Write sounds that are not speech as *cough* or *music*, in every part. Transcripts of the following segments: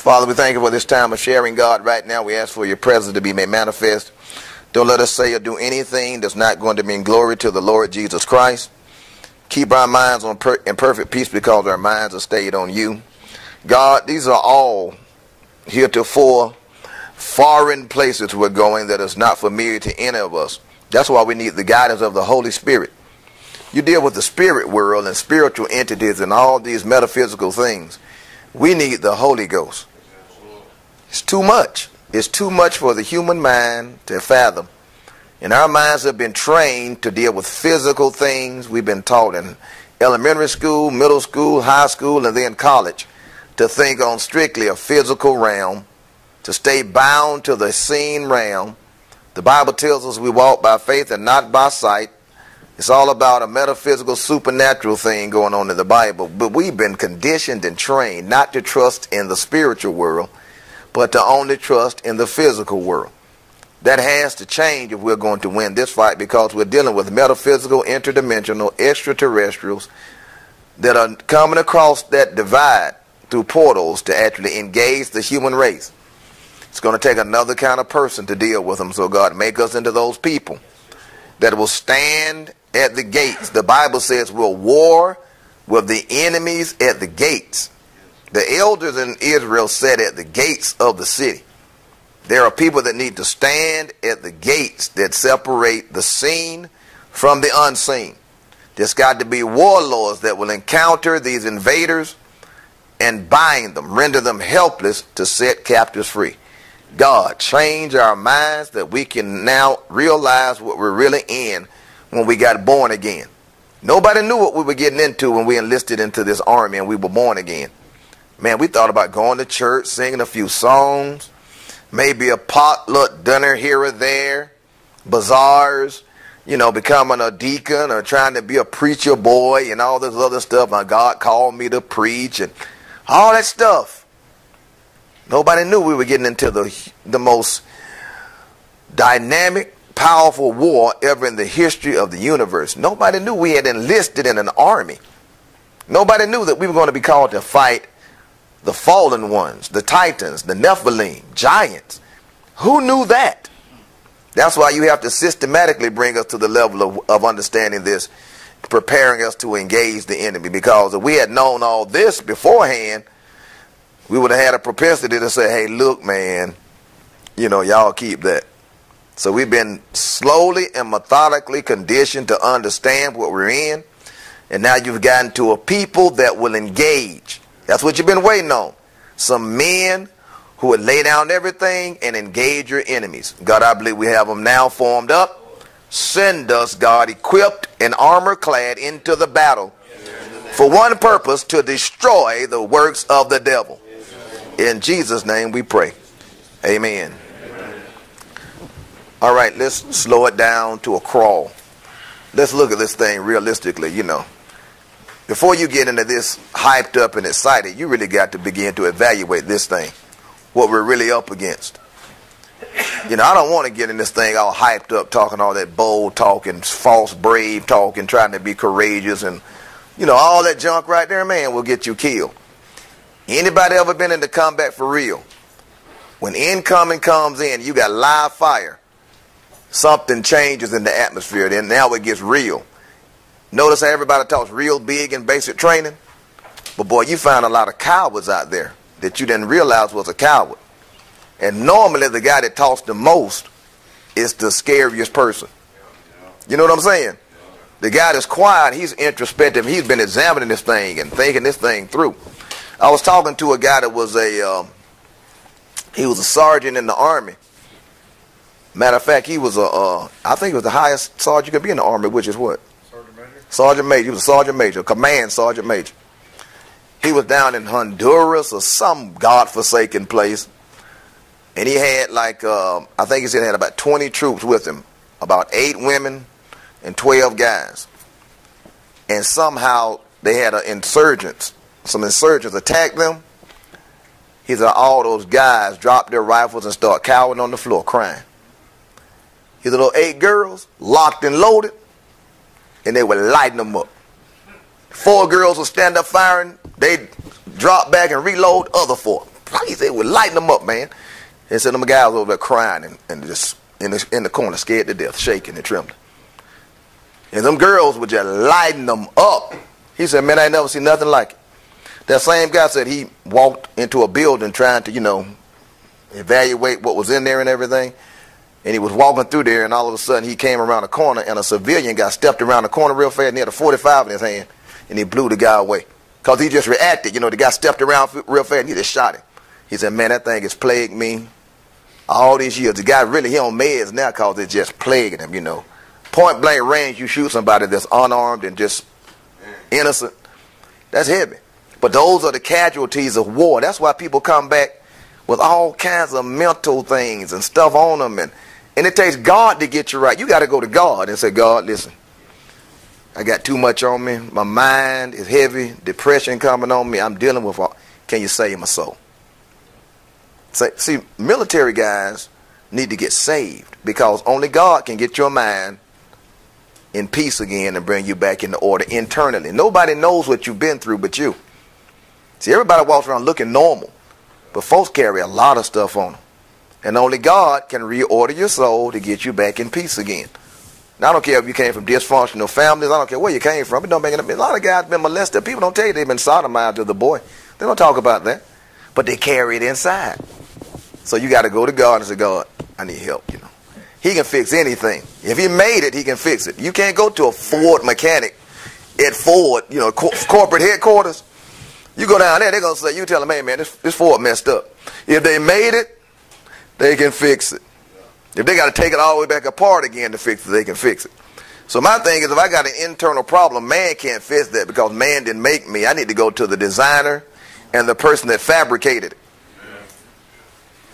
Father, we thank you for this time of sharing, God. Right now, we ask for your presence to be made manifest. Don't let us say or do anything that's not going to bring glory to the Lord Jesus Christ. Keep our minds on per- in perfect peace because our minds are stayed on you. God, these are all heretofore foreign places we're going that is not familiar to any of us. That's why we need the guidance of the Holy Spirit. You deal with the spirit world and spiritual entities and all these metaphysical things. We need the Holy Ghost. It's too much. It's too much for the human mind to fathom. And our minds have been trained to deal with physical things. We've been taught in elementary school, middle school, high school, and then college to think on strictly a physical realm, to stay bound to the seen realm. The Bible tells us we walk by faith and not by sight. It's all about a metaphysical, supernatural thing going on in the Bible. But we've been conditioned and trained not to trust in the spiritual world, but to only trust in the physical world. That has to change if we're going to win this fight because we're dealing with metaphysical, interdimensional, extraterrestrials that are coming across that divide through portals to actually engage the human race. It's going to take another kind of person to deal with them. So God, make us into those people that will stand at the gates. The Bible says we'll war with the enemies at the gates. The elders in Israel sat at the gates of the city. There are people that need to stand at the gates that separate the seen from the unseen. There's got to be warlords that will encounter these invaders and bind them, render them helpless to set captives free. God, change our minds that we can now realize what we're really in when we got born again. Nobody knew what we were getting into when we enlisted into this army and we were born again. Man, we thought about going to church, singing a few songs, maybe a potluck dinner here or there, bazaars, you know, becoming a deacon or trying to be a preacher boy and all this other stuff. My God called me to preach and all that stuff. Nobody knew we were getting into the, the most dynamic, powerful war ever in the history of the universe. Nobody knew we had enlisted in an army. Nobody knew that we were going to be called to fight the fallen ones, the titans, the Nephilim, giants. Who knew that? That's why you have to systematically bring us to the level of, of understanding this, preparing us to engage the enemy. Because if we had known all this beforehand, we would have had a propensity to say, hey, look, man, you know, y'all keep that. So we've been slowly and methodically conditioned to understand what we're in. And now you've gotten to a people that will engage. That's what you've been waiting on. Some men who would lay down everything and engage your enemies. God, I believe we have them now formed up. Send us, God, equipped and armor clad into the battle for one purpose to destroy the works of the devil. In Jesus' name we pray. Amen. All right, let's slow it down to a crawl. Let's look at this thing realistically, you know. Before you get into this hyped up and excited, you really got to begin to evaluate this thing, what we're really up against. You know, I don't want to get in this thing all hyped up, talking all that bold talk and false brave talk and trying to be courageous and, you know, all that junk right there, man, will get you killed. Anybody ever been into combat for real? When incoming comes in, you got live fire something changes in the atmosphere. Then now it gets real. Notice how everybody talks real big in basic training? But boy, you find a lot of cowards out there that you didn't realize was a coward. And normally the guy that talks the most is the scariest person. You know what I'm saying? The guy that's quiet, he's introspective. He's been examining this thing and thinking this thing through. I was talking to a guy that was a, um, he was a sergeant in the army Matter of fact, he was a, uh, I think he was the highest sergeant you could be in the army, which is what? Sergeant Major. He was a sergeant major, command sergeant major. He was down in Honduras or some godforsaken place, and he had like, uh, I think he said he had about 20 troops with him, about eight women and 12 guys. And somehow they had an insurgents, some insurgents attacked them. He said all those guys dropped their rifles and start cowering on the floor crying his little eight girls locked and loaded, and they would lighten them up. Four girls would stand up firing, they'd drop back and reload, other four. he said, would lighten them up, man. And said, them guys over there crying and, and just in the, in the corner, scared to death, shaking and trembling. And them girls would just lighten them up. He said, man, I ain't never seen nothing like it. That same guy said he walked into a building trying to, you know, evaluate what was in there and everything. And he was walking through there, and all of a sudden he came around a corner, and a civilian guy stepped around the corner real fast, and he had a 45 in his hand, and he blew the guy away. Because he just reacted. You know, the guy stepped around real fast, and he just shot him. He said, man, that thing has plagued me all these years. The guy really, he on meds now because it's just plaguing him, you know. Point blank range, you shoot somebody that's unarmed and just innocent. That's heavy. But those are the casualties of war. That's why people come back with all kinds of mental things and stuff on them. And, and it takes God to get you right. You got to go to God and say, God, listen, I got too much on me. My mind is heavy. Depression coming on me. I'm dealing with all. Can you save my soul? See, military guys need to get saved because only God can get your mind in peace again and bring you back into order internally. Nobody knows what you've been through but you. See, everybody walks around looking normal, but folks carry a lot of stuff on them. And only God can reorder your soul to get you back in peace again. Now, I don't care if you came from dysfunctional families. I don't care where you came from. It don't make a lot of guys been molested. People don't tell you they've been sodomized to the boy. They don't talk about that. But they carry it inside. So you got to go to God and say, God, I need help, you know. He can fix anything. If he made it, he can fix it. You can't go to a Ford mechanic at Ford, you know, co corporate headquarters you go down there, they're going to say, you tell them, hey, man, this, this Ford messed up. If they made it, they can fix it. If they got to take it all the way back apart again to fix it, they can fix it. So my thing is, if I got an internal problem, man can't fix that because man didn't make me. I need to go to the designer and the person that fabricated it.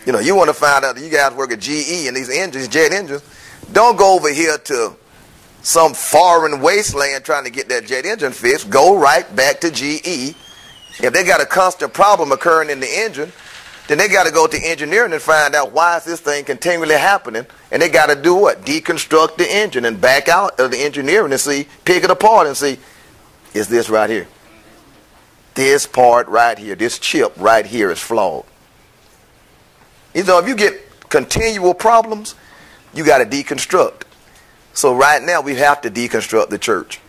You know, you want to find out that you guys work at GE and these engines, jet engines. Don't go over here to some foreign wasteland trying to get that jet engine fixed. Go right back to GE if they got a constant problem occurring in the engine, then they got to go to engineering and find out why is this thing continually happening. And they got to do what? Deconstruct the engine and back out of the engineering and see, pick it apart and see, is this right here? This part right here, this chip right here is flawed. You know, if you get continual problems, you got to deconstruct. So right now we have to deconstruct the church.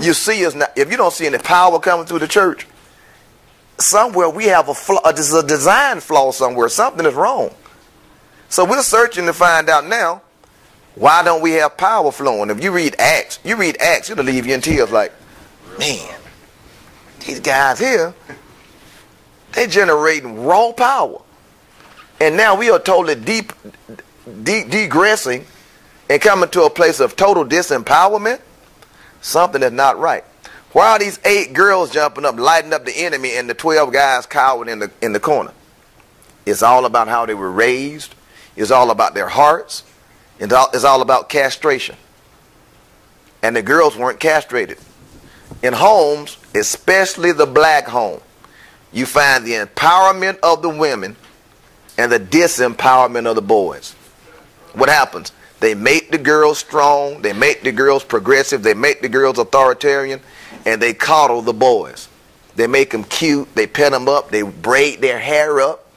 You see us now, if you don't see any power coming through the church, somewhere we have a flaw, there's a design flaw somewhere. Something is wrong. So we're searching to find out now, why don't we have power flowing? If you read Acts, you read Acts, it'll leave you in tears like, man, these guys here, they're generating raw power. And now we are totally deep, de degressing and coming to a place of total disempowerment. Something is not right. Why are these eight girls jumping up, lighting up the enemy, and the 12 guys cowering in the, in the corner? It's all about how they were raised. It's all about their hearts. It's all, it's all about castration. And the girls weren't castrated. In homes, especially the black home, you find the empowerment of the women and the disempowerment of the boys. What happens? They make the girls strong. They make the girls progressive. They make the girls authoritarian and they coddle the boys. They make them cute. They pet them up. They braid their hair up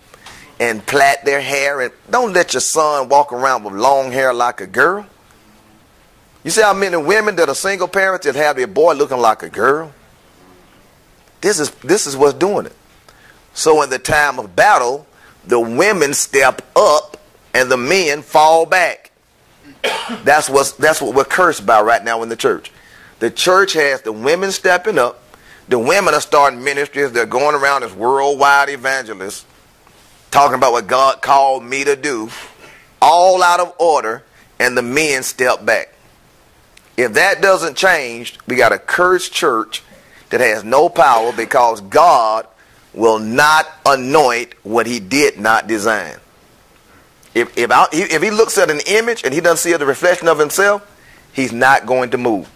and plait their hair. And don't let your son walk around with long hair like a girl. You see how many women that are single parents that have their boy looking like a girl? This is this is what's doing it. So in the time of battle, the women step up and the men fall back. *coughs* That's what's that's what we're cursed by right now in the church. The church has the women stepping up. The women are starting ministries. They're going around as worldwide evangelists, talking about what God called me to do, all out of order, and the men step back. If that doesn't change, we got a cursed church that has no power because God will not anoint what he did not design. If, if, I, if he looks at an image and he doesn't see the reflection of himself, he's not going to move.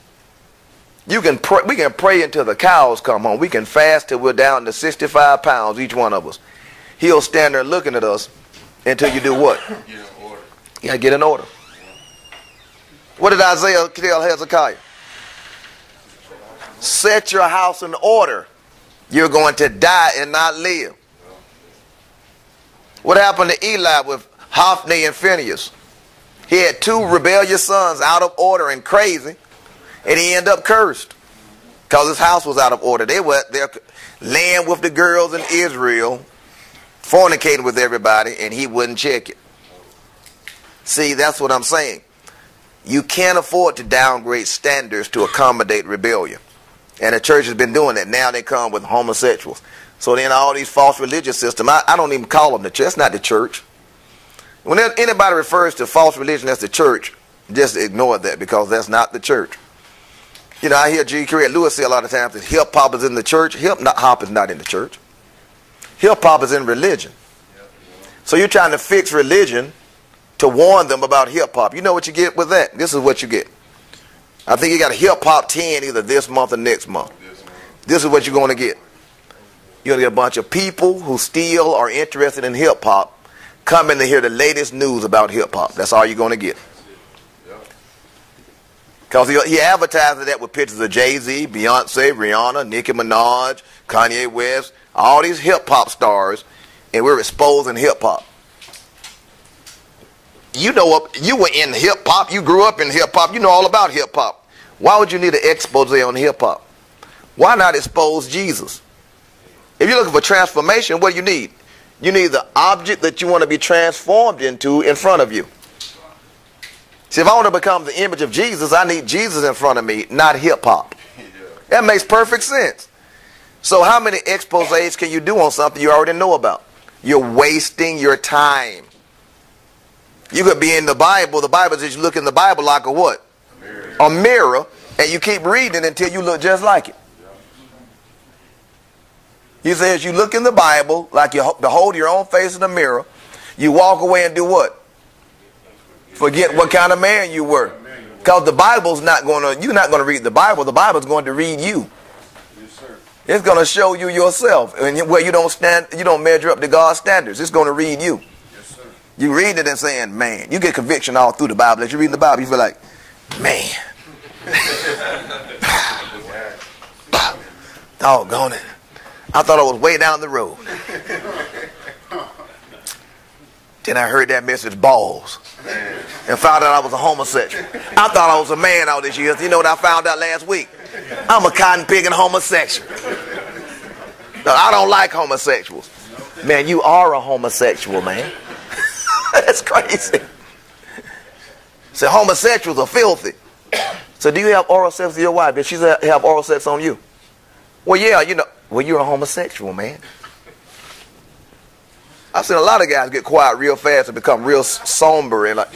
You can pray, we can pray until the cows come home. We can fast till we're down to 65 pounds, each one of us. He'll stand there looking at us until you do what? You got to get in order. What did Isaiah tell Hezekiah? Set your house in order. You're going to die and not live. What happened to Eli with Hophni and Phineas? He had two rebellious sons out of order and crazy, and he ended up cursed because his house was out of order. They were there laying with the girls in Israel, fornicating with everybody, and he wouldn't check it. See, that's what I'm saying. You can't afford to downgrade standards to accommodate rebellion. And the church has been doing that. Now they come with homosexuals. So then all these false religious systems, I, I don't even call them the church. That's not the church. When anybody refers to false religion as the church, just ignore that because that's not the church. You know, I hear G. Craig Lewis say a lot of times that hip hop is in the church. Hip hop is not in the church. Hip hop is in religion. So you're trying to fix religion to warn them about hip hop. You know what you get with that? This is what you get. I think you got a hip hop 10 either this month or next month. This is what you're going to get. You're going to get a bunch of people who still are interested in hip hop coming to hear the latest news about hip hop. That's all you're going to get. Because he, he that with pictures of Jay Z, Beyonce, Rihanna, Nicki Minaj, Kanye West, all these hip hop stars, and we're exposing hip hop you know what? you were in hip hop, you grew up in hip hop, you know all about hip hop. Why would you need an expose on hip hop? Why not expose Jesus? If you're looking for transformation, what do you need? You need the object that you want to be transformed into in front of you. See, if I want to become the image of Jesus, I need Jesus in front of me, not hip hop. That makes perfect sense. So, how many exposes can you do on something you already know about? You're wasting your time. You could be in the Bible. The Bible says you look in the Bible like a what? A mirror. A mirror and you keep reading until you look just like it. He says you look in the Bible like you behold your own face in the mirror. You walk away and do what? Forget what kind of man you were. Because the Bible's not going to, you're not going to read the Bible. The Bible's going to read you. It's going to show you yourself. And where you don't stand, you don't measure up to God's standards. It's going to read you. Yes, You read it and saying, man, you get conviction all through the Bible. As you read the Bible, you feel like, man. *laughs* Doggone it. I thought I was way down the road. Then I heard that message, balls, and found out I was a homosexual. I thought I was a man all these years. You know what I found out last week? I'm a cotton picking homosexual. No, I don't like homosexuals. Man, you are a homosexual, man. *laughs* That's crazy. So homosexuals are filthy. So do you have oral sex with your wife? Did she have oral sex on you? Well, yeah, you know. Well, you're a homosexual, man. I've seen a lot of guys get quiet real fast and become real somber and like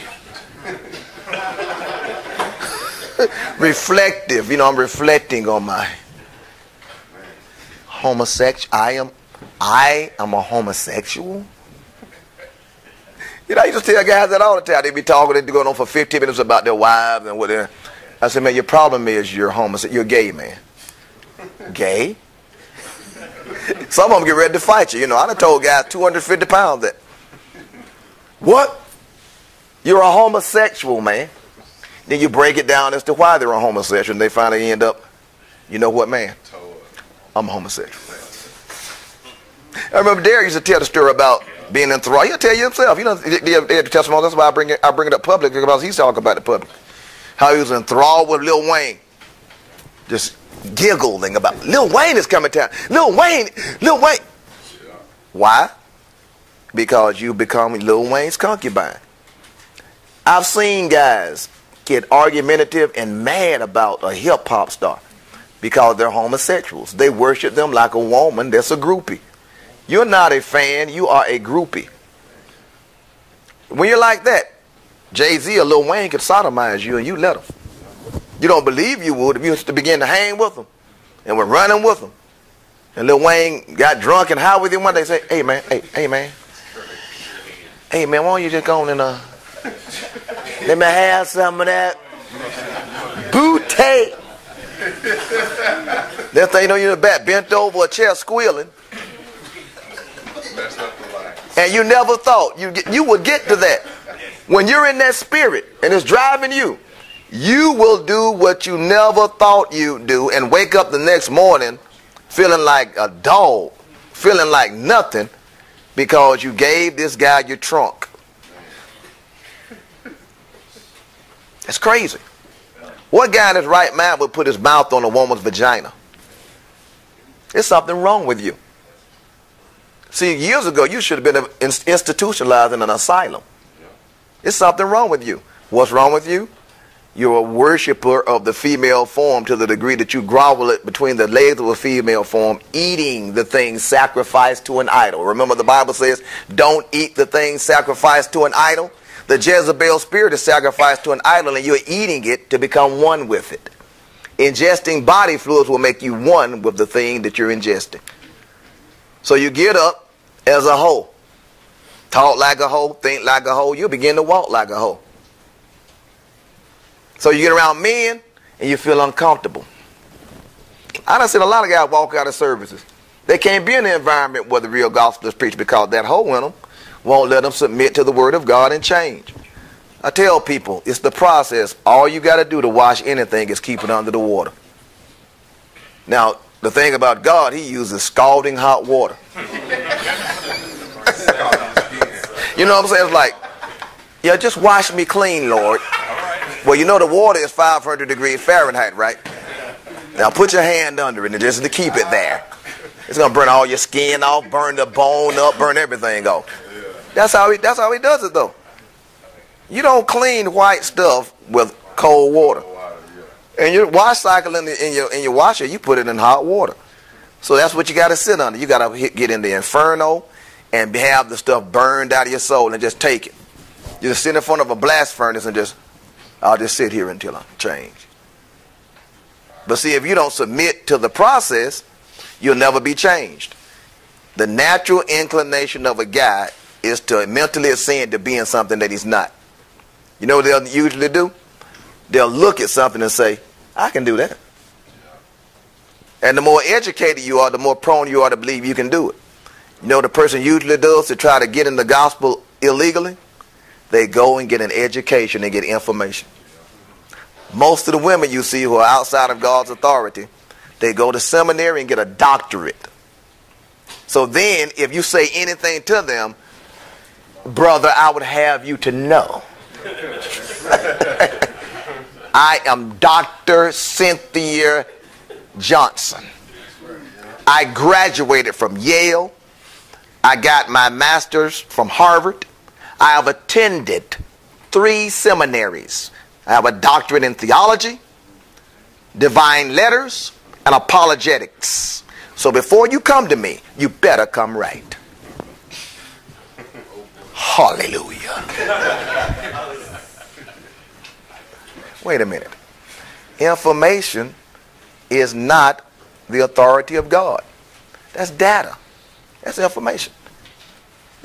*laughs* reflective. You know, I'm reflecting on my homosexual. I am, I am a homosexual. You know, I used to tell guys that all the time. They'd be talking, they'd be going on for 15 minutes about their wives and what they're. I said, man, your problem is you're homosexual. You're gay, man. Gay? *laughs* Some of them get ready to fight you. You know, I done told guys 250 pounds that. What? You're a homosexual, man. Then you break it down as to why they're a homosexual, and they finally end up, you know what, man? I'm a homosexual. I remember Derek used to tell the story about being enthralled. He'll tell you himself. You know, they have the testimony. That's why I bring it. I bring it up public because he's talking about the public. How he was enthralled with Lil Wayne, just giggling about Lil Wayne is coming down. Lil Wayne, Lil Wayne. Why? Because you become Lil Wayne's concubine. I've seen guys get argumentative and mad about a hip hop star because they're homosexuals. They worship them like a woman that's a groupie. You're not a fan, you are a groupie. When you're like that, Jay Z or Lil Wayne could sodomize you and you let them. You don't believe you would if you used to begin to hang with them and were running with them. And Lil Wayne got drunk and high with him one day say, hey man, hey, hey man. Hey man, why don't you just go on and uh, let me have some of that booty. Next thing you know, you're in the back, bent over a chair squealing. And you never thought you get, you would get to that. When you're in that spirit and it's driving you, you will do what you never thought you'd do and wake up the next morning feeling like a dog, feeling like nothing, because you gave this guy your trunk. That's crazy. What guy in his right mind would put his mouth on a woman's vagina? There's something wrong with you. See, years ago, you should have been institutionalized in an asylum. There's something wrong with you. What's wrong with you? You're a worshiper of the female form to the degree that you grovel it between the legs of a female form, eating the things sacrificed to an idol. Remember, the Bible says, don't eat the things sacrificed to an idol. The Jezebel spirit is sacrificed to an idol, and you're eating it to become one with it. Ingesting body fluids will make you one with the thing that you're ingesting. So you get up as a hoe. Talk like a hoe, think like a hoe, you'll begin to walk like a hoe. So you get around men and you feel uncomfortable. I done seen a lot of guys walk out of services. They can't be in the environment where the real gospel is preached because that hoe in them won't let them submit to the word of God and change. I tell people, it's the process. All you got to do to wash anything is keep it under the water. Now, the thing about God, he uses scalding hot water. *laughs* you know what I'm saying? It's like, yeah, just wash me clean, Lord. Well, you know the water is 500 degrees Fahrenheit, right? Now put your hand under it and just to keep it there. It's gonna burn all your skin off, burn the bone up, burn everything off. That's how he. That's how he does it, though. You don't clean white stuff with cold water. And your wash cycle in, the, in your in your washer, you put it in hot water. So that's what you got to sit under. You got to get in the inferno and have the stuff burned out of your soul and just take it. You just sit in front of a blast furnace and just, I'll just sit here until I change. But see, if you don't submit to the process, you'll never be changed. The natural inclination of a guy is to mentally ascend to being something that he's not. You know what they'll usually do? They'll look at something and say, I can do that. And the more educated you are, the more prone you are to believe you can do it. You know the person usually does to try to get in the gospel illegally? They go and get an education and get information. Most of the women you see who are outside of God's authority, they go to seminary and get a doctorate. So then, if you say anything to them, brother, I would have you to know. *laughs* I am Dr. Cynthia Johnson. I graduated from Yale. I got my master's from Harvard. I have attended three seminaries. I have a doctorate in theology, divine letters, and apologetics. So before you come to me, you better come right. Hallelujah. Wait a minute. Information is not the authority of God. That's data. That's information.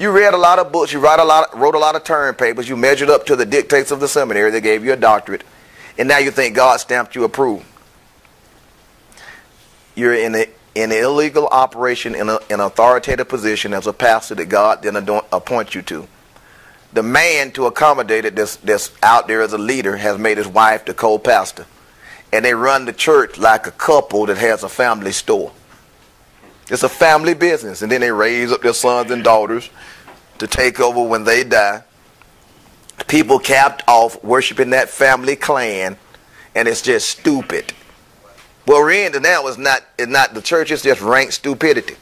You read a lot of books, you write a lot, wrote a lot of term papers, you measured up to the dictates of the seminary, they gave you a doctorate, and now you think God stamped you approved. You're in a in an illegal operation in, a, an authoritative position as a pastor that God didn't appoint you to. The man to accommodate it that's, that's out there as a leader has made his wife the co-pastor. And they run the church like a couple that has a family store. It's a family business. And then they raise up their sons and daughters to take over when they die. People capped off worshiping that family clan. And it's just stupid. What we're into now is not, is not the church, it's just rank stupidity.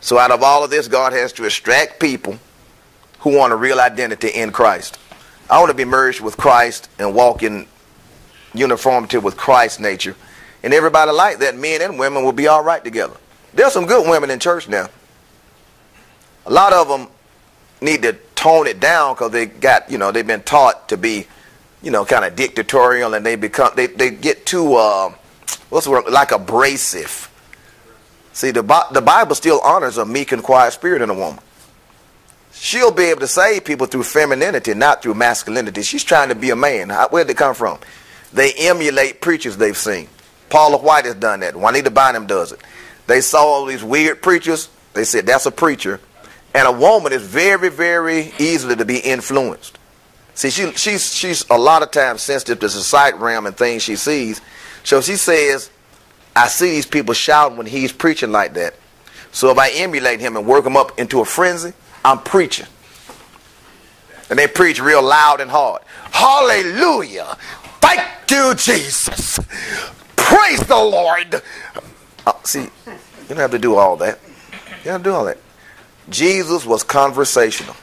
So out of all of this, God has to extract people who want a real identity in Christ. I want to be merged with Christ and walk in uniformity with Christ's nature. And everybody like that, men and women, will be all right together. There's some good women in church now. A lot of them need to tone it down because they got, you know, they've been taught to be, you know, kind of dictatorial and they become, they, they get too, uh, what's the word, like abrasive. See, the, the Bible still honors a meek and quiet spirit in a woman. She'll be able to save people through femininity, not through masculinity. She's trying to be a man. Where did it come from? They emulate preachers they've seen. Paula White has done that. Juanita Bynum does it. They saw all these weird preachers. They said, that's a preacher. And a woman is very, very easily to be influenced. See, she, she's, she's a lot of times sensitive to the sight realm and things she sees. So she says, I see these people shouting when he's preaching like that. So if I emulate him and work him up into a frenzy, I'm preaching. And they preach real loud and hard. Hallelujah. Thank you, Jesus. Praise the Lord. Uh, see, you don't have to do all that. You don't have to do all that. Jesus was conversational.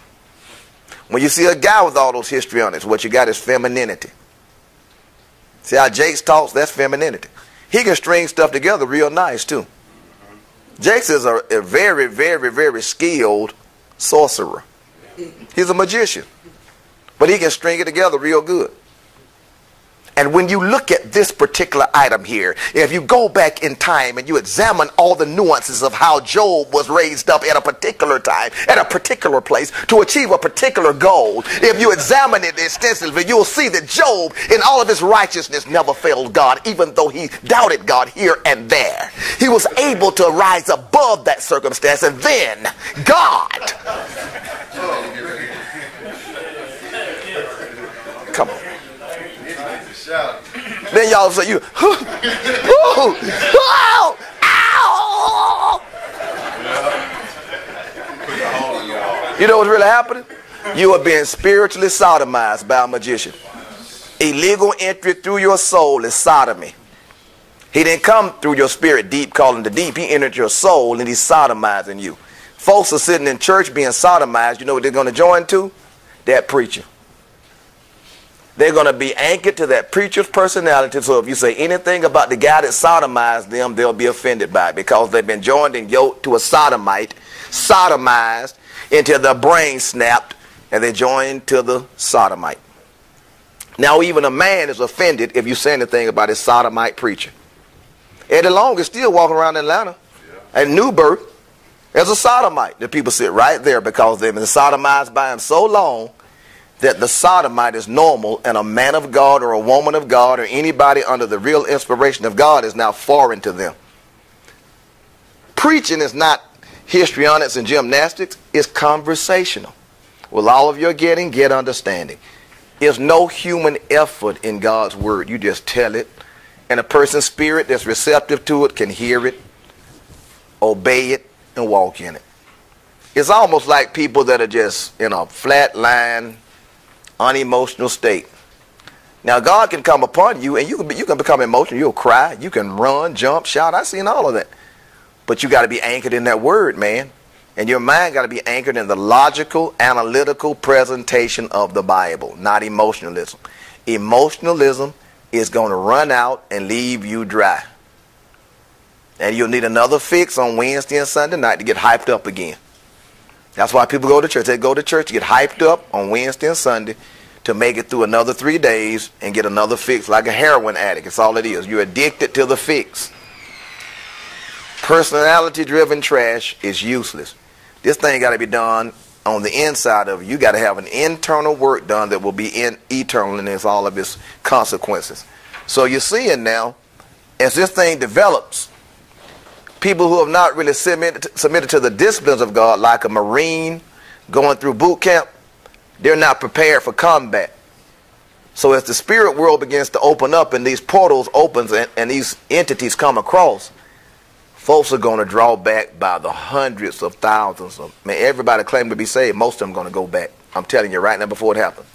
When you see a guy with all those histrionics, what you got is femininity. See how Jakes talks? That's femininity. He can string stuff together real nice, too. Jakes is a, a very, very, very skilled sorcerer. He's a magician. But he can string it together real good. And when you look at this particular item here, if you go back in time and you examine all the nuances of how Job was raised up at a particular time, at a particular place, to achieve a particular goal, if you examine it extensively, you'll see that Job, in all of his righteousness, never failed God, even though he doubted God here and there. He was able to rise above that circumstance, and then God. Come on. Then y'all say you, *laughs* oh, ow. You know what's really happening? You are being spiritually sodomized by a magician. Illegal entry through your soul is sodomy. He didn't come through your spirit deep, calling the deep. He entered your soul and he's sodomizing you. Folks are sitting in church being sodomized. You know what they're going to join to? That preacher. They're going to be anchored to that preacher's personality. So if you say anything about the guy that sodomized them, they'll be offended by it because they've been joined and yoked to a sodomite, sodomized until their brain snapped, and they joined to the sodomite. Now, even a man is offended if you say anything about his sodomite preacher. Eddie Long is still walking around Atlanta yeah. at New Birth as a sodomite. The people sit right there because they've been sodomized by him so long that the sodomite is normal and a man of God or a woman of God or anybody under the real inspiration of God is now foreign to them. Preaching is not histrionics and gymnastics, it's conversational. With all of your getting, get understanding. There's no human effort in God's word. You just tell it, and a person's spirit that's receptive to it can hear it, obey it, and walk in it. It's almost like people that are just in a flat line, unemotional state. Now God can come upon you and you can be, you can become emotional. You'll cry. You can run, jump, shout. I've seen all of that. But you got to be anchored in that word, man. And your mind got to be anchored in the logical, analytical presentation of the Bible, not emotionalism. Emotionalism is going to run out and leave you dry. And you'll need another fix on Wednesday and Sunday night to get hyped up again. That's why people go to church. They go to church get hyped up on Wednesday and Sunday to make it through another three days and get another fix like a heroin addict. It's all it is. You're addicted to the fix. Personality driven trash is useless. This thing got to be done on the inside of you. You got to have an internal work done that will be in eternal and it's all of its consequences. So you're seeing now, as this thing develops, people who have not really submitted, submitted to the disciplines of God, like a Marine going through boot camp, they're not prepared for combat. So as the spirit world begins to open up and these portals opens and, and these entities come across, folks are going to draw back by the hundreds of thousands. Of, man, everybody claim to be saved. Most of them going to go back. I'm telling you right now before it happens.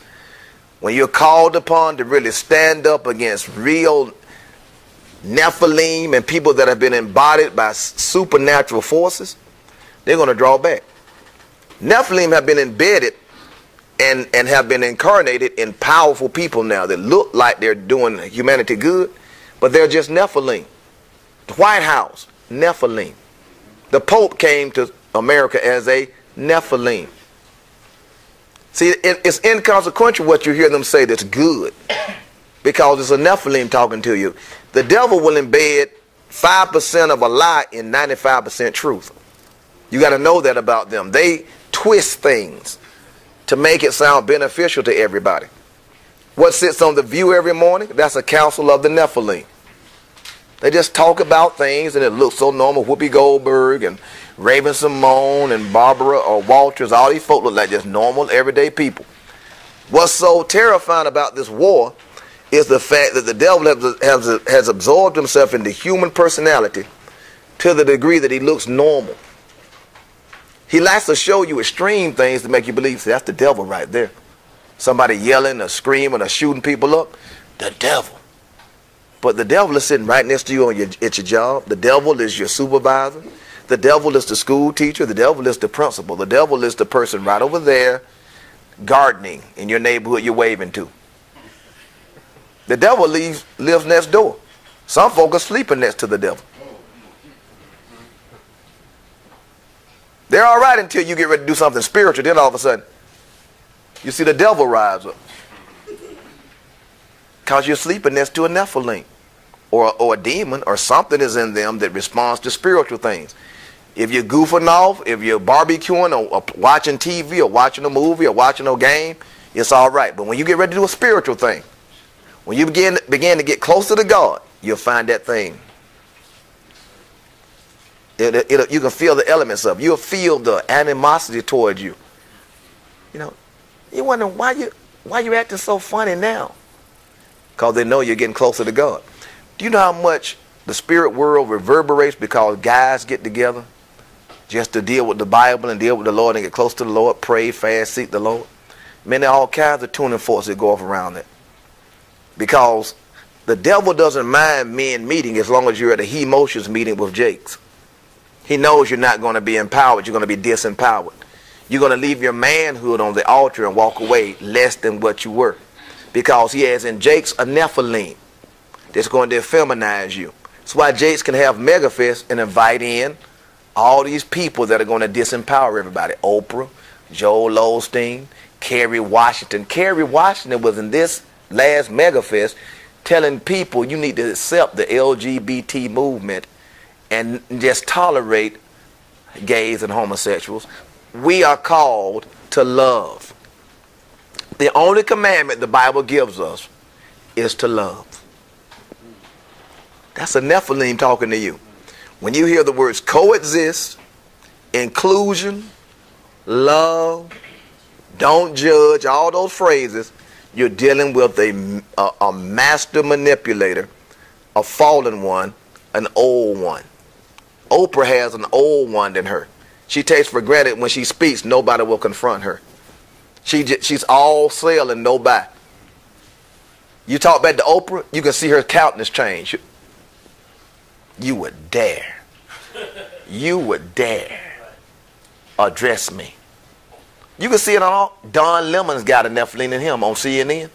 When you're called upon to really stand up against real Nephilim and people that have been embodied by supernatural forces, they're going to draw back. Nephilim have been embedded and, and have been incarnated in powerful people now that look like they're doing humanity good, but they're just Nephilim. The White House, Nephilim. The Pope came to America as a Nephilim. See, it, it's inconsequential what you hear them say that's good because it's a Nephilim talking to you. The devil will embed 5% of a lie in 95% truth. You got to know that about them. They twist things to make it sound beneficial to everybody. What sits on the view every morning? That's a council of the Nephilim. They just talk about things and it looks so normal. Whoopi Goldberg and Raven-Symoné and Barbara or Walters, all these folk look like just normal, everyday people. What's so terrifying about this war is the fact that the devil has, has, has absorbed himself into human personality to the degree that he looks normal. He likes to show you extreme things to make you believe. That's the devil right there. Somebody yelling or screaming or shooting people up. The devil. But the devil is sitting right next to you on your, at your job. The devil is your supervisor. The devil is the school teacher. The devil is the principal. The devil is the person right over there gardening in your neighborhood you're waving to. The devil leaves, lives next door. Some folk are sleeping next to the devil. They're all right until you get ready to do something spiritual. Then all of a sudden, you see the devil rise up. Because you're sleeping next to a Nephilim or, or a demon or something is in them that responds to spiritual things. If you're goofing off, if you're barbecuing or, or watching TV or watching a movie or watching a game, it's all right. But when you get ready to do a spiritual thing, when you begin, begin to get closer to God, you'll find that thing. It, it, it, you can feel the elements of. You'll feel the animosity towards you. You know, you wonder why you why you acting so funny now? Because they know you're getting closer to God. Do you know how much the spirit world reverberates because guys get together just to deal with the Bible and deal with the Lord and get close to the Lord, pray, fast, seek the Lord? Man, there are all kinds of tuning forks that go off around it. Because the devil doesn't mind men meeting as long as you're at a he motions meeting with Jakes. He knows you're not going to be empowered, you're going to be disempowered. You're going to leave your manhood on the altar and walk away less than what you were. Because he has in Jakes a Nephilim that's going to effeminize you. That's why Jakes can have megafest and invite in all these people that are going to disempower everybody. Oprah, Joel Osteen, Kerry Washington. Kerry Washington was in this last megafest telling people you need to accept the LGBT movement and just tolerate gays and homosexuals. We are called to love. The only commandment the Bible gives us is to love. That's a Nephilim talking to you. When you hear the words coexist, inclusion, love, don't judge, all those phrases, you're dealing with a, a, a master manipulator, a fallen one, an old one. Oprah has an old one in her. She takes for granted when she speaks, nobody will confront her. She she's all sell and no buy. You talk back to Oprah, you can see her countenance change. You would dare. You would dare address me. You can see it on all. Don Lemon's got a Nephilim in him on CNN.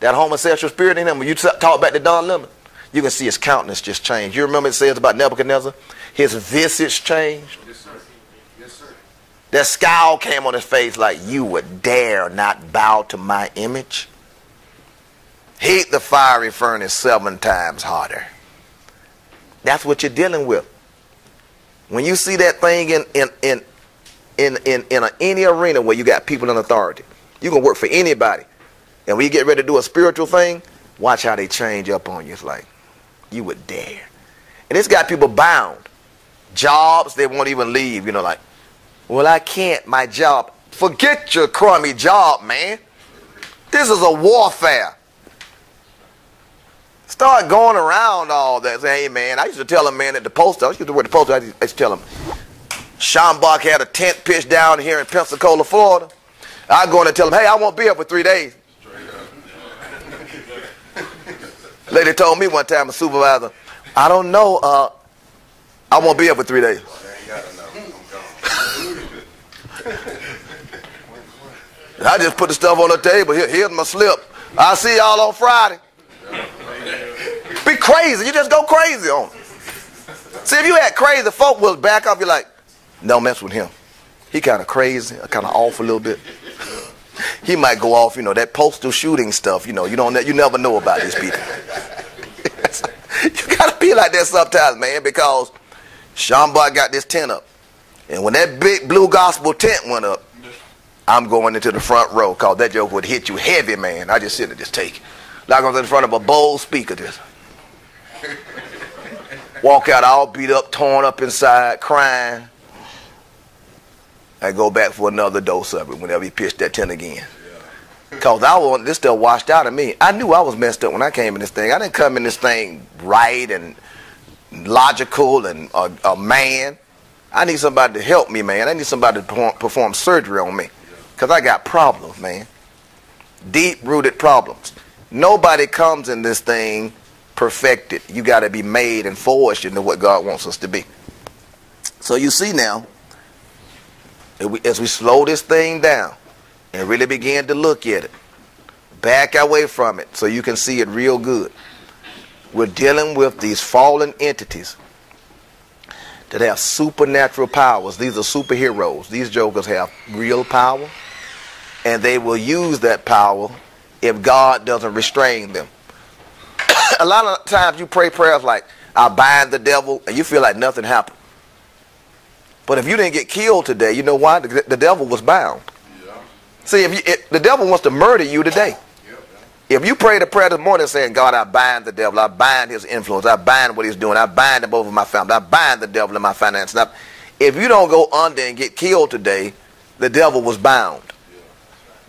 That homosexual spirit in him. When you talk back to Don Lemon, you can see his countenance just change. You remember it says about Nebuchadnezzar? His visage changed. Yes, sir. Yes, sir. That scowl came on his face like, you would dare not bow to my image? Heat the fiery furnace seven times harder. That's what you're dealing with. When you see that thing in in in in in, in a, any arena where you got people in authority, you can work for anybody. And when you get ready to do a spiritual thing, watch how they change up on you. It's like, you would dare. And it's got people bound. Jobs, they won't even leave. You know, like, well, I can't, my job. Forget your crummy job, man. This is a warfare. Start going around all that. Say, hey, man, I used to tell a man at the post office, I used to work at the post office, I used to tell him, Schambach had a tent pitched down here in Pensacola, Florida. I go in and tell him, hey, I won't be here for three days. *laughs* Lady told me one time, a supervisor, I don't know, uh, I won't be here for three days. *laughs* I just put the stuff on the table. Here, here's my slip. I'll see y'all on Friday. Be crazy. You just go crazy on them. See, if you had crazy folk will back off, you're like, don't mess with him. He kind of crazy, kind of off a little bit. he might go off, you know, that postal shooting stuff. You know, you don't, you never know about these people. *laughs* you gotta be like that sometimes, man, because Schambach got this tent up, and when that big blue gospel tent went up, I'm going into the front row, cause that joke would hit you heavy, man. I just sit and just take, like I was in front of a bold speaker, just walk out all beat up, torn up inside, crying. I go back for another dose of it whenever he pitched that tent again. Cause I want this stuff washed out of me. I knew I was messed up when I came in this thing. I didn't come in this thing right and logical and a, a man. I need somebody to help me, man. I need somebody to perform, perform surgery on me. Because I got problems, man. Deep rooted problems. Nobody comes in this thing perfected. You got to be made and forged into what God wants us to be. So you see now, as we slow this thing down and really begin to look at it, back away from it so you can see it real good. We're dealing with these fallen entities that have supernatural powers. These are superheroes. These jokers have real power, and they will use that power if God doesn't restrain them. *coughs* a lot of times you pray prayers like, I bind the devil, and you feel like nothing happened. But if you didn't get killed today, you know why? The, the devil was bound. Yeah. See, if you, the devil wants to murder you today. If you pray the prayer this morning saying, God, I bind the devil, I bind his influence, I bind what he's doing, I bind him over my family, I bind the devil in my finances. Now, if you don't go under and get killed today, the devil was bound.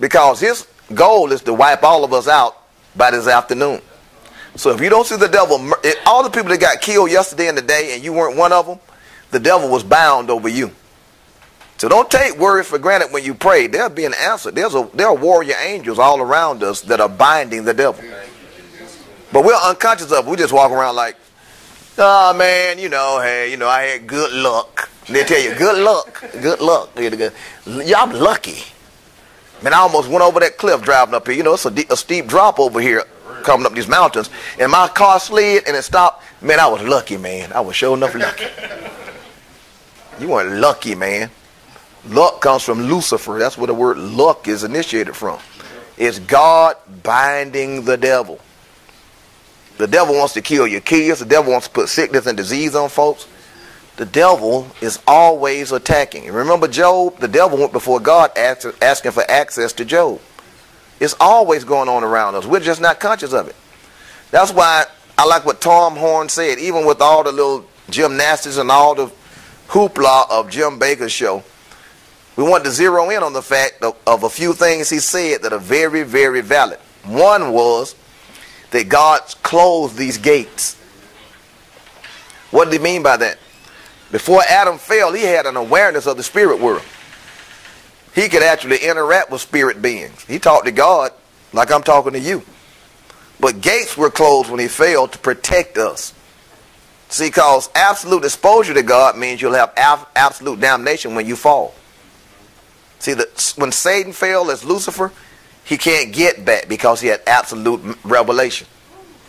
Because his goal is to wipe all of us out by this afternoon. So if you don't see the devil, all the people that got killed yesterday and today and you weren't one of them, the devil was bound over you. So don't take words for granted when you pray. There'll be an answer. There's a, there are warrior angels all around us that are binding the devil. But we're unconscious of it. We just walk around like, oh man, you know, hey, you know, I had good luck. They tell you, good luck, good luck. I'm lucky. Man, I almost went over that cliff driving up here. You know, it's a, a steep drop over here coming up these mountains. And my car slid and it stopped. Man, I was lucky, man. I was sure enough lucky. You weren't lucky, man. Luck comes from Lucifer. That's where the word luck is initiated from. It's God binding the devil. The devil wants to kill your kids. The devil wants to put sickness and disease on folks. The devil is always attacking. Remember Job? The devil went before God asking for access to Job. It's always going on around us. We're just not conscious of it. That's why I like what Tom Horn said. Even with all the little gymnastics and all the hoopla of Jim Bakker's show, we want to zero in on the fact of, of a few things he said that are very, very valid. One was that God closed these gates. What did he mean by that? Before Adam fell, he had an awareness of the spirit world. He could actually interact with spirit beings. He talked to God like I'm talking to you. But gates were closed when he fell to protect us. See, because absolute exposure to God means you'll have absolute damnation when you fall. See, that when Satan fell as Lucifer, he can't get back because he had absolute revelation.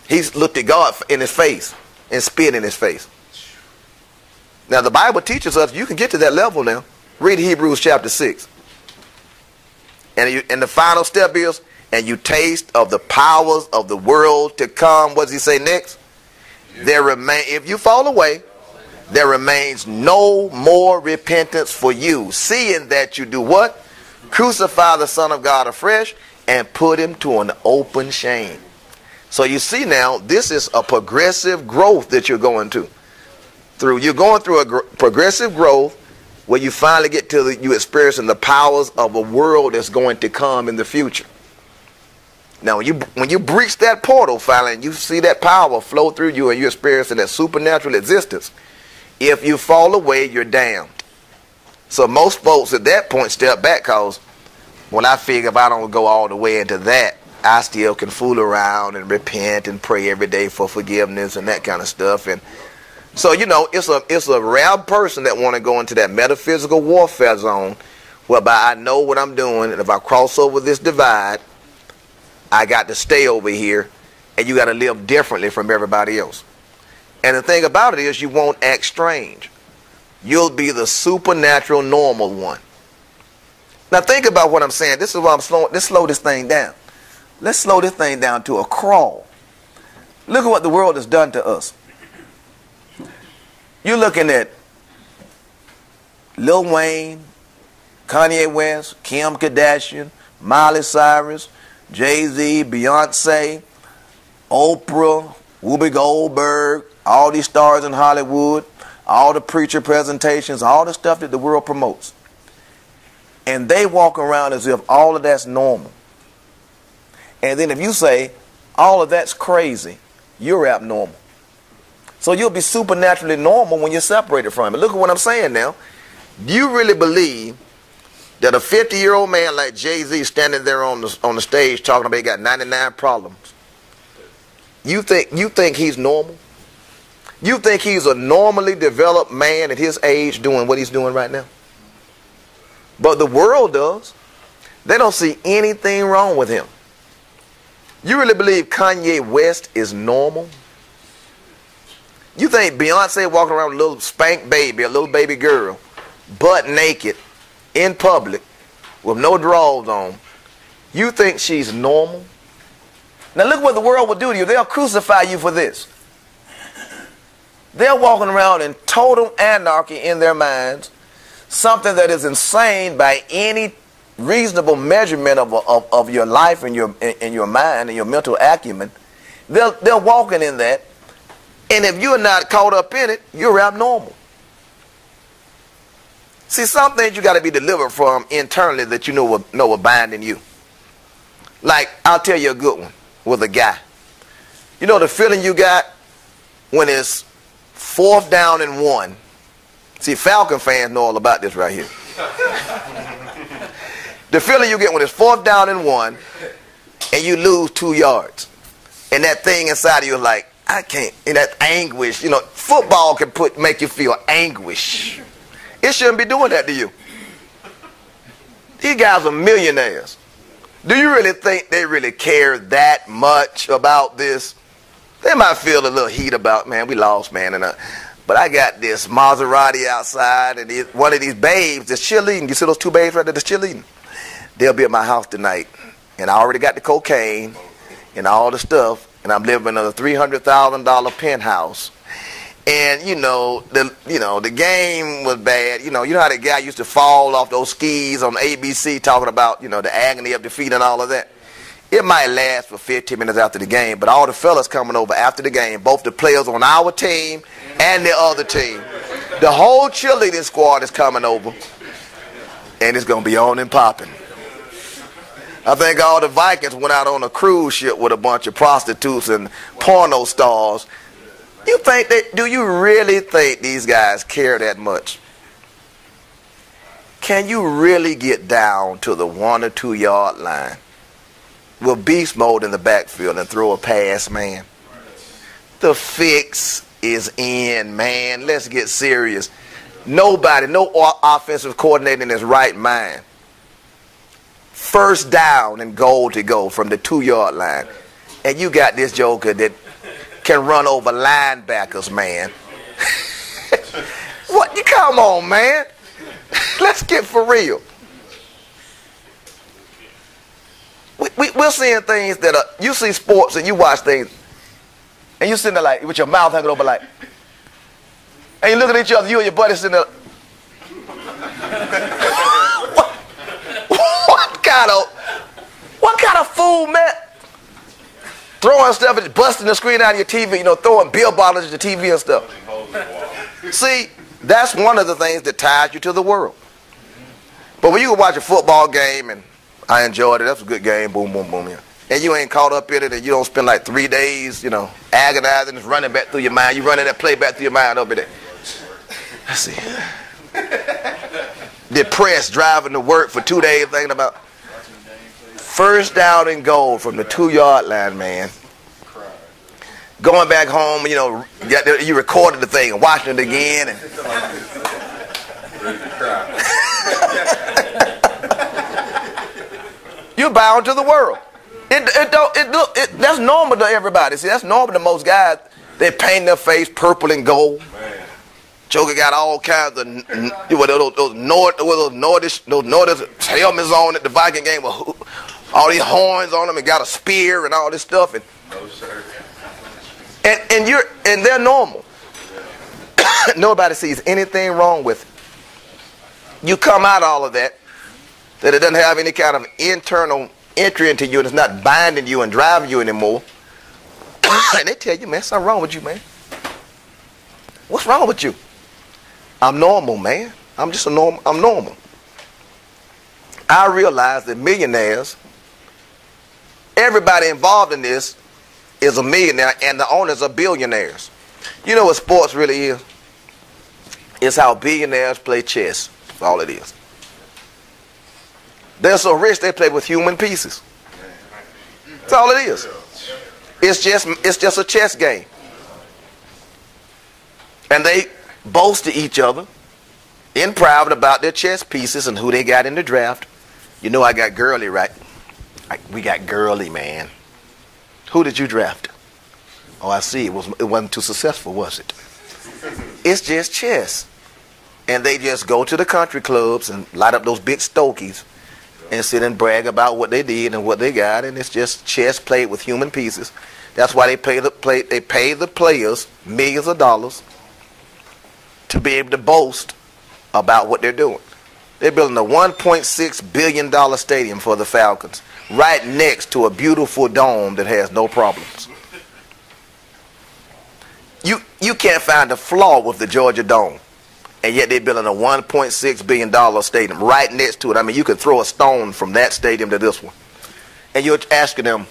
He's looked at God in his face and spit in his face. Now, the Bible teaches us you can get to that level now. Read Hebrews chapter 6. And, you, and the final step is, and you taste of the powers of the world to come. What does he say next? There remain, if you fall away, there remains no more repentance for you, seeing that you do what? Crucify the Son of God afresh and put him to an open shame. So you see now, this is a progressive growth that you're going to. Through you're going through a gr- progressive growth where you finally get to the, you experiencing the powers of a world that's going to come in the future. Now, when you when you breach that portal finally, and you see that power flow through you, and you're experiencing that supernatural existence, if you fall away, you're damned. So most folks at that point step back because when I figure if I don't go all the way into that, I still can fool around and repent and pray every day for forgiveness and that kind of stuff. And so you know, it's a it's a rare person that want to go into that metaphysical warfare zone, whereby I know what I'm doing, and if I cross over this divide, I got to stay over here, and you got to live differently from everybody else. And the thing about it is you won't act strange. You'll be the supernatural normal one. Now think about what I'm saying. This is why I'm slowing let's slow this thing down. Let's slow this thing down to a crawl. Look at what the world has done to us. You're looking at Lil Wayne, Kanye West, Kim Kardashian, Miley Cyrus, Jay-Z, Beyonce, Oprah, Whoopi Goldberg, all these stars in Hollywood, all the preacher presentations, all the stuff that the world promotes. And they walk around as if all of that's normal. And then if you say, all of that's crazy, you're abnormal. So you'll be supernaturally normal when you're separated from it. Look at what I'm saying now. Do you really believe that a 50 year old man like Jay Z standing there on the, on the stage talking about he got 99 problems, you think, you think he's normal? You think he's a normally developed man at his age doing what he's doing right now? But the world does. They don't see anything wrong with him. You really believe Kanye West is normal? You think Beyonce walking around with a little spank baby, a little baby girl, butt naked, in public, with no drawers on, you think she's normal? Now look what the world will do to you. They'll crucify you for this. They're walking around in total anarchy in their minds, something that is insane by any reasonable measurement of, of, of your life and your, and your mind and your mental acumen. They're, they're walking in that. And if you're not caught up in it, you're abnormal. See, some things you got to be delivered from internally that you know will, know will bind in you. Like, I'll tell you a good one with a guy. You know the feeling you got when it's fourth down and one. See, Falcon fans know all about this right here. *laughs* the feeling you get when it's fourth down and one and you lose two yards. And that thing inside of you is like, I can't, and that anguish, you know, football can put make you feel anguish. It shouldn't be doing that to you. These guys are millionaires. Do you really think they really care that much about this? They might feel a little heat about, man, we lost, man. And uh, but I got this Maserati outside, and one of these babes is cheerleading. You see those two babes right there that's cheerleading? They'll be at my house tonight, and I already got the cocaine and all the stuff, and I'm living in a three hundred thousand dollar penthouse and you know the you know the game was bad. You know you know how the guy used to fall off those skis on ABC talking about you know the agony of defeat and all of that. It might last for 15 minutes after the game, but all the fellas coming over after the game, both the players on our team and the other team, the whole cheerleading squad is coming over, and it's gonna be on and popping. I think all the Vikings went out on a cruise ship with a bunch of prostitutes and porno stars you think that, do you really think these guys care that much? Can you really get down to the one or two yard line with beast mode in the backfield and throw a pass, man? The fix is in, man. Let's get serious. Nobody, no offensive coordinator in his right mind. First down and goal to go from the two yard line. And you got this joker that can run over linebackers, man. what? You come on, man. Let's get for real. We, we, we're seeing things that are, you see sports and you watch things, and you're sitting there like, with your mouth hanging over like, and you looking at each other, you and your buddy sitting there. *laughs* what, what kind of, what kind of fool, man? Throwing stuff and busting the screen out of your TV, you know, throwing beer bottles at the TV and stuff. *laughs* See, that's one of the things that ties you to the world. But when you can watch a football game and I enjoyed it, that's a good game, boom, boom, boom, yeah. And you ain't caught up in it and you don't spend like three days, you know, agonizing, it's running back through your mind. You running that play back through your mind over there. Let's see. *laughs* Depressed, driving to work for two days, thinking about First down and goal from the two yard line, man. Going back home, you know, you recorded the thing and watching it again. And *laughs* You're bound to the world. It, it don't, it it, that's normal to everybody. See, that's normal to most guys. They paint their face purple and gold. Joker got all kinds of those, those, Nord, those Nordish, those Nordish helmets on at the Viking game all these horns on them and got a spear and all this stuff and no, sir. and and you're and they're normal. *coughs* Nobody sees anything wrong with it. You come out all of that that it doesn't have any kind of internal entry into you and it's not binding you and driving you anymore. *coughs* And they tell you man something wrong with you man. What's wrong with you? I'm normal man. I'm just a normal i'm normal. I realize that millionaires everybody involved in this is a millionaire and the owners are billionaires. You know what sports really is? It's how billionaires play chess. That's all it is. They're so rich they play with human pieces. That's all it is. It's just it's just a chess game. And they boast to each other in private about their chess pieces and who they got in the draft. You know I got Gurley, right? I, we got Gurley, man. Who did you draft? Oh, I see. It, was, it wasn't too successful, was it? *laughs* It's just chess. And they just go to the country clubs and light up those big stokies and sit and brag about what they did and what they got. And it's just chess played with human pieces. That's why they pay the play, they pay the players millions of dollars to be able to boast about what they're doing. They're building a 1.6 billion dollar stadium for the Falcons right next to a beautiful dome that has no problems. You you can't find a flaw with the Georgia Dome. And yet they're building a 1.6 billion dollar stadium right next to it. I mean, you could throw a stone from that stadium to this one. And you're asking them,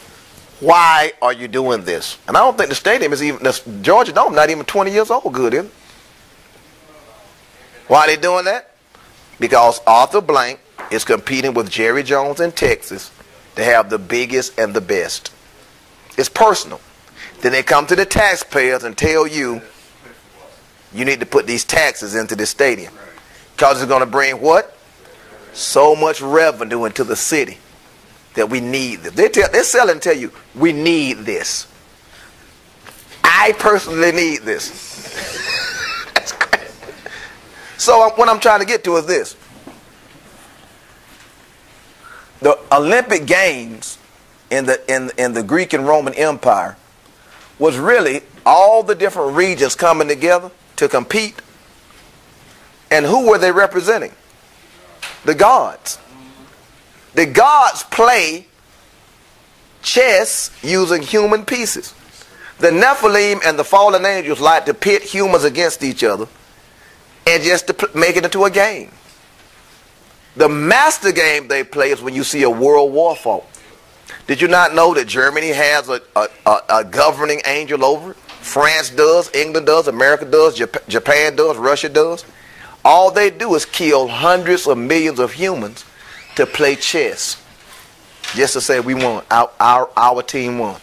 why are you doing this? And I don't think the stadium is even, the Georgia Dome not even 20 years old good, is it? Why are they doing that? Because Arthur Blank is competing with Jerry Jones in Texas to have the biggest and the best. It's personal. Then they come to the taxpayers and tell you, you need to put these taxes into the stadium. Because it's going to bring what? So much revenue into the city that we need this. They tell, they're selling tell you, we need this. I personally need this. *laughs* so what I'm trying to get to is this. The Olympic Games in the, in, in the Greek and Roman Empire was really all the different regions coming together to compete. And who were they representing? The gods. The gods play chess using human pieces. The Nephilim and the fallen angels like to pit humans against each other and just to make it into a game. The master game they play is when you see a world war fought. Did you not know that Germany has a, a, a, a governing angel over it? France does, England does, America does, Jap Japan does, Russia does. All they do is kill hundreds of millions of humans to play chess. Just to say we won, our, our, our team won.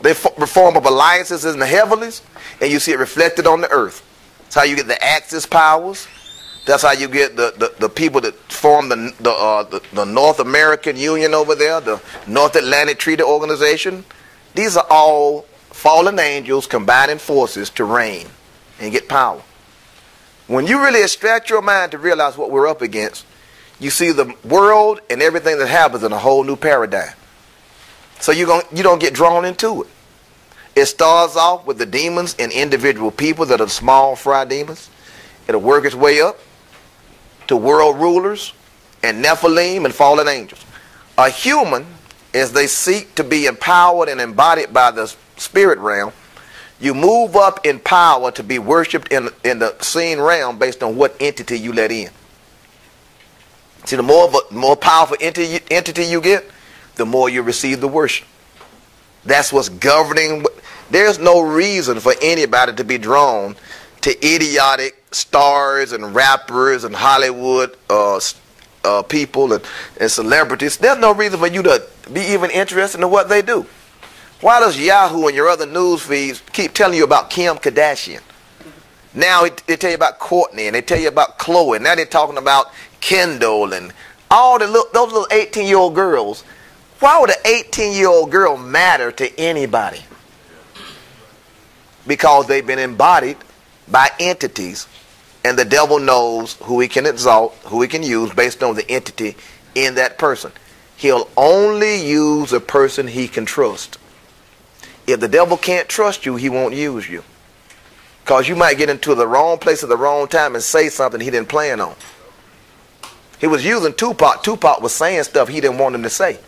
They form of alliances in the heavens, and you see it reflected on the earth. That's how you get the Axis powers. That's how you get the, the, the people that form the, the, uh, the, the North American Union over there, the North Atlantic Treaty Organization. These are all fallen angels combining forces to reign and get power. When you really extract your mind to realize what we're up against, you see the world and everything that happens in a whole new paradigm. So you going you don't get drawn into it. It starts off with the demons and individual people that are small fry demons. It'll work its way up to world rulers and Nephilim and fallen angels. A human, as they seek to be empowered and embodied by the spirit realm, you move up in power to be worshipped in, in the seen realm based on what entity you let in. See, the more, a, more powerful entity, entity you get, the more you receive the worship. That's what's governing. There's no reason for anybody to be drawn to idiotic stars and rappers and Hollywood uh, uh, people and, and celebrities. There's no reason for you to be even interested in what they do. Why does Yahoo and your other news feeds keep telling you about Kim Kardashian? Now they tell you about Kourtney and they tell you about Khloe. Now they're talking about Kendall and all the little, those little 18 year old girls. Why would an 18 year old girl matter to anybody? Because they've been embodied by entities, and the devil knows who he can exalt, who he can use based on the entity in that person. He'll only use a person he can trust. If the devil can't trust you, he won't use you. Because you might get into the wrong place at the wrong time and say something he didn't plan on. He was using Tupac. Tupac was saying stuff he didn't want him to say.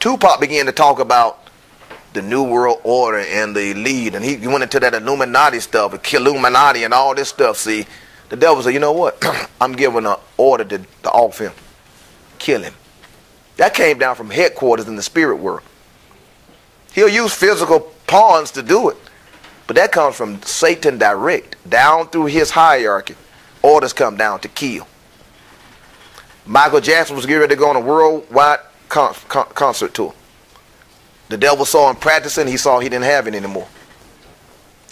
Tupac began to talk about the New World Order and the elite, and he went into that Illuminati stuff, Illuminati and all this stuff. See, the devil said, you know what? *clears throat* I'm giving an order to, to off him. Kill him. That came down from headquarters in the spirit world. He'll use physical pawns to do it. But that comes from Satan direct, down through his hierarchy. Orders come down to kill. Michael Jackson was getting ready to go on a worldwide con con concert tour. The devil saw him practicing. He saw he didn't have it anymore.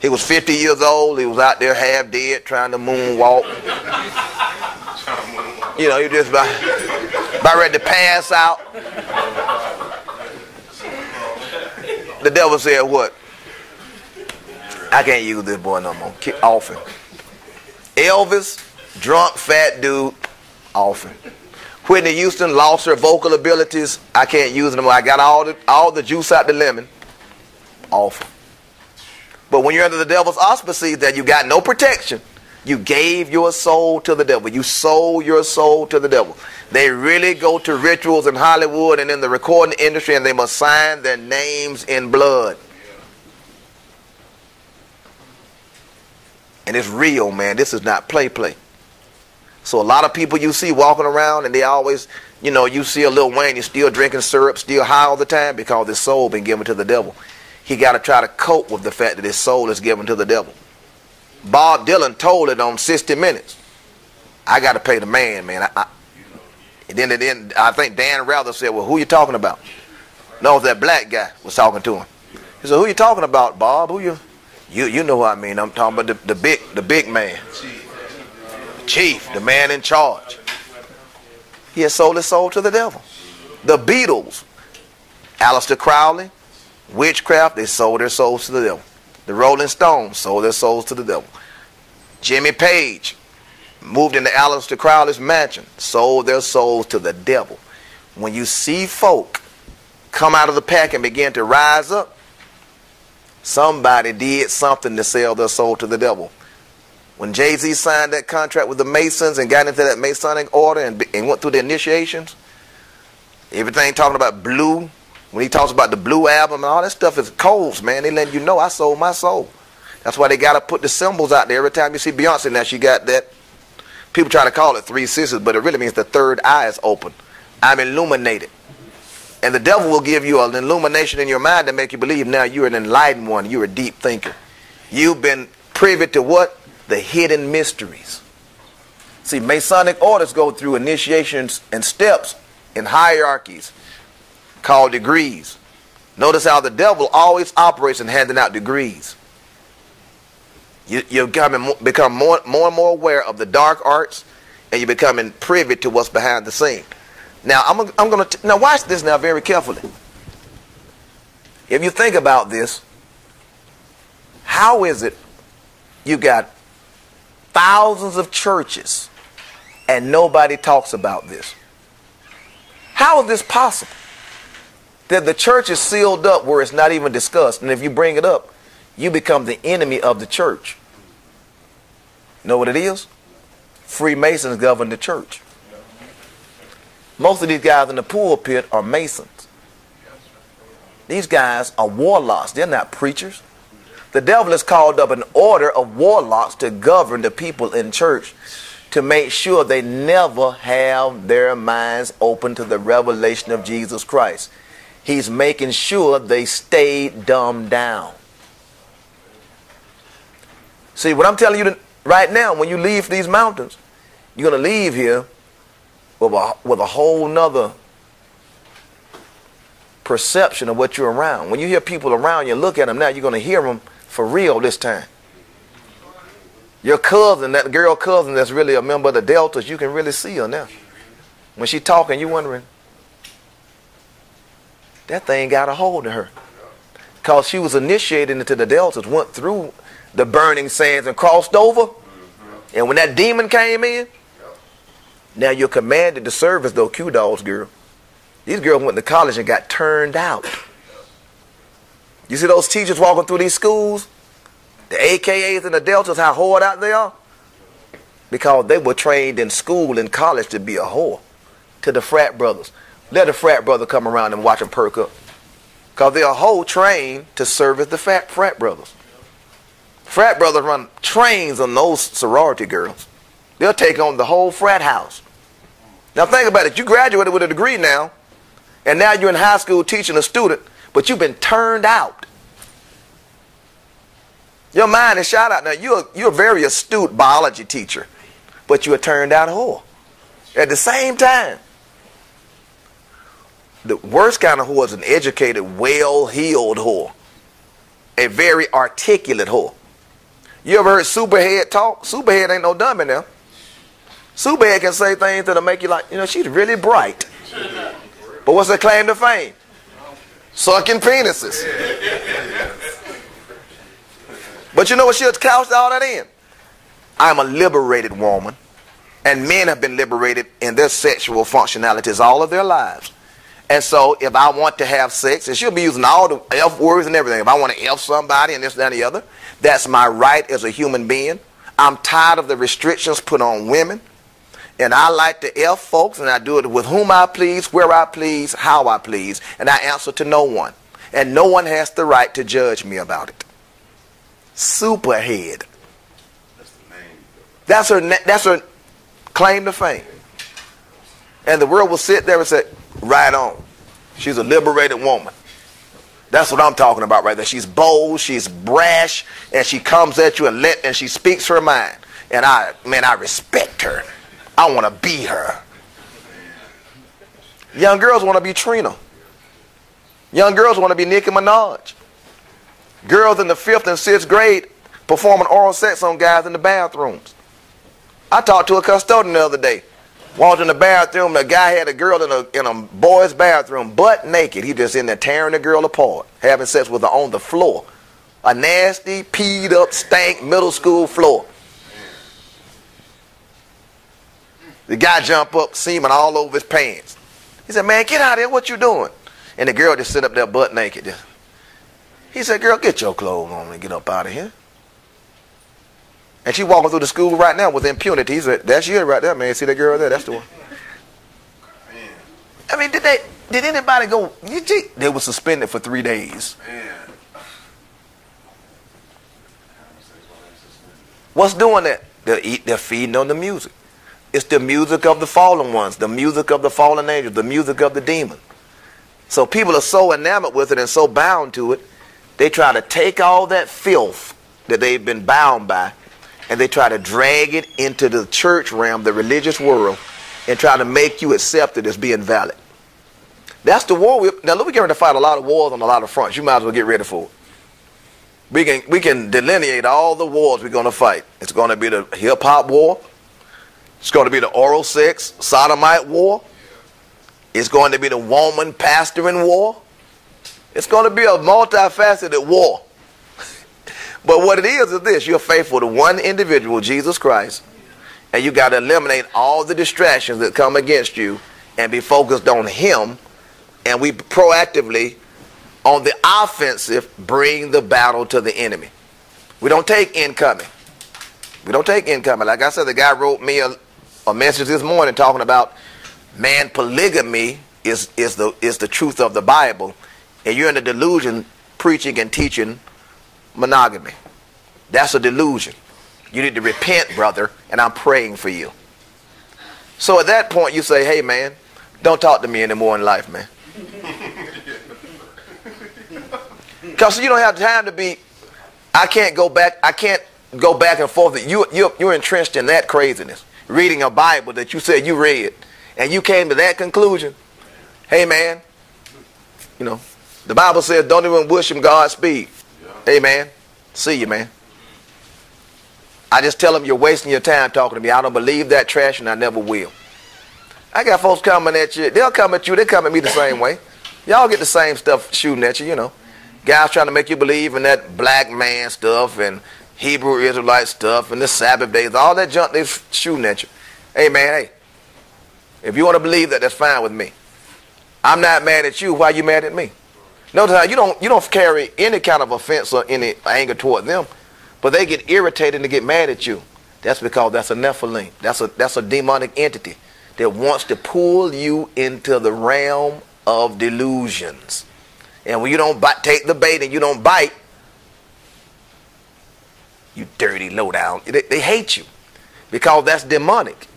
He was 50 years old. He was out there half dead trying to moonwalk. You know, he was just about, about ready to pass out. The devil said, What? I can't use this boy no more. Kick off him. Elvis, drunk, fat dude, off him. Whitney Houston lost her vocal abilities. I can't use them. I got all the all the juice out the lemon. Off. But when you're under the devil's auspices, that you got no protection. You gave your soul to the devil. You sold your soul to the devil. They really go to rituals in Hollywood and in the recording industry and they must sign their names in blood. And it's real, man. This is not play play. So a lot of people you see walking around and they always, you know, you see a Lil Wayne, he's still drinking syrup, still high all the time because his soul been given to the devil. He got to try to cope with the fact that his soul is given to the devil. Bob Dylan told it on 60 Minutes. I got to pay the man, man. I, I, and then, and then I think Dan Rather said, well, who you talking about? No, that black guy was talking to him. He said, who you talking about, Bob? Who you? You, you know what I mean. I'm talking about the, the big, the big man chief, the man in charge. He has sold his soul to the devil. The Beatles, Aleister Crowley, witchcraft, they sold their souls to the devil. The Rolling Stones sold their souls to the devil. Jimmy Page moved into Aleister Crowley's mansion, sold their souls to the devil. When you see folk come out of the pack and begin to rise up, somebody did something to sell their soul to the devil. When Jay Z signed that contract with the Masons and got into that Masonic order and, and went through the initiations, everything talking about blue, when he talks about the blue album and all that stuff is codes, man. They letting you know I sold my soul. That's why they got to put the symbols out there every time you see Beyonce. Now she got that. People try to call it three sisters, but it really means the third eye is open. I'm illuminated. And the devil will give you an illumination in your mind to make you believe now you're an enlightened one. You're a deep thinker. You've been privy to what? The hidden mysteries. See, Masonic orders go through initiations and steps in hierarchies called degrees. Notice how the devil always operates in handing out degrees. You, you become, become more, more and more aware of the dark arts, and you're becoming privy to what's behind the scene. Now, I'm, I'm going to now watch this now very carefully. If you think about this, how is it you got thousands of churches and nobody talks about this. How is this possible? That the church is sealed up where it's not even discussed. And if you bring it up, you become the enemy of the church. Know what it is? Freemasons govern the church. Most of these guys in the pulpit are Masons. These guys are warlocks. They're not preachers. The devil has called up an order of warlocks to govern the people in church to make sure they never have their minds open to the revelation of Jesus Christ. He's making sure they stay dumbed down. See, what I'm telling you right now, when you leave these mountains, you're going to leave here with a, with a whole nother perception of what you're around. When you hear people around you, look at them now, you're going to hear them for real this time. Your cousin, that girl cousin that's really a member of the Deltas, you can really see her now. When she talking, you wondering, that thing got a hold of her. Because she was initiated into the Deltas, went through the burning sands and crossed over. And when that demon came in, now you're commanded to serve as those Q dolls, girl. These girls went to college and got turned out. You see those teachers walking through these schools? The AKAs and the Deltas, how whored out they are? Because they were trained in school and college to be a whore. To the frat brothers. Let a frat brother come around and watch them perk up. Because they're a whole trained to service the frat, frat brothers. Frat brothers run trains on those sorority girls. They'll take on the whole frat house. Now think about it. You graduated with a degree now, and now you're in high school teaching a student but you've been turned out. Your mind is shot out. Now, you're, you're a very astute biology teacher, but you are turned out a whore. At the same time, the worst kind of whore is an educated, well-heeled whore. A very articulate whore. You ever heard Superhead talk? Superhead ain't no dummy now. Superhead can say things that'll make you like, you know, she's really bright. But what's her claim to fame? Sucking penises. But you know what she'll couch all that in? I'm a liberated woman. And men have been liberated in their sexual functionalities all of their lives. And so if I want to have sex, and she'll be using all the F words and everything. If I want to F somebody and this, that, and the other, that's my right as a human being. I'm tired of the restrictions put on women. And I like to F folks, and I do it with whom I please, where I please, how I please. And I answer to no one. And no one has the right to judge me about it. Superhead. That's her, that's her claim to fame. And the world will sit there and say, right on. She's a liberated woman. That's what I'm talking about right there. She's bold, she's brash, and she comes at you and let and she speaks her mind. And I man, I respect her. I want to be her. Young girls want to be Trina. Young girls want to be Nicki Minaj. Girls in the fifth and sixth grade performing oral sex on guys in the bathrooms. I talked to a custodian the other day. Walked in the bathroom, the guy had a girl in a, in a boy's bathroom, butt naked. He just in there tearing the girl apart, having sex with her on the floor. A nasty, peed up, stank middle school floor. The guy jump up, semen all over his pants. He said, man, get out of here. What you doing? And the girl just sit up there butt naked. Just. He said, girl, get your clothes on and get up out of here. And she walking through the school right now with impunity. He said, that's you right there, man. See that girl there? That's the one. I mean, did they? Did anybody go? They were suspended for three days. What's doing that? They're, eat, they're feeding on the music. It's the music of the fallen ones, the music of the fallen angels, the music of the demon. So people are so enamored with it and so bound to it, they try to take all that filth that they've been bound by and they try to drag it into the church realm, the religious world, and try to make you accept it as being valid. That's the war. We, now, look, we're going to fight a lot of wars on a lot of fronts. You might as well get ready for it. We can, we can delineate all the wars we're going to fight. It's going to be the hip hop war. It's going to be the oral sex, sodomite war. It's going to be the woman pastoring war. It's going to be a multifaceted war. *laughs* But what it is is this you're faithful to one individual, Jesus Christ, and you got to eliminate all the distractions that come against you and be focused on Him. And we proactively, on the offensive, bring the battle to the enemy. We don't take incoming. We don't take incoming. Like I said, the guy wrote me a, a message this morning talking about man polygamy is, is, the, is the truth of the Bible. And you're in the delusion preaching and teaching monogamy. That's a delusion. You need to repent, brother, and I'm praying for you. So at that point, you say, hey, man, don't talk to me anymore in life, man. *laughs* Because you don't have time to be, I can't go back, I can't go back and forth. You, you're, you're entrenched in that craziness. Reading a Bible that you said you read, and you came to that conclusion. Hey, man, you know, the Bible says don't even wish him Godspeed. Hey, man. See you, man. I just tell them you're wasting your time talking to me. I don't believe that trash and I never will. I got folks coming at you. They'll come at you. They come at me the same way. Y'all get the same stuff shooting at you, you know. Guys trying to make you believe in that black man stuff and Hebrew Israelite stuff and the Sabbath days, all that junk they're shooting at you. Hey, man, hey. If you want to believe that, that's fine with me. I'm not mad at you. Why you mad at me? Notice how you don't you don't carry any kind of offense or any anger toward them, but they get irritated and they get mad at you. That's because that's a Nephilim. That's a that's a demonic entity that wants to pull you into the realm of delusions. And when you don't bite, take the bait and you don't bite, you dirty low down. They, they hate you because that's demonic.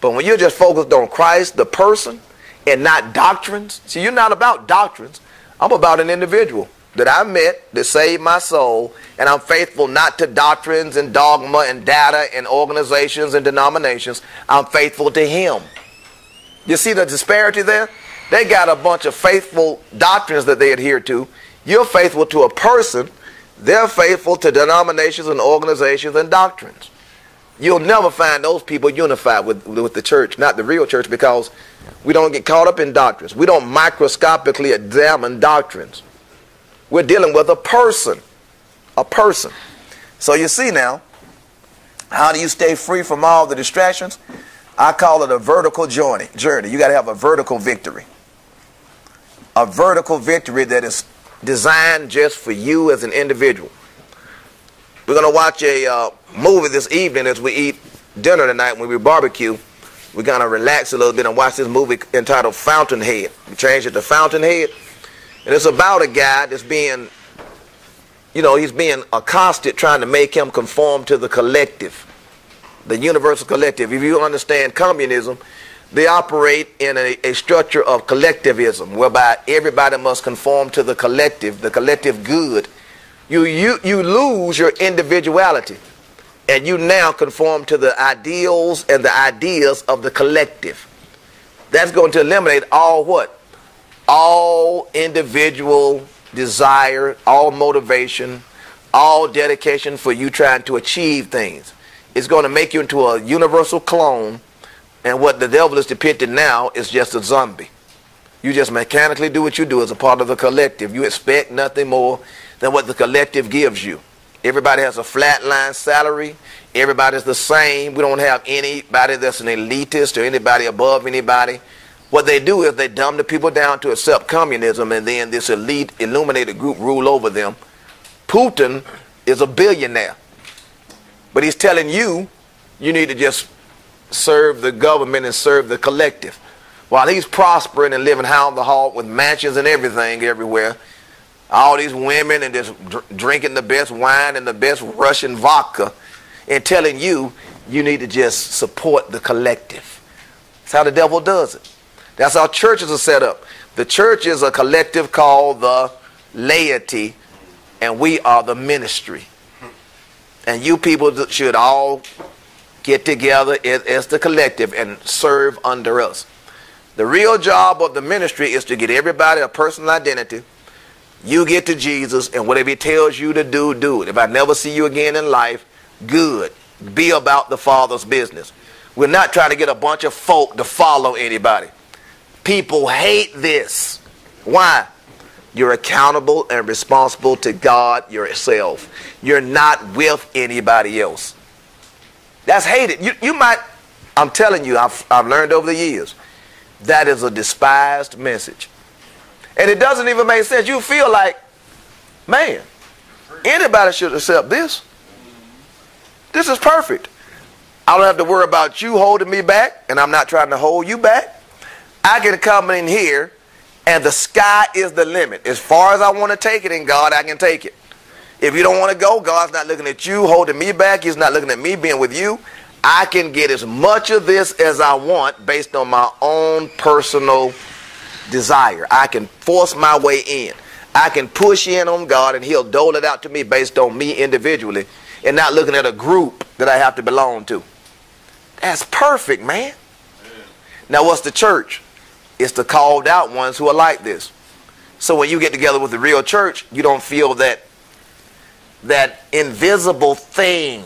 But when you're just focused on Christ, the person, and not doctrines, see, you're not about doctrines. I'm about an individual. that I met that saved my soul, and I'm faithful not to doctrines and dogma and data and organizations and denominations. I'm faithful to Him. You see the disparity there? They got a bunch of faithful doctrines that they adhere to. You're faithful to a person. They're faithful to denominations and organizations and doctrines. You'll never find those people unified with, with the church, not the real church, because we don't get caught up in doctrines. We don't microscopically examine doctrines. We're dealing with a person. A person. So you see now, how do you stay free from all the distractions? I call it a vertical journey. Journey. You got to have a vertical victory. A vertical victory that is designed just for you as an individual. We're going to watch a uh, movie this evening as we eat dinner tonight when we barbecue. We're going to relax a little bit and watch this movie entitled Fountainhead. We changed it to Fountainhead. And it's about a guy that's being, you know, he's being accosted trying to make him conform to the collective, the universal collective. If you understand communism, they operate in a, a structure of collectivism whereby everybody must conform to the collective, the collective good. You, you, you lose your individuality and you now conform to the ideals and the ideas of the collective. That's going to eliminate all what? all individual desire, all motivation, all dedication for you trying to achieve things. It's going to make you into a universal clone, and what the devil is depicting now is just a zombie. You just mechanically do what you do as a part of the collective. You expect nothing more than what the collective gives you. Everybody has a flatline salary. Everybody's the same. We don't have anybody that's an elitist or anybody above anybody. What they do is they dumb the people down to accept communism, and then this elite, illuminated group rule over them. Putin is a billionaire, but he's telling you you need to just serve the government and serve the collective. While he's prospering and living hound the hall with mansions and everything everywhere, all these women and just dr- drinking the best wine and the best Russian vodka, and telling you you need to just support the collective. That's how the devil does it. That's how churches are set up. The church is a collective called the laity, and we are the ministry. And you people should all get together as the collective and serve under us. The real job of the ministry is to get everybody a personal identity. You get to Jesus, and whatever he tells you to do, do it. If I never see you again in life, good. Be about the Father's business. We're not trying to get a bunch of folk to follow anybody. People hate this. Why? You're accountable and responsible to God yourself. You're not with anybody else. That's hated. You, you might, I'm telling you, I've, I've learned over the years, that is a despised message. And it doesn't even make sense. You feel like, man, anybody should accept this. This is perfect. I don't have to worry about you holding me back, and I'm not trying to hold you back. I can come in here and the sky is the limit. As far as I want to take it in God, I can take it. If you don't want to go, God's not looking at you holding me back. He's not looking at me being with you. I can get as much of this as I want based on my own personal desire. I can force my way in. I can push in on God and he'll dole it out to me based on me individually and not looking at a group that I have to belong to. That's perfect, man. Now, what's the church? It's the called out ones who are like this. So when you get together with the real church, you don't feel that that invisible thing.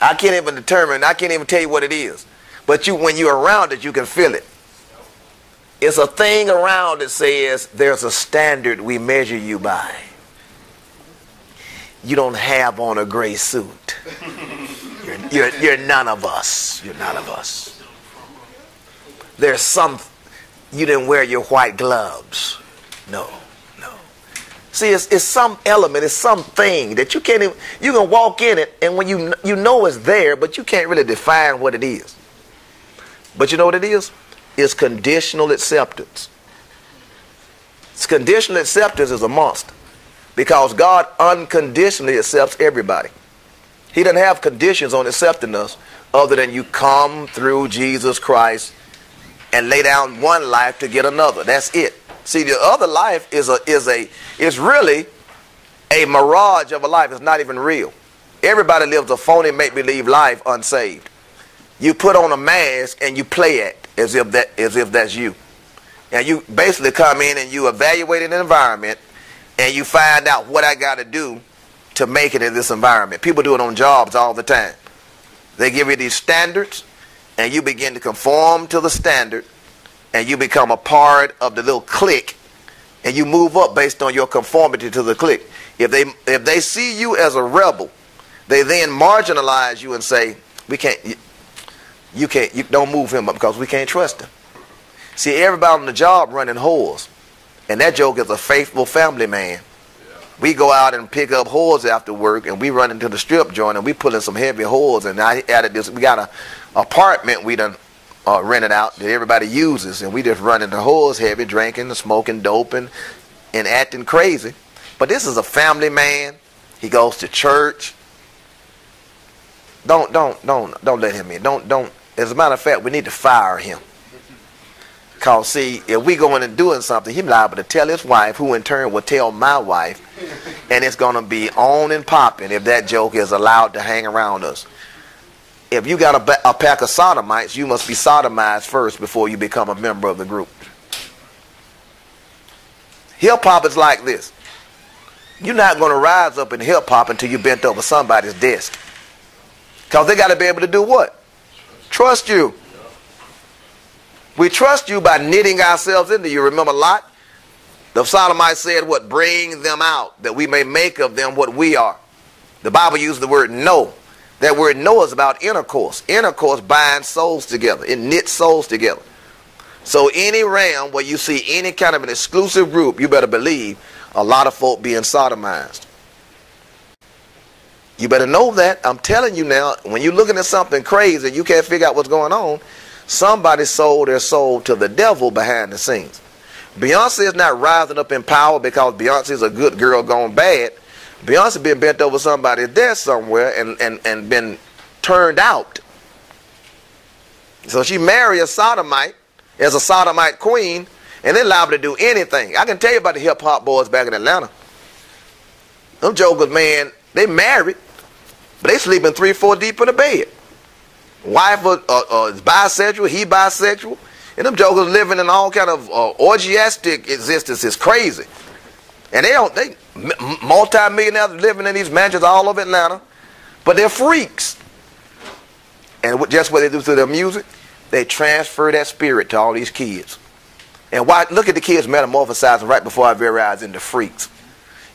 I can't even determine, I can't even tell you what it is. But you when you're around it, you can feel it. It's a thing around that says there's a standard we measure you by. You don't have on a gray suit. *laughs* You're, you're, you're none of us. You're none of us. There's some you didn't wear your white gloves. No, no. See, it's, it's some element, it's something that you can't even, you can walk in it and when you, you know it's there, but you can't really define what it is. But you know what it is? It's conditional acceptance. It's conditional acceptance is a monster because God unconditionally accepts everybody. He doesn't have conditions on accepting us other than you come through Jesus Christ and lay down one life to get another. That's it. See, the other life is a is a is really a mirage of a life. It's not even real. Everybody lives a phony make-believe life unsaved. You put on a mask and you play it as if that as if that's you. And you basically come in and you evaluate an environment and you find out what I got to do to make it in this environment. People do it on jobs all the time. They give you these standards and you begin to conform to the standard and you become a part of the little clique and you move up based on your conformity to the clique. If they if they see you as a rebel, they then marginalize you and say, "We can't you, you can't you don't move him up because we can't trust him." See, everybody on the job running whores. And that joke is a faithful family man. We go out and pick up whores after work, and we run into the strip joint, and we pull in some heavy whores. And I added this. We got a apartment we done uh, rented out that everybody uses, and we just running the whores heavy, drinking, smoking doping, and, acting crazy. But this is a family man. He goes to church. Don't don't don't don't let him in. Don't don't. As a matter of fact, we need to fire him. Cause see, if we go in and doing something, he's liable to tell his wife, who in turn will tell my wife, and it's gonna be on and popping if that joke is allowed to hang around us. If you got a, a pack of sodomites, you must be sodomized first before you become a member of the group. Hip hop is like this. You're not going to rise up in hip hop until you bent over somebody's desk. Because they got to be able to do what? Trust you. We trust you by knitting ourselves into you. Remember Lot? The Sodomites said, What? Bring them out, that we may make of them what we are. The Bible used the word know. That word know is about intercourse. Intercourse binds souls together, it knits souls together. So, any realm where you see any kind of an exclusive group, you better believe a lot of folk being sodomized. You better know that. I'm telling you now, when you're looking at something crazy, you can't figure out what's going on. Somebody sold their soul to the devil behind the scenes. Beyonce is not rising up in power because Beyonce is a good girl gone bad. Beyonce been bent over somebody desk somewhere and, and, and been turned out. So she married a sodomite as a sodomite queen and they're liable to do anything. I can tell you about the hip hop boys back in Atlanta. Them jokers, man, they married, but they sleeping three, four deep in the bed wife uh, uh, is bisexual, he bisexual, and them jokers living in all kind of uh, orgiastic existence is crazy. And they don't, they multi-millionaires living in these mansions all over Atlanta, but they're freaks. And just what they do to their music, they transfer that spirit to all these kids. And why? Look at the kids metamorphosizing right before our very eyes into freaks.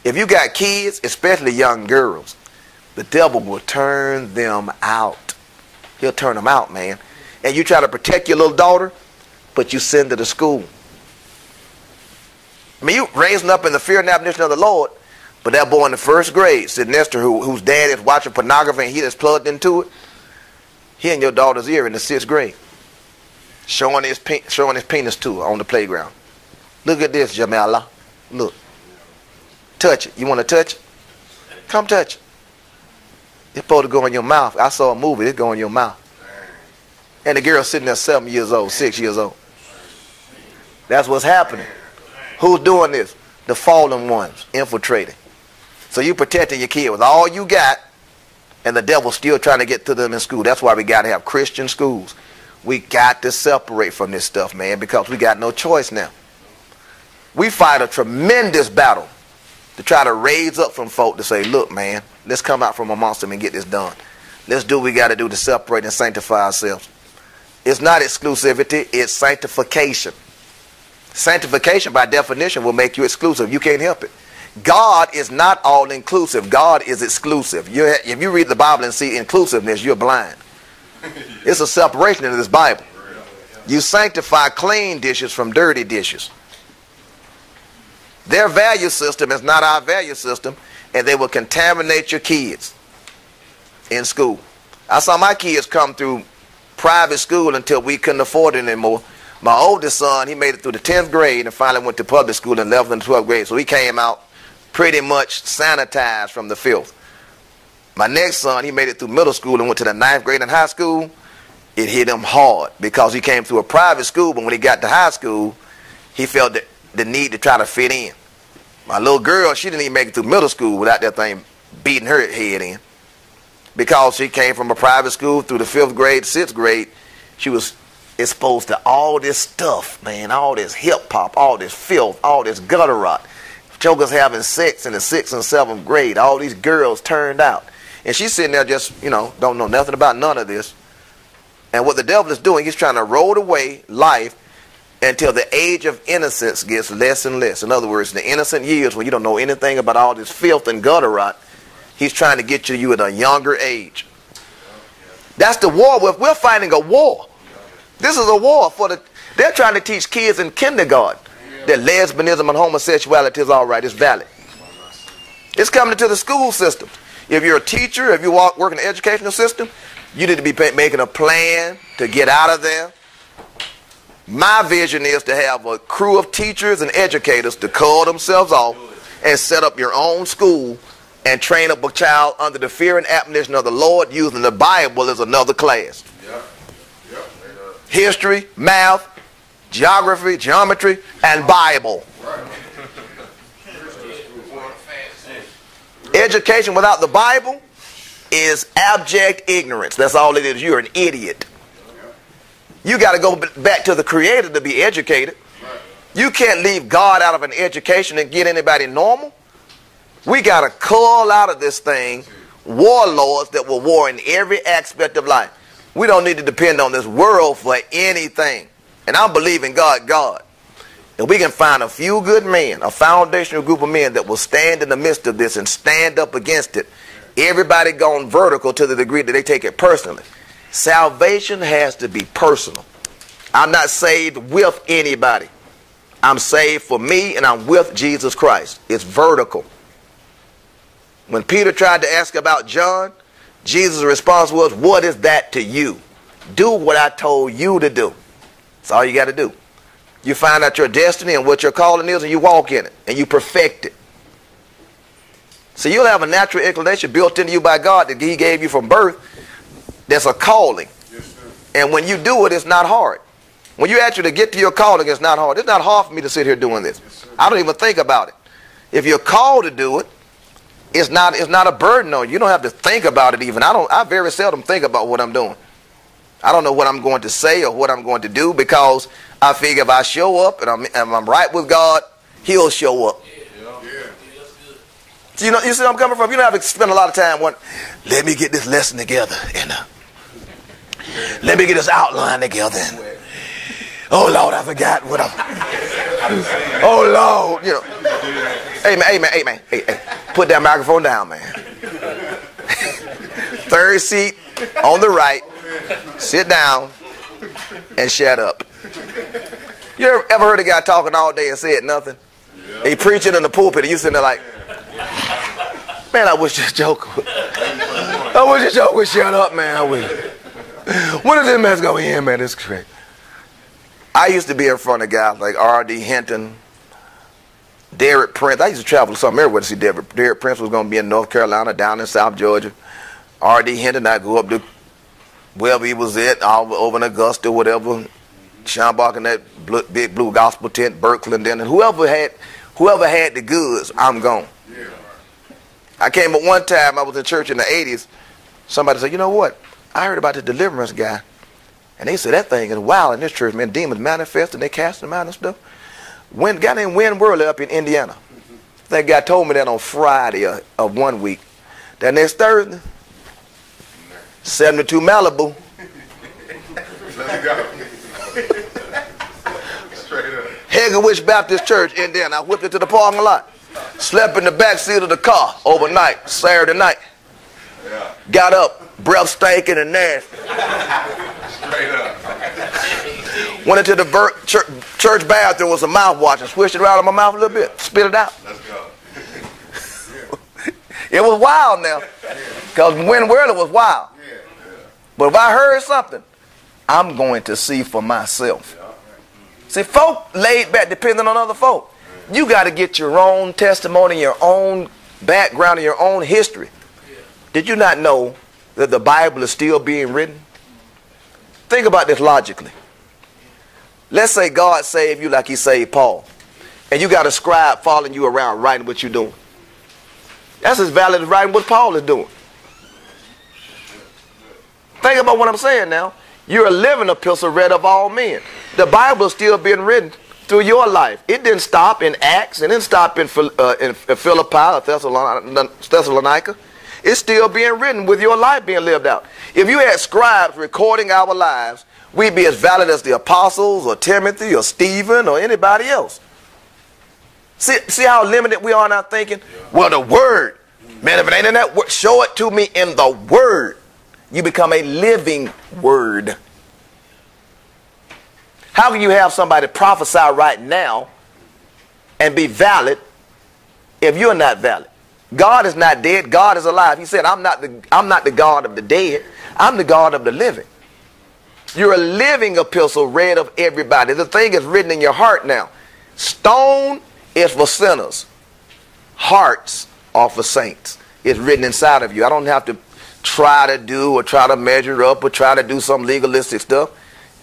If you got kids, especially young girls, the devil will turn them out. He'll turn them out, man. And you try to protect your little daughter, but you send her to school. I mean, you raising up in the fear and admonition of the Lord, but that boy in the first grade, next to who, whose dad is watching pornography and he just plugged into it, he in your daughter's ear in the sixth grade, showing his, showing his penis to her on the playground. Look at this, Jamala. Look. Touch it. You want to touch it? Come touch it. It's supposed to go in your mouth. I saw a movie, it go in your mouth. And the girl sitting there seven years old, six years old. That's what's happening. Who's doing this? The fallen ones infiltrating. So you protecting your kid with all you got, and the devil's still trying to get to them in school. That's why we got to have Christian schools. We got to separate from this stuff, man, because we got no choice now. We fight a tremendous battle to try to raise up from folk to say, look, man, let's come out from amongst them and get this done. Let's do what we got to do to separate and sanctify ourselves. It's not exclusivity, it's sanctification. Sanctification, by definition, will make you exclusive. You can't help it. God is not all inclusive. God is exclusive. You, if you read the Bible and see inclusiveness, you're blind. *laughs* It's a separation in this Bible. You sanctify clean dishes from dirty dishes. Their value system is not our value system, and they will contaminate your kids in school. I saw my kids come through private school until we couldn't afford it anymore. My oldest son, he made it through the 10th grade and finally went to public school and in the 12th grade. So he came out pretty much sanitized from the filth. My next son, he made it through middle school and went to the ninth grade in high school. It hit him hard because he came through a private school, but when he got to high school, he felt the need to try to fit in. My little girl, she didn't even make it through middle school without that thing beating her head in. Because she came from a private school through the fifth grade, sixth grade, she was exposed to all this stuff, man, all this hip hop, all this filth, all this gutter rot. Chokers having sex in the sixth and seventh grade. All these girls turned out. And she's sitting there just, you know, don't know nothing about none of this. And what the devil is doing, he's trying to roll away life until the age of innocence gets less and less. In other words, the innocent years when you don't know anything about all this filth and gutter rot, he's trying to get you to you at a younger age. That's the war. We're, we're fighting a war. This is a war for the. They're trying to teach kids in kindergarten that lesbianism and homosexuality is all right. It's valid. It's coming into the school system. If you're a teacher, if you work in the educational system, you need to be making a plan to get out of there my vision is to have a crew of teachers and educators to call themselves off and set up your own school and train up a child under the fear and admonition of the Lord using the Bible as another class. History, math, geography, geometry, and Bible. Education without the Bible is abject ignorance. That's all it is. You're an idiot. You got to go back to the Creator to be educated. You can't leave God out of an education and get anybody normal. We got to call out of this thing warlords that will war in every aspect of life. We don't need to depend on this world for anything. And I believe in God, God. And we can find a few good men, a foundational group of men that will stand in the midst of this and stand up against it, everybody gone vertical to the degree that they take it personally. Salvation has to be personal. I'm not saved with anybody. I'm saved for me and I'm with Jesus Christ. It's vertical. When Peter tried to ask about John, Jesus' response was, What is that to you? Do what I told you to do. That's all you got to do. You find out your destiny and what your calling is, and you walk in it and you perfect it. So you'll have a natural inclination built into you by God that He gave you from birth That's a calling. Yes, and when you do it, it's not hard. When you actually get to your calling, it's not hard. It's not hard for me to sit here doing this. Yes, I don't even think about it. If you're called to do it, it's not it's not a burden on you. You don't have to think about it even. I don't I very seldom think about what I'm doing. I don't know what I'm going to say or what I'm going to do because I figure if I show up and I'm, and I'm right with God, He'll show up. So you know, you see where I'm coming from? You don't have to spend a lot of time one. Let me get this lesson together and uh, let me get this outline together. And, oh Lord, I forgot what I'm. Oh Lord, you know. Hey man, hey man, hey man, hey, hey. Put that microphone down, man. *laughs* Third seat on the right. Sit down and shut up. You ever ever heard a guy talking all day and said nothing? He preaching in the pulpit and you sitting there like, man, I wish this joke. I wish this joke would shut up, man. I wish. When is this mess going in, man? This crazy. I used to be in front of guys like R.D. Hinton, Derek Prince. I used to travel to somewhere everywhere to see Derek. Derek Prince was going to be in North Carolina, down in South Georgia. R.D. Hinton, I go up to wherever he was at, all over in Augusta, whatever. Schambach in that blue, big blue gospel tent, Berkeley, then and whoever had, whoever had the goods, I'm gone. Yeah. I came at one time. I was in church in the '80s. Somebody said, "You know what? I heard about the deliverance guy. And they said that thing is wild in this church, man. Demons manifest and they cast them out and stuff. When guy named Win Worley up in Indiana. That guy told me that on Friday of, one week. That next Thursday, 72 Malibu. Let's go. Straight up. Hegewisch Baptist Church, Indiana. I whipped it to the parking lot. Slept in the back seat of the car overnight, Saturday night. Yeah. Got up, breath stinking and nasty. Straight up. Went into the church, church bathroom with some mouthwash and swished it around in my mouth a little bit. Spit it out. Let's go. *laughs* it was wild now. Because Win Worley was wild. But if I heard something, I'm going to see for myself. Mm-hmm. See, folk laid back depending on other folk. You got to get your own testimony, your own background, and your own history. Did you not know that the Bible is still being written? Think about this logically. Let's say God saved you like he saved Paul. And you got a scribe following you around writing what you're doing. That's as valid as writing what Paul is doing. Think about what I'm saying now. You're a living epistle read of all men. The Bible is still being written through your life. It didn't stop in Acts. It didn't stop in, uh, in Philippi or Thessalonica. It's still being written with your life being lived out. If you had scribes recording our lives, we'd be as valid as the apostles or Timothy or Stephen or anybody else. See, see how limited we are in our thinking? Well, the word. Man, if it ain't in that word, show it to me in the word. You become a living word. How can you have somebody prophesy right now and be valid if you're not valid? God is not dead. God is alive. He said, I'm not the, I'm not the God of the dead. I'm the God of the living. You're a living epistle read of everybody. The thing is written in your heart now. Stone is for sinners. Hearts are for saints. It's written inside of you. I don't have to try to do or try to measure up or try to do some legalistic stuff.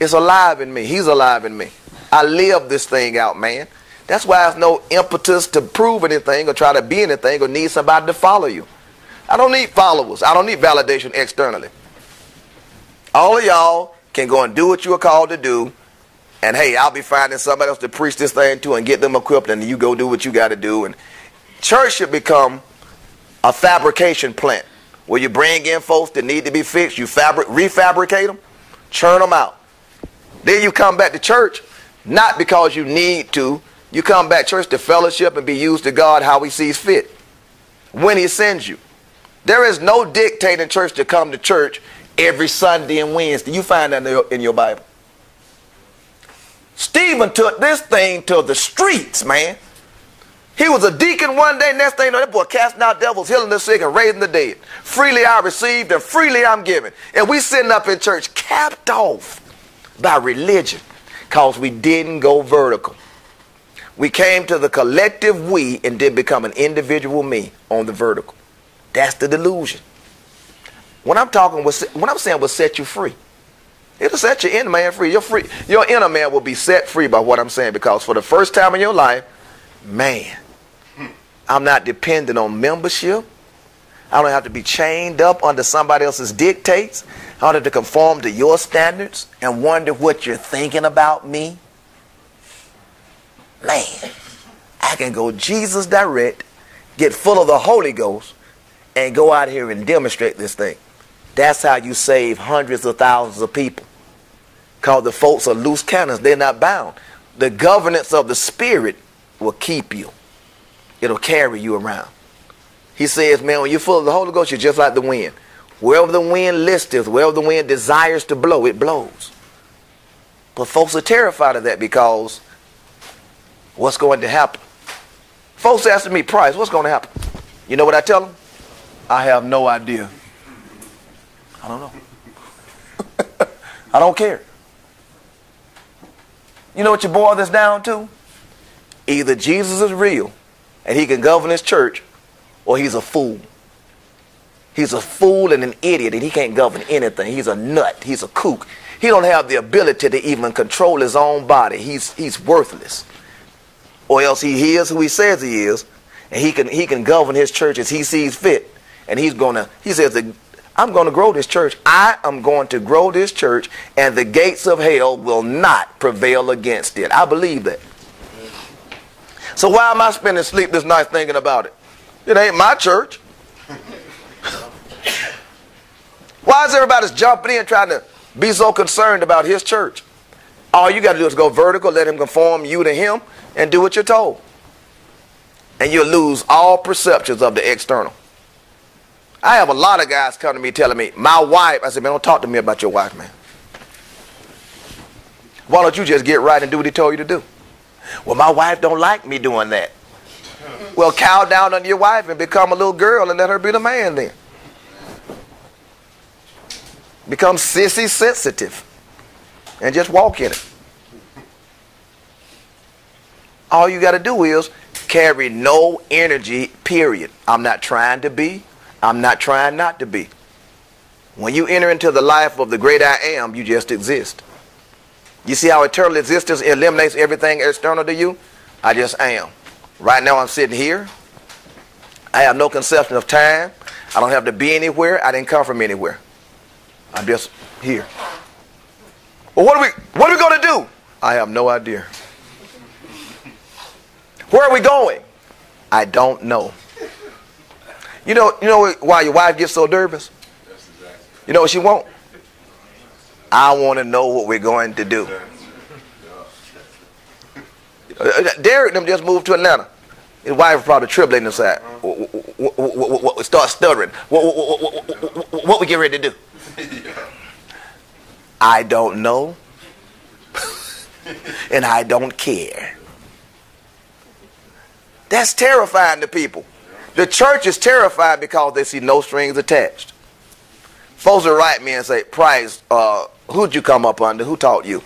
It's alive in me. He's alive in me. I live this thing out, man. That's why there's no impetus to prove anything or try to be anything or need somebody to follow you. I don't need followers. I don't need validation externally. All of y'all can go and do what you are called to do. And hey, I'll be finding somebody else to preach this thing to and get them equipped and you go do what you got to do. And church should become a fabrication plant where you bring in folks that need to be fixed. You fabric, refabricate them, churn them out. Then you come back to church, not because you need to, you come back church to fellowship and be used to God how he sees fit. When he sends you. There is no dictating church to come to church every Sunday and Wednesday. You find that in your Bible. Stephen took this thing to the streets, man. He was a deacon one day, next thing you know, that boy casting out devils, healing the sick, and raising the dead. Freely I received, and freely I'm given. And we sitting up in church, capped off by religion, because we didn't go vertical. We came to the collective we and did become an individual me on the vertical. That's the delusion. When I'm talking, when I'm saying will set you free, it'll set your inner man free. Your free, your inner man will be set free by what I'm saying because for the first time in your life, man, I'm not dependent on membership. I don't have to be chained up under somebody else's dictates. I don't have to conform to your standards and wonder what you're thinking about me. Man, I can go Jesus direct, get full of the Holy Ghost, and go out here and demonstrate this thing. That's how you save hundreds of thousands of people. Because the folks are loose cannons, they're not bound. The governance of the Spirit will keep you, it'll carry you around. He says, man, when you're full of the Holy Ghost, you're just like the wind. Wherever the wind listeth, wherever the wind desires to blow, it blows. But folks are terrified of that because what's going to happen? Folks asking me, Price, what's going to happen? You know what I tell them? I have no idea. I don't know. *laughs* I don't care. You know what you boil this down to? Either Jesus is real and he can govern his church, or he's a fool. He's a fool and an idiot and he can't govern anything. He's a nut. He's a kook. He don't have the ability to even control his own body. He's, he's worthless or else he is who he says he is, and he can he can govern his church as he sees fit. And he's gonna he says that I'm to grow this church. I am going to grow this church, and the gates of hell will not prevail against it. I believe that. So why am I spending sleep this night thinking about it? It ain't my church. *laughs* Why is everybody jumping in trying to be so concerned about his church? All you got to do is go vertical, let him conform you to him, and do what you're told. And you'll lose all perceptions of the external. I have a lot of guys come to me telling me, my wife, I said, man, don't talk to me about your wife, man. Why don't you just get right and do what he told you to do? Well, my wife don't like me doing that. *laughs* Well, cow down on your wife and become a little girl and let her be the man then. Become sissy sensitive and just walk in it. All you got to do is carry no energy, period. I'm not trying to be. I'm not trying not to be. When you enter into the life of the great I am, you just exist. You see how eternal existence eliminates everything external to you? I just am. Right now I'm sitting here. I have no conception of time. I don't have to be anywhere. I didn't come from anywhere. I'm just here. Well, what are we what are we going to do? I have no idea. Where are we going? I don't know. You know, you know why your wife gets so nervous? You know what she won't? I want to know what we're going to do. Uh, Derek them just moved to Atlanta. His wife probably tribulating inside. Start stuttering. What we get ready to do? I don't know. and I don't care. That's terrifying to people. The church is terrified because they see no strings attached. Folks will write me and say, Price, uh, who'd you come up under? Who taught you?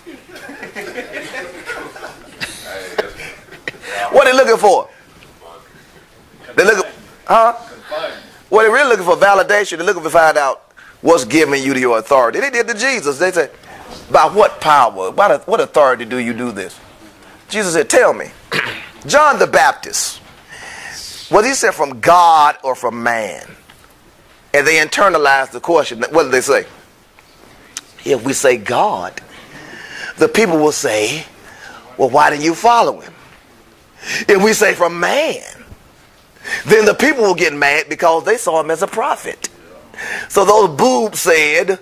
what are they looking for? They look, huh? What they're really looking for validation. They're looking to find out what's giving you your authority. They did to Jesus. They said, by what power, by what authority do you do this? Jesus said, tell me. John the Baptist, was he sent from God or from man? And they internalized the question. What did they say? If we say God, the people will say, well, why didn't you follow him? If we say from man, then the people will get mad because they saw him as a prophet. So those boobs said,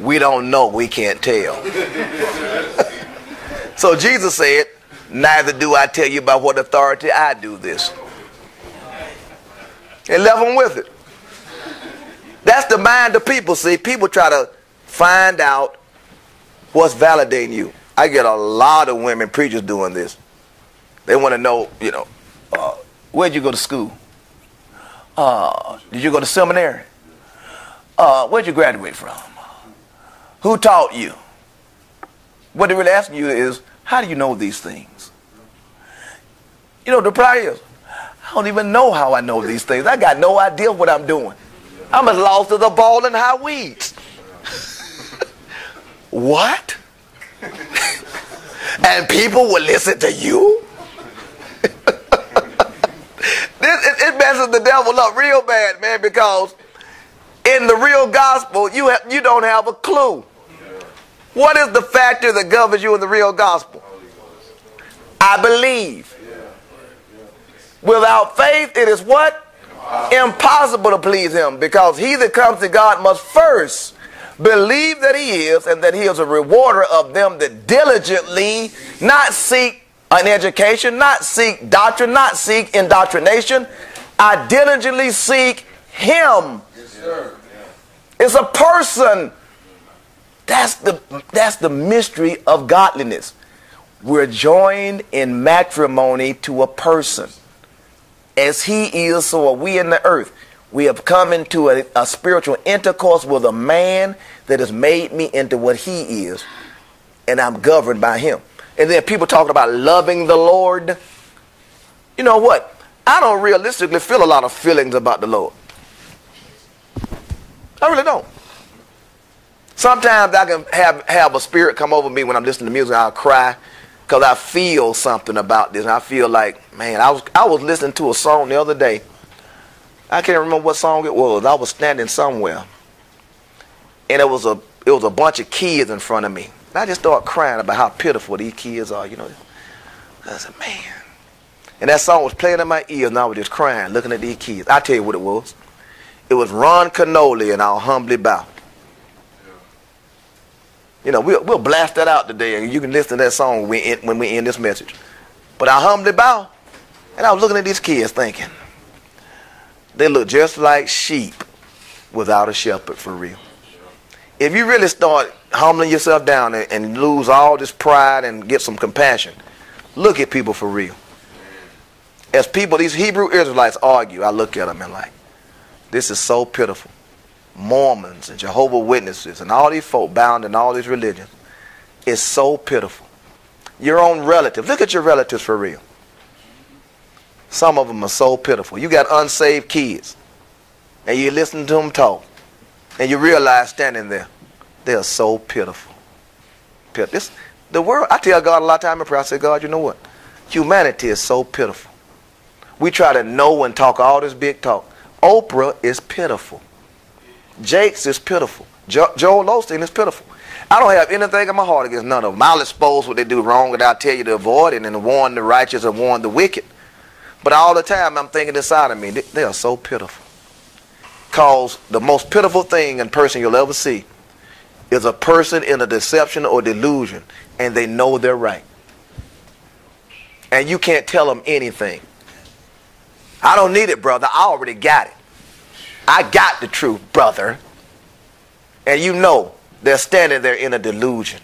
we don't know, we can't tell. *laughs* so Jesus said, neither do I tell you by what authority I do this. And left them with it. That's the mind of people. See, people try to find out what's validating you. I get a lot of women preachers doing this. They want to know, you know, uh, where'd you go to school? Uh, did you go to seminary? Uh, where'd you graduate from? Who taught you? What they're really asking you is, how do you know these things? You know, the problem is, I don't even know how I know these things. I got no idea what I'm doing. I'm as lost as a ball in high weeds. *laughs* what? *laughs* and people will listen to you? *laughs* this, it, it messes the devil up real bad, man, because in the real gospel, you, have, you don't have a clue. What is the factor that governs you in the real gospel? I believe. Without faith, it is what? Impossible to please him because he that comes to God must first believe that he is and that he is a rewarder of them that diligently not seek an education, not seek doctrine, not seek indoctrination. I diligently seek him. Yes, it's a person. That's the, that's the mystery of godliness. We're joined in matrimony to a person. As he is, so are we in the earth. We have come into a, a spiritual intercourse with a man that has made me into what he is. And I'm governed by him. And then people talking about loving the Lord. You know what? I don't realistically feel a lot of feelings about the Lord. I really don't. Sometimes I can have, have a spirit come over me when I'm listening to music. I'll cry because I feel something about this. And I feel like, man, I was, I was listening to a song the other day. I can't remember what song it was. I was standing somewhere. And it was a, it was a bunch of kids in front of me. And I just started crying about how pitiful these kids are, you know. I said, man. And that song was playing in my ears, and I was just crying, looking at these kids. i tell you what it was. It was Ron Kenoly, and I'll humbly bow. You know, we'll, we'll blast that out today, and you can listen to that song when we, end, when we end this message. But I humbly bow, and I was looking at these kids thinking, they look just like sheep without a shepherd for real. If you really start humbling yourself down and, and lose all this pride and get some compassion, look at people for real. As people, these Hebrew Israelites argue, I look at them and like, this is so pitiful. Mormons and Jehovah Witnesses and all these folk bound in all these religions. is so pitiful. Your own relatives. Look at your relatives for real. Some of them are so pitiful. You got unsaved kids. And you listen to them talk. And you realize standing there, they are so pitiful. This, the world, I tell God a lot of time in prayer, I say, God, you know what? Humanity is so pitiful. We try to know and talk all this big talk. Oprah is pitiful. Jakes is pitiful. Jo- Joel Osteen is pitiful. I don't have anything in my heart against none of them. I'll expose what they do wrong and I'll tell you to avoid it and warn the righteous and warn the wicked. But all the time I'm thinking inside of me, they, are so pitiful. Because the most pitiful thing in person you'll ever see is a person in a deception or delusion and they know they're right. And you can't tell them anything. I don't need it, brother. I already got it. I got the truth, brother. And you know they're standing there in a delusion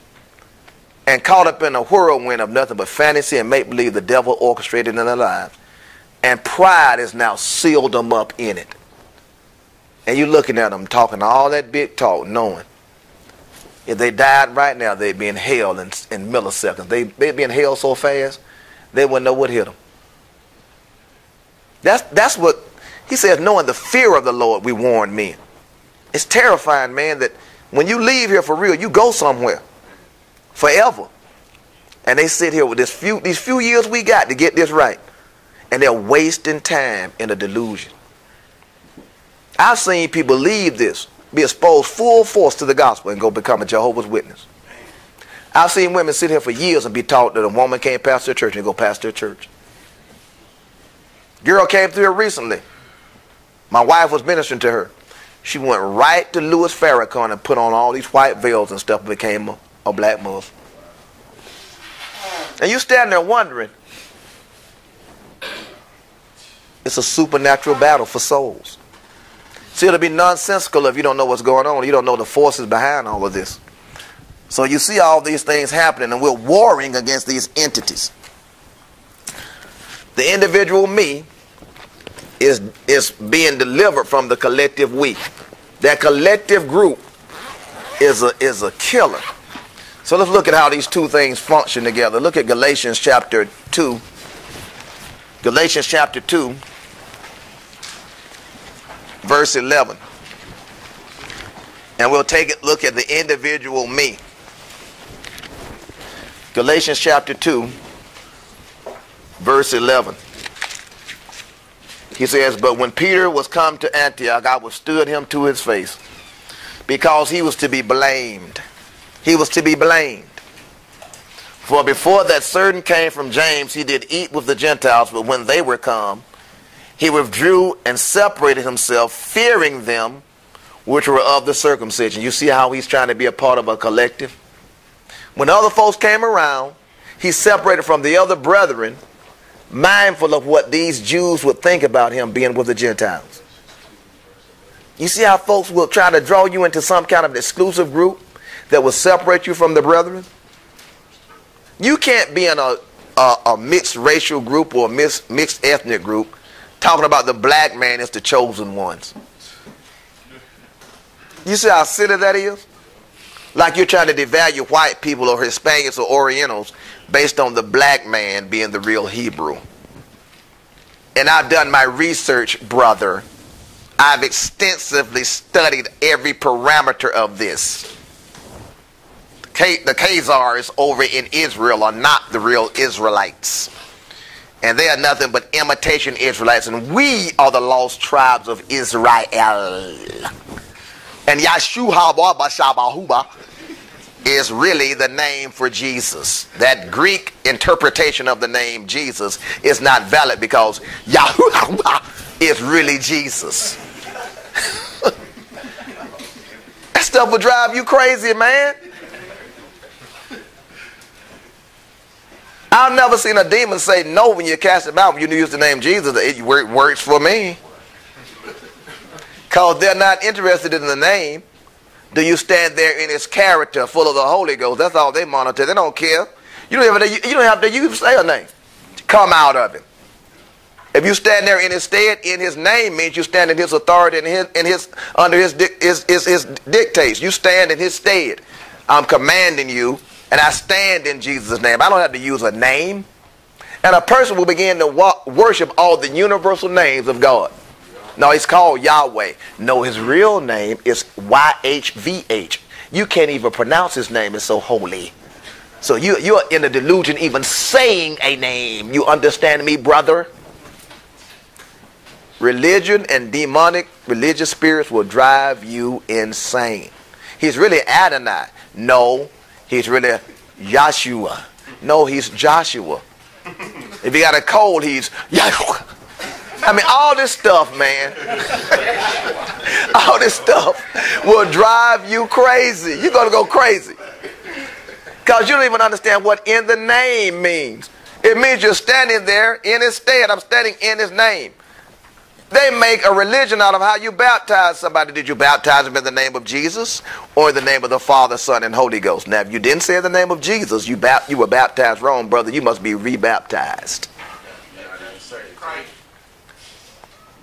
and caught up in a whirlwind of nothing but fantasy and make believe the devil orchestrated in their lives. And pride has now sealed them up in it. And you're looking at them talking all that big talk, knowing if they died right now, they'd be in hell in, in milliseconds. They, they'd be in hell so fast, they wouldn't know what hit them. That's, that's what he says, knowing the fear of the Lord, we warn men. It's terrifying, man, that when you leave here for real, you go somewhere forever. And they sit here with this few, these few years we got to get this right. And they're wasting time in a delusion. I've seen people leave this, be exposed full force to the gospel, and go become a Jehovah's Witness. I've seen women sit here for years and be taught that a woman can't pastor a church and go pastor a church. Girl came through here recently. My wife was ministering to her. She went right to Louis Farrakhan and put on all these white veils and stuff and became a, a black Muslim. And you stand there wondering, it's a supernatural battle for souls. See, it'll be nonsensical if you don't know what's going on. You don't know the forces behind all of this. So you see all these things happening, and we're warring against these entities. The individual me is, is being delivered from the collective we. That collective group is a, is a killer. So let's look at how these two things function together. Look at Galatians chapter 2. Galatians chapter 2, verse 11. And we'll take a look at the individual me. Galatians chapter 2, verse 11. He says, But when Peter was come to Antioch, I withstood him to his face, because he was to be blamed. He was to be blamed. For before that certain came from James, he did eat with the Gentiles, but when they were come, he withdrew and separated himself, fearing them which were of the circumcision. You see how he's trying to be a part of a collective? When other folks came around, he separated from the other brethren mindful of what these Jews would think about him being with the Gentiles. You see how folks will try to draw you into some kind of exclusive group that will separate you from the brethren? You can't be in a, a, a mixed racial group or a mixed, mixed ethnic group talking about the black man as the chosen ones. You see how silly that is? Like you're trying to devalue white people or Hispanics or Orientals based on the black man being the real Hebrew. And I've done my research, brother. I've extensively studied every parameter of this. The Khazars over in Israel are not the real Israelites. And they are nothing but imitation Israelites. And we are the lost tribes of Israel. And Yahshua is really the name for Jesus. That Greek interpretation of the name Jesus is not valid because Yahuwah *laughs* is really Jesus. *laughs* that stuff will drive you crazy, man. I've never seen a demon say no when you cast it out. When you use the name Jesus, it works for me. Because they're not interested in the name. Do you stand there in his character full of the Holy Ghost? That's all they monitor. They don't care. You don't to, you don't have to use say a name. Come out of him. If you stand there in his stead, in his name means you stand in his authority and his, in his under his, his, his, his dictates. You stand in his stead. I'm commanding you, and I stand in Jesus' name. I don't have to use a name. And a person will begin to worship all the universal names of God. No, he's called Yahweh. No, his real name is YHVH. You can't even pronounce his name, it's so holy. So you, you're in a delusion even saying a name. You understand me, brother? Religion and demonic religious spirits will drive you insane. He's really Adonai. No, he's really Yahshua. No, he's Joshua. If you got a cold, he's Yahshua. I mean, all this stuff, man. *laughs* all this stuff will drive you crazy. You're going to go crazy. Because you don't even understand what in the name means. It means you're standing there in his stead. I'm standing in his name. They make a religion out of how you baptize somebody. Did you baptize them in the name of Jesus or in the name of the Father, Son, and Holy Ghost? Now, if you didn't say the name of Jesus, you, you were baptized wrong, brother. You must be rebaptized.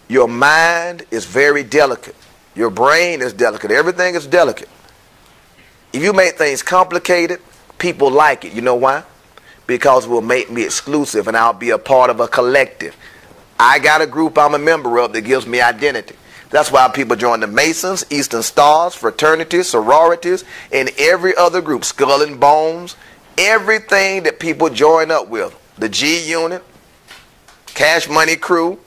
Your mind is very delicate. Your brain is delicate. Everything is delicate. If you make things complicated, people like it. You know why? Because it will make me exclusive and I'll be a part of a collective. I got a group I'm a member of that gives me identity. That's why people join the Masons, Eastern Stars, fraternities, sororities, and every other group, Skull and Bones, everything that people join up with. The G Unit, Cash Money Crew.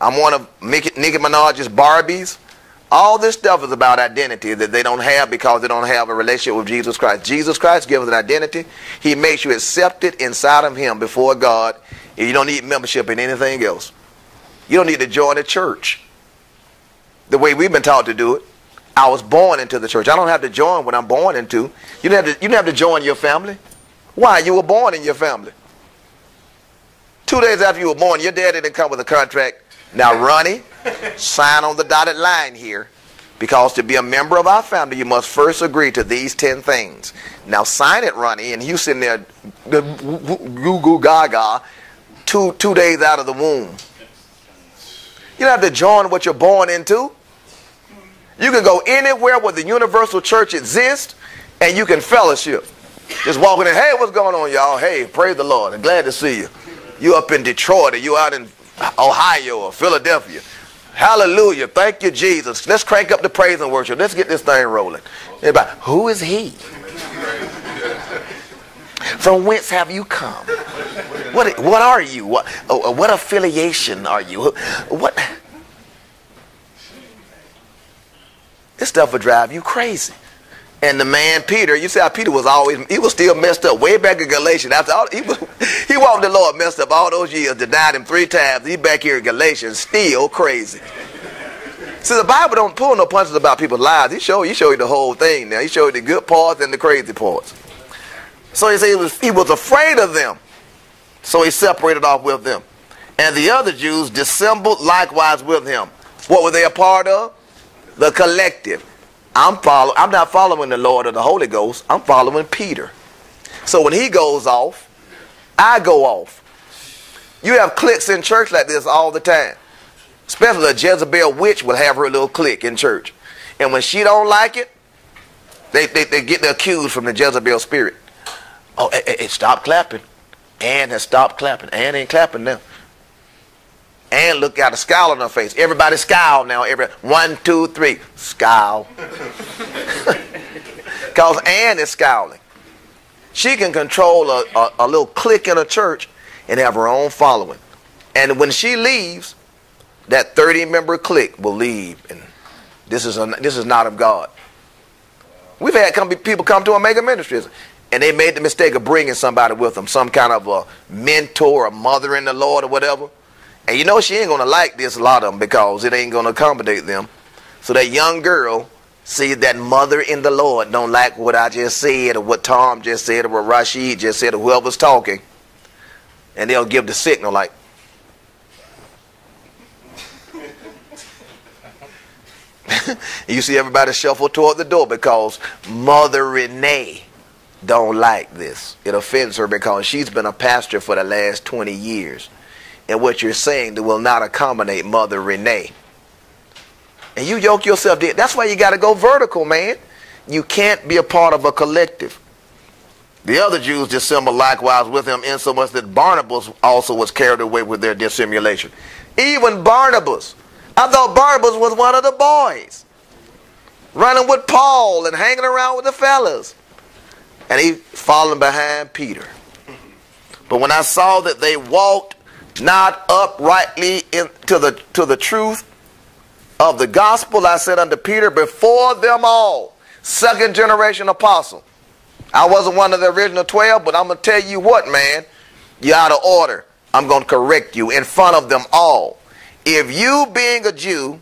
I'm one of Nicki Minaj's Barbies. All this stuff is about identity that they don't have because they don't have a relationship with Jesus Christ. Jesus Christ gives an identity. He makes you accepted inside of him before God you don't need membership in anything else. You don't need to join a church the way we've been taught to do it. I was born into the church. I don't have to join what I'm born into. You don't have to, you don't have to join your family. Why? You were born in your family. Two days after you were born, your daddy didn't come with a contract. Now, Ronnie, sign on the dotted line here. Because to be a member of our family, you must first agree to these 10 things. Now, sign it, Ronnie, and you sitting there, goo goo gaga, two, two days out of the womb. You don't have to join what you're born into. You can go anywhere where the universal church exists and you can fellowship. Just walking in, hey, what's going on, y'all? Hey, praise the Lord. I'm glad to see you. You up in Detroit or you out in Ohio or Philadelphia. Hallelujah. Thank you, Jesus. Let's crank up the praise and worship. Let's get this thing rolling. Everybody, who is he? From whence have you come? What, what are you? What, uh, what affiliation are you? What? This stuff would drive you crazy. And the man Peter, you see how Peter was always, he was still messed up way back in Galatians. After all, he, was, he walked the Lord messed up all those years, denied him three times. He back here in Galatians, still crazy. See, the Bible don't pull no punches about people's lives. He show, he show you the whole thing now. He showed you the good parts and the crazy parts. So he said he was, he was afraid of them. So he separated off with them. And the other Jews dissembled likewise with him. What were they a part of? The collective. I'm follow, I'm not following the Lord or the Holy Ghost. I'm following Peter. So when he goes off, I go off. You have cliques in church like this all the time. Especially a Jezebel witch will have her little clique in church. And when she don't like it, they, they, they get the accused from the Jezebel spirit. Oh, it, it, it stopped clapping. Ann has stopped clapping. Ann ain't clapping now. Ann look got a scowl on her face. Everybody scowl now. Every one, two, three, scowl. *laughs* Because Ann is scowling. She can control a, a, a little clique in a church and have her own following. And when she leaves, that 30 member clique will leave. And this is, a, this is not of God. We've had come, people come to Omega Ministries and they made the mistake of bringing somebody with them, some kind of a mentor, a mother in the Lord, or whatever. And you know she ain't gonna like this a lot of them because it ain't gonna accommodate them. So that young girl see that mother in the Lord don't like what I just said, or what Tom just said, or what Rashid just said, or whoever's talking, and they'll give the signal like. *laughs* you see everybody shuffle toward the door because Mother Renee don't like this. It offends her because she's been a pastor for the last 20 years. And what you're saying that will not accommodate Mother Renee. And you yoke yourself to That's why you got to go vertical, man. You can't be a part of a collective. The other Jews dissembled likewise with him insomuch that Barnabas also was carried away with their dissimulation. Even Barnabas. I thought Barnabas was one of the boys. Running with Paul and hanging around with the fellas. and he following behind Peter. But when I saw that they walked not uprightly into the to the truth of the gospel, I said unto Peter, before them all, second generation apostle. I wasn't one of the original 12, but I'm going to tell you what, man, you're out of order. I'm going to correct you in front of them all. If you, being a Jew,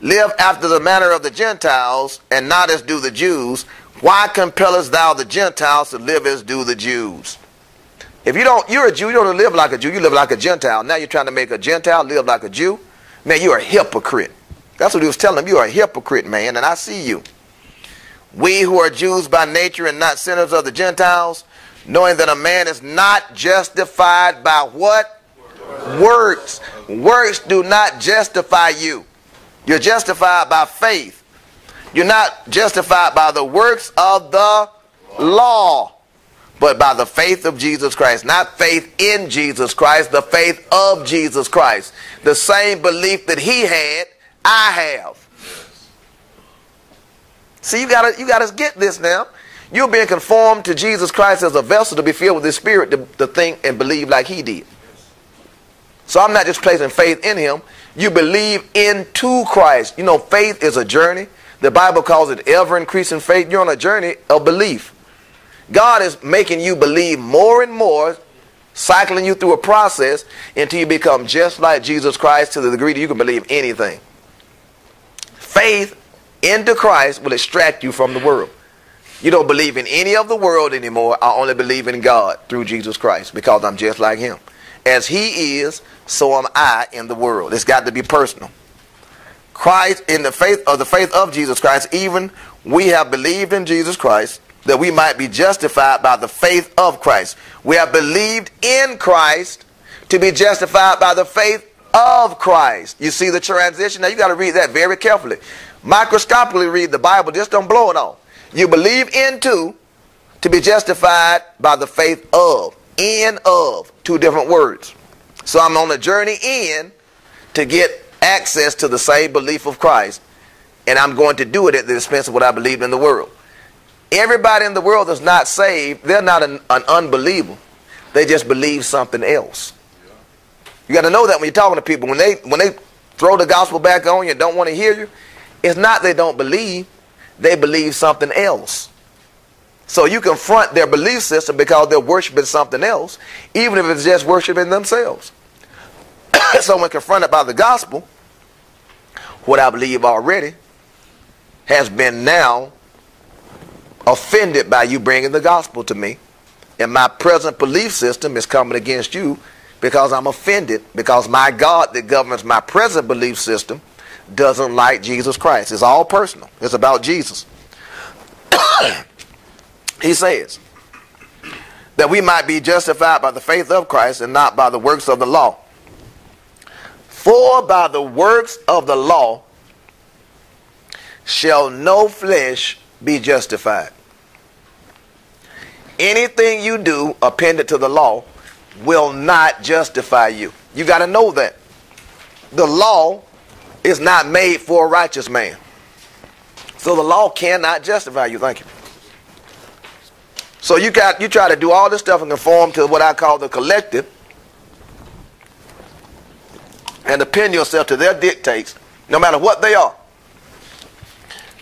live after the manner of the Gentiles and not as do the Jews, why compellest thou the Gentiles to live as do the Jews? If you don't, you're a Jew, you don't live like a Jew, you live like a Gentile. Now you're trying to make a Gentile live like a Jew? Man, you're a hypocrite. That's what he was telling them. You're a hypocrite, man, and I see you. We who are Jews by nature and not sinners of the Gentiles, knowing that a man is not justified by what? Works. Works do not justify you. You're justified by faith. You're not justified by the works of the law, but by the faith of Jesus Christ. Not faith in Jesus Christ, the faith of Jesus Christ. The same belief that he had, I have. See, you gotta you gotta get this now. You're being conformed to Jesus Christ as a vessel to be filled with His Spirit to, to think and believe like He did. So I'm not just placing faith in Him. You believe into Christ. You know, faith is a journey. The Bible calls it ever increasing faith. You're on a journey of belief. God is making you believe more and more, cycling you through a process until you become just like Jesus Christ to the degree that you can believe anything. Faith into Christ will extract you from the world. You don't believe in any of the world anymore. I only believe in God through Jesus Christ because I'm just like him. As he is, so am I in the world. It's got to be personal. Christ in the faith of the faith of Jesus Christ, even we have believed in Jesus Christ that we might be justified by the faith of Christ. We have believed in Christ to be justified by the faith of Christ. You see the transition? Now you got to read that very carefully microscopically read the Bible, just don't blow it off. You believe into to be justified by the faith of. In of, two different words. So I'm on a journey in to get access to the same belief of Christ, and I'm going to do it at the expense of what I believe in the world. Everybody in the world that's not saved, they're not an, an unbeliever. They just believe something else. You got to know that when you're talking to people, when they when they throw the gospel back on you don't want to hear you, it's not they don't believe, they believe something else. So you confront their belief system because they're worshiping something else, even if it's just worshiping themselves. *coughs* so when confronted by the gospel, what I believe already has been now offended by you bringing the gospel to me. And my present belief system is coming against you because I'm offended because my God that governs my present belief system doesn't like Jesus Christ. It's all personal. It's about Jesus. *coughs* he says that we might be justified by the faith of Christ and not by the works of the law. For by the works of the law shall no flesh be justified. Anything you do appended to the law will not justify you. You got to know that. The law is not made for a righteous man. So the law cannot justify you. Thank you. So you got you try to do all this stuff and conform to what I call the collective and append yourself to their dictates, no matter what they are.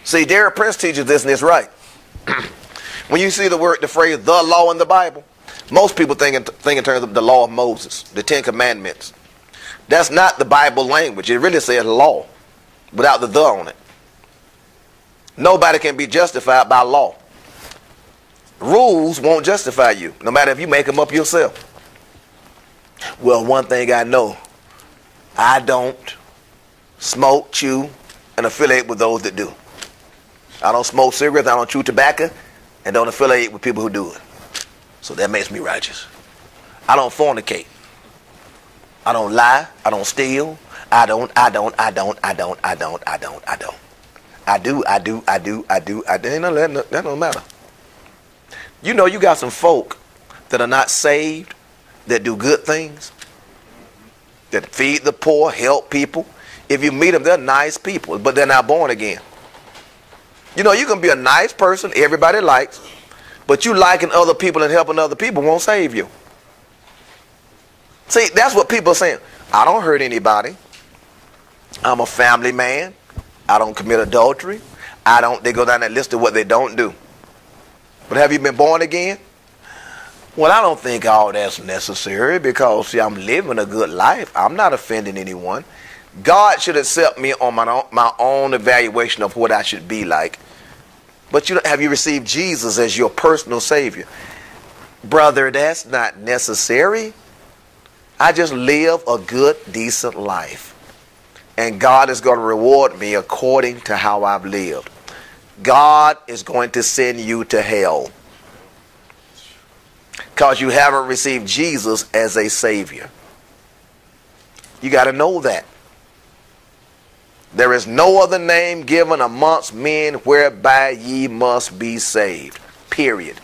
See, Derek Prince teaches this and it's right. *clears throat* when you see the word, the phrase, the law in the Bible, most people think in, think in terms of the law of Moses, the Ten Commandments. That's not the Bible language. It really says law without the the on it. Nobody can be justified by law. Rules won't justify you, no matter if you make them up yourself. Well, one thing I know, I don't smoke, chew, and affiliate with those that do. I don't smoke cigarettes, I don't chew tobacco, and don't affiliate with people who do it. So that makes me righteous. I don't fornicate. I don't lie. I don't steal. I don't, I don't, I don't, I don't, I don't, I don't, I don't. I do, I do, I do, I do, I do. Ain't That, that don't matter. You know you got some folk that are not saved, that do good things, that feed the poor, help people. If you meet them, they're nice people, but they're not born again. You know, you can be a nice person everybody likes, But you liking other people and helping other people won't save you. See, that's what people are saying. I don't hurt anybody. I'm a family man. I don't commit adultery. I don't, they go down that list of what they don't do. But have you been born again? Well, I don't think all that's necessary because, see, I'm living a good life. I'm not offending anyone. God should accept me on my own, my own evaluation of what I should be like. But you have you received Jesus as your personal Savior? Brother, that's not necessary. I just live a good, decent life. And God is going to reward me according to how I've lived. God is going to send you to hell because you haven't received Jesus as a Savior. You got to know that. There is no other name given amongst men whereby ye must be saved. Period.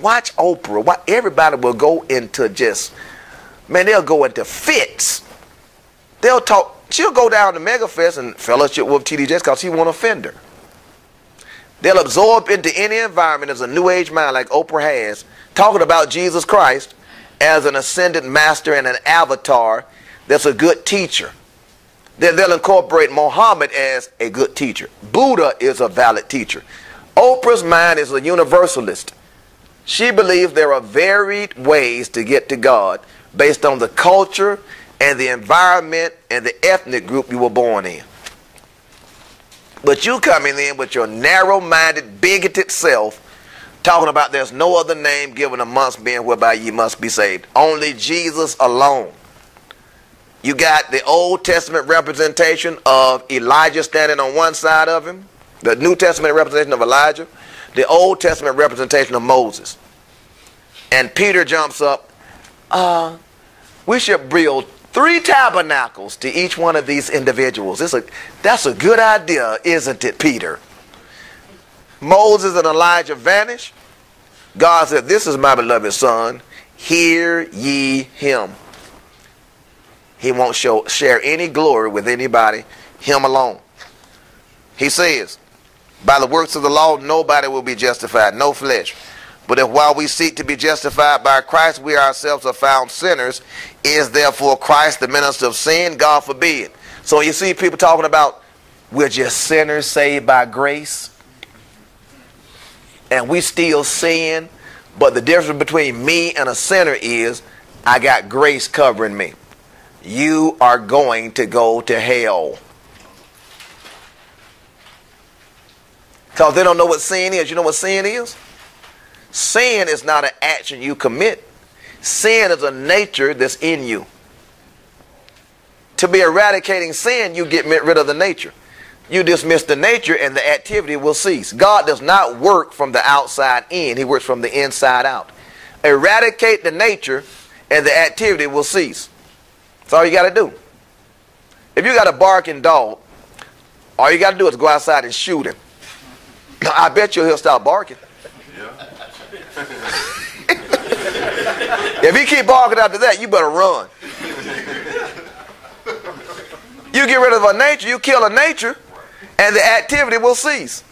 Watch Oprah. Watch, everybody will go into just, man, they'll go into fits. They'll talk. She'll go down to MegaFest and fellowship with TD Jakes because he won't offend her. They'll absorb into any environment as a new age mind like Oprah has, talking about Jesus Christ as an ascended master and an avatar that's a good teacher. Then they'll incorporate Muhammad as a good teacher. Buddha is a valid teacher. Oprah's mind is a universalist. She believes there are varied ways to get to God based on the culture and the environment and the ethnic group you were born in. But you coming in with your narrow-minded, bigoted self, talking about there's no other name given amongst men whereby ye must be saved. Only Jesus alone. You got the Old Testament representation of Elijah standing on one side of him, the New Testament representation of Elijah, the Old Testament representation of Moses. And Peter jumps up, uh, we should build three tabernacles to each one of these individuals. It's a, that's a good idea, isn't it, Peter? Moses and Elijah vanish. God said, This is my beloved son. Hear ye him. He won't show, share any glory with anybody, him alone. He says, By the works of the law, nobody will be justified, no flesh. But if while we seek to be justified by Christ, we ourselves are found sinners, is therefore Christ the minister of sin? God forbid. So you see people talking about we're just sinners saved by grace. And we still sin. But the difference between me and a sinner is I got grace covering me. You are going to go to hell. Because they don't know what sin is. You know what sin is? Sin is not an action you commit. Sin is a nature that's in you. To be eradicating sin, you get rid of the nature. You dismiss the nature and the activity will cease. God does not work from the outside in. He works from the inside out. Eradicate the nature and the activity will cease. That's all you got to do. If you got a barking dog, all you got to do is go outside and shoot him. I bet you he'll stop barking. if he keep barking after that, you better run. You get rid of a nature, you kill a nature, and the activity will cease.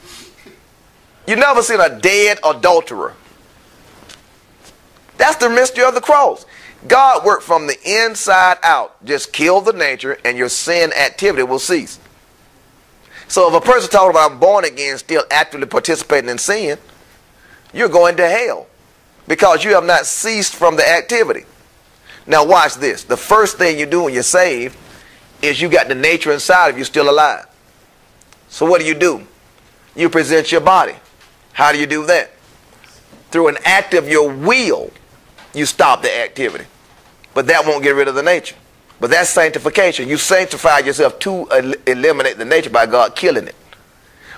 You never seen a dead adulterer. That's the mystery of the cross. God worked from the inside out. Just kill the nature and your sin activity will cease. So if a person talking about I'm born again still actively participating in sin, you're going to hell because you have not ceased from the activity. Now watch this. The first thing you do when you're saved is you got the nature inside of you still alive. So what do you do? You present your body. How do you do that? Through an act of your will, you stop the activity. But that won't get rid of the nature. But that's sanctification. You sanctify yourself to el eliminate the nature by God killing it.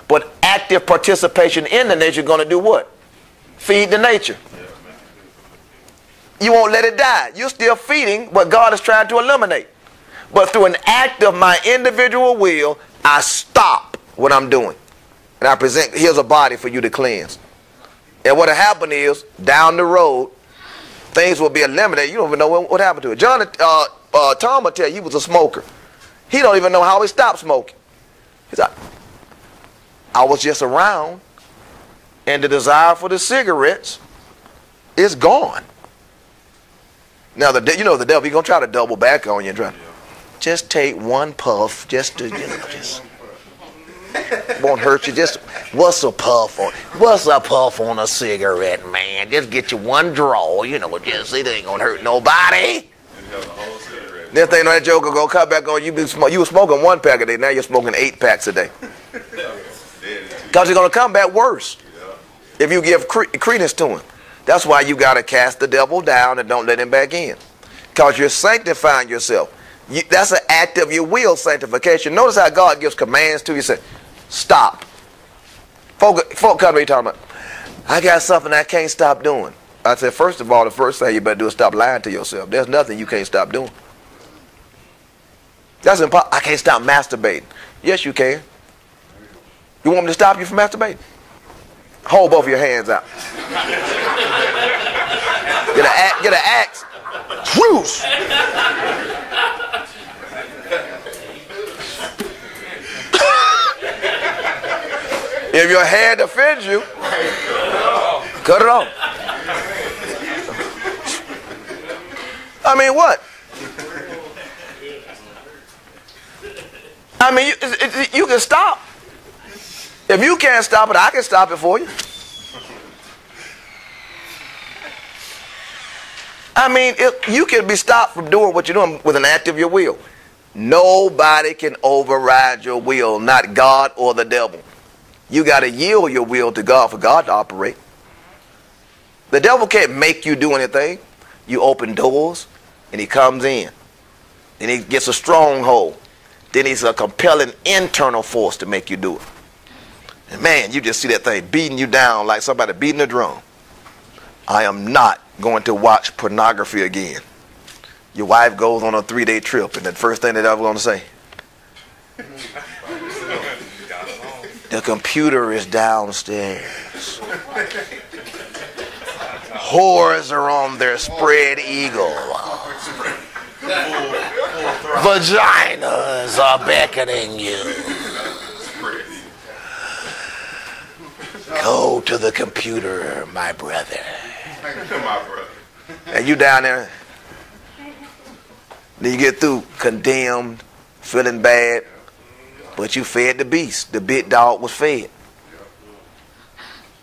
But active participation in the nature going to do what? Feed the nature. You won't let it die. You're still feeding what God is trying to eliminate. But through an act of my individual will, I stop what I'm doing. And I present, here's a body for you to cleanse. And what will happen is, down the road, things will be eliminated. You don't even know what, what happened to it. John, uh, uh, Tom will tell you he was a smoker. He don't even know how he stopped smoking. He's like, I was just around and the desire for the cigarettes is gone. Now the you know the devil, he's gonna try to double back on you and try. Just take one puff, just to you know, just *laughs* won't hurt you. Just what's a puff on? What's a puff on a cigarette, man? Just get you one draw. You know, just it ain't gonna hurt nobody. Then thing that joker gonna come back on you. Been smoke, you were smoking one pack a day. Now you're smoking eight packs a day. *laughs* Because you're gonna come back worse if you give cre- credence to him. That's why you got to cast the devil down and don't let him back in. Because you're sanctifying yourself. You, that's an act of your will sanctification. Notice how God gives commands to you. Say, stop. Folk, come to me talking about, I got something I can't stop doing. I said, first of all, the first thing you better do is stop lying to yourself. There's nothing you can't stop doing. That's impossible. I can't stop masturbating. Yes, you can. You want me to stop you from masturbating? Hold both of your hands out. Get an get an axe. Whoosh. If your hand offends you, cut it off. I mean, what? I mean, you, you can stop. If you can't stop it, I can stop it for you. I mean, if you can be stopped from doing what you're doing with an act of your will. Nobody can override your will, not God or the devil. You got to yield your will to God for God to operate. The devil can't make you do anything. You open doors and he comes in. And he gets a stronghold. Then he's a compelling internal force to make you do it. And man, you just see that thing beating you down like somebody beating a drum. I am not going to watch pornography again. Your wife goes on a three day trip, and the first thing that I'm going to say, the computer is downstairs. Whores are on their spread eagle. Vaginas are beckoning you. Go to the computer, my brother. And you down there. Then you get through condemned, feeling bad, but you fed the beast. The big dog was fed.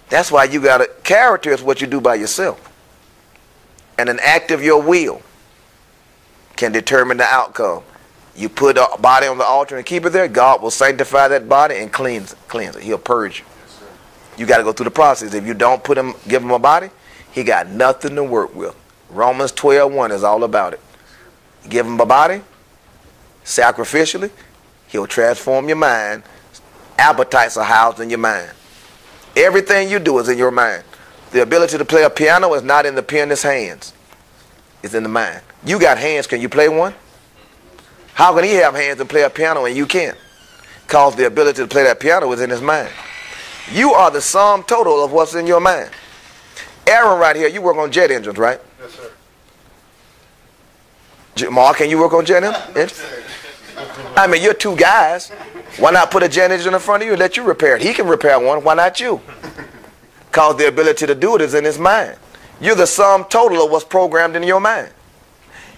That's why you got a character is what you do by yourself. And an act of your will can determine the outcome. You put a body on the altar and keep it there, God will sanctify that body and cleanse, cleanse it. He'll purge you. You got to go through the process. If you don't put him, give him a body, he got nothing to work with. Romans 12, 1 is all about it. Give him a body, sacrificially, he'll transform your mind. Appetites are housed in your mind. Everything you do is in your mind. The ability to play a piano is not in the pianist's hands. It's in the mind. You got hands, can you play one? How can he have hands and play a piano and you can't? Because the ability to play that piano is in his mind. You are the sum total of what's in your mind. Aaron, right here, you work on jet engines, right? Yes, sir. Mark, can you work on jet engines? *laughs* I mean, you're two guys. Why not put a janitor in front of you and let you repair it? He can repair one. Why not you? Because the ability to do it is in his mind. You're the sum total of what's programmed in your mind.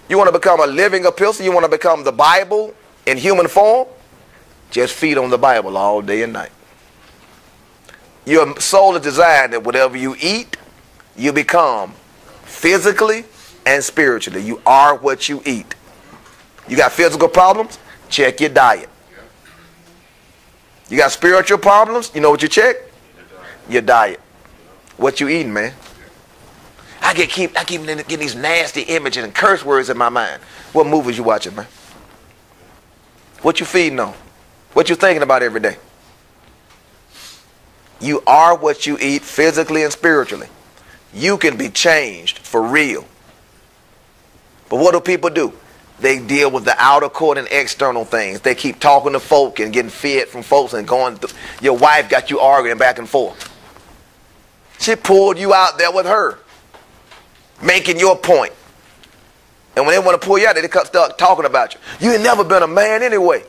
You want to become a living epistle? You want to become the Bible in human form? Just feed on the Bible all day and night. Your soul is designed that whatever you eat, you become physically and spiritually. You are what you eat. You got physical problems? Check your diet. You got spiritual problems? You know what you check? Your diet. What you eating, man? I get keep I keep getting these nasty images and curse words in my mind. What movies you watching, man? What you feeding on? What you thinking about every day? You are what you eat physically and spiritually. You can be changed for real. But what do people do? They deal with the outer court and external things. They keep talking to folk and getting fed from folks and going. Your wife got you arguing back and forth. She pulled you out there with her, making your point. And when they want to pull you out, they start talking about you. You ain't never been a man anyway.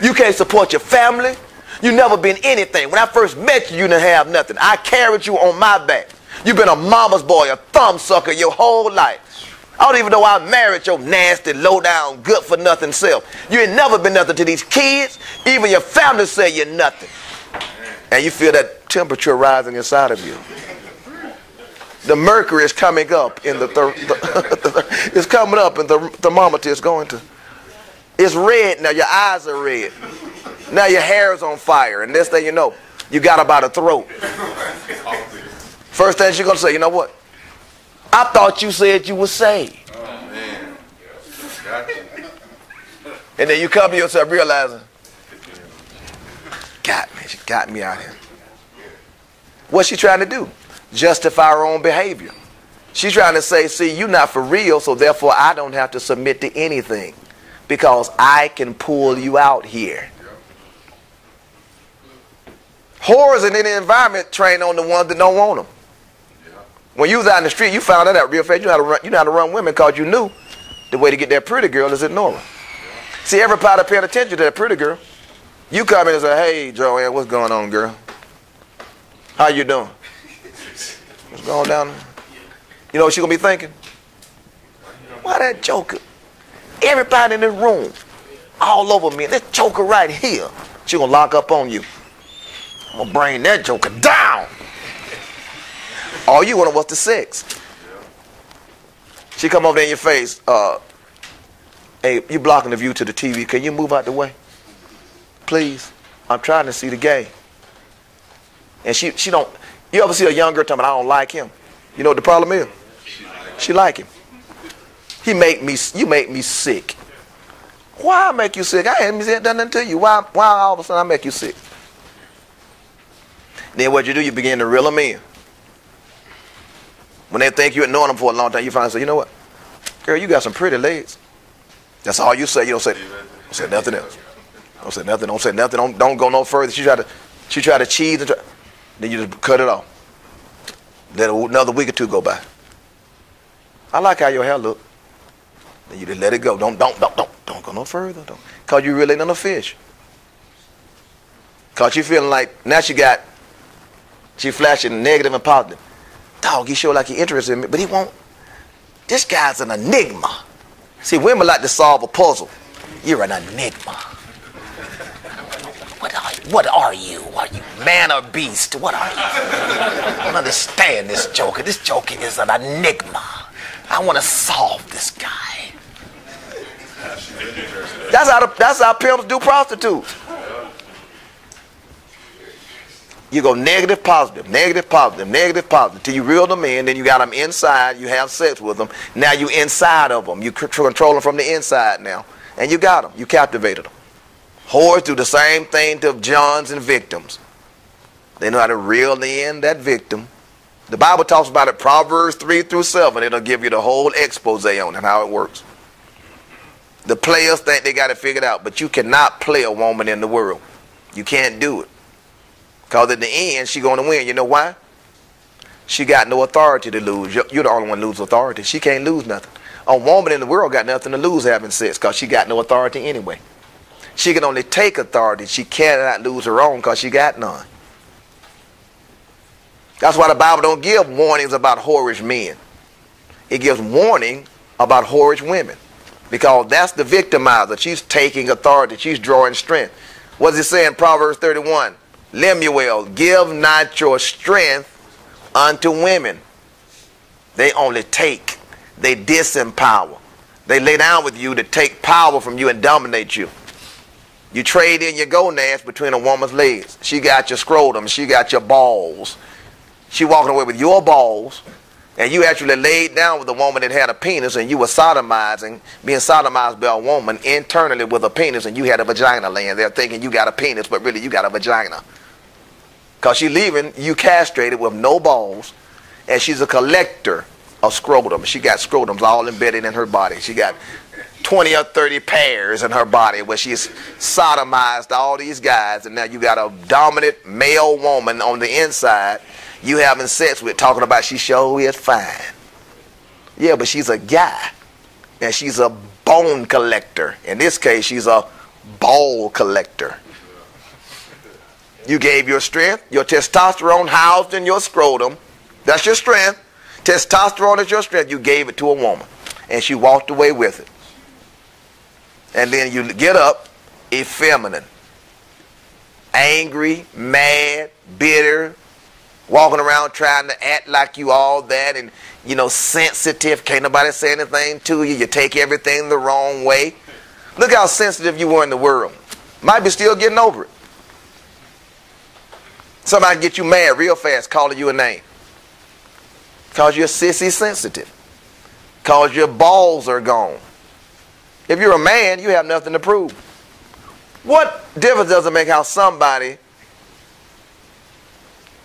You can't support your family. You never been anything. When I first met you, you didn't have nothing. I carried you on my back. You've been a mama's boy, a thumb sucker your whole life. I don't even know why I married your nasty, low down, good for nothing self. You ain't never been nothing to these kids. Even your family say you're nothing. And you feel that temperature rising inside of you. The mercury is coming up in the, ther- the *laughs* it's coming up and the thermometer is going to. It's red now. Your eyes are red. Now your hair is on fire. And this thing you know, you got about a throat. First thing she's gonna say, you know what? I thought you said you were saved. Oh, man. And then you come to yourself realizing, got me. She got me out here. What's she trying to do? Justify her own behavior. She's trying to say, see, you're not for real, so therefore I don't have to submit to anything because I can pull you out here. Whores in any environment train on the ones that don't want them. When you was out in the street, you found that out real fast. You know how to run, you know how to run women because you knew the way to get that pretty girl is ignore her. See, everybody paying attention to that pretty girl. You come in and say, hey, Joanne, what's going on, girl? How you doing? What's going down You know what she going to be thinking? Why that joker? Everybody in this room, all over me, this joker right here, she going to lock up on you. I'm going to bring that joker down. All you wanted was the sex. She come over there in your face. Uh, hey, you blocking the view to the TV. Can you move out the way? Please. I'm trying to see the game. And she, she don't, you ever see a young girl talking me, I don't like him? You know what the problem is? She like him. He make me, you make me sick. Why I make you sick? I haven't done nothing to you. Why, why all of a sudden I make you sick? Then what you do, you begin to reel them in. When they think you're knowing them for a long time, you finally say, you know what? Girl, you got some pretty legs. That's all you say. You don't say, don't say nothing else. Don't say nothing. Don't say nothing. Don't, don't go no further. She try to, she try to cheese and try, then you just cut it off. Let another week or two go by. I like how your hair look. Then you just let it go. Don't, don't, don't, don't, don't go no further. Don't, cause you really not a fish. Cause you feeling like now she got, she flashing negative and positive. Dog, he sure like he interested in me, but he won't. This guy's an enigma. See, women like to solve a puzzle. You're an enigma. What are you? What are you? Are you man or beast? What are you? I don't understand this joker. This joker is an enigma. I want to solve this guy. That's how the, that's how pimps do prostitutes. You go negative, positive, negative, positive, negative, positive, till you reel them in. Then you got them inside. You have sex with them. Now you inside of them. You control them from the inside now, and you got them. You captivated them. Whores do the same thing to Johns and victims. They know how to reel in that victim. The Bible talks about it, Proverbs 3 through 7. It'll give you the whole expose on it, how it works. The players think they got it figured out, but you cannot play a woman in the world. You can't do it. Because in the end, she's going to win. You know why? She got no authority to lose. You're the only one lose authority. She can't lose nothing. A woman in the world got nothing to lose having sex because she got no authority anyway. She can only take authority. She cannot lose her own because she got none. That's why the Bible don't give warnings about whorish men. It gives warning about whorish women. Because that's the victimizer. She's taking authority. She's drawing strength. What does it say in Proverbs 31? Lemuel, give not your strength unto women. They only take. They disempower. They lay down with you to take power from you and dominate you. You trade in your gonads between a woman's legs. She got your scrotum. She got your balls. She walking away with your balls. And you actually laid down with a woman that had a penis and you were sodomizing, being sodomized by a woman internally with a penis and you had a vagina laying there thinking you got a penis, but really you got a vagina. Because she's leaving you castrated with no balls, and she's a collector of scrotum. She got scrotums all embedded in her body. She got 20 or 30 pairs in her body where she's sodomized all these guys, and now you got a dominant male woman on the inside you having sex with talking about she sure is fine. Yeah, but she's a guy, and she's a bone collector. In this case, she's a ball collector. You gave your strength, your testosterone housed in your scrotum. That's your strength. Testosterone is your strength. You gave it to a woman, and she walked away with it. And then you get up, effeminate, angry, mad, bitter, walking around trying to act like you all that and you know sensitive can't nobody say anything to you you take everything the wrong way look how sensitive you were in the world might be still getting over it somebody get you mad real fast calling you a name cause you're sissy sensitive cause your balls are gone if you're a man you have nothing to prove what difference does it make how somebody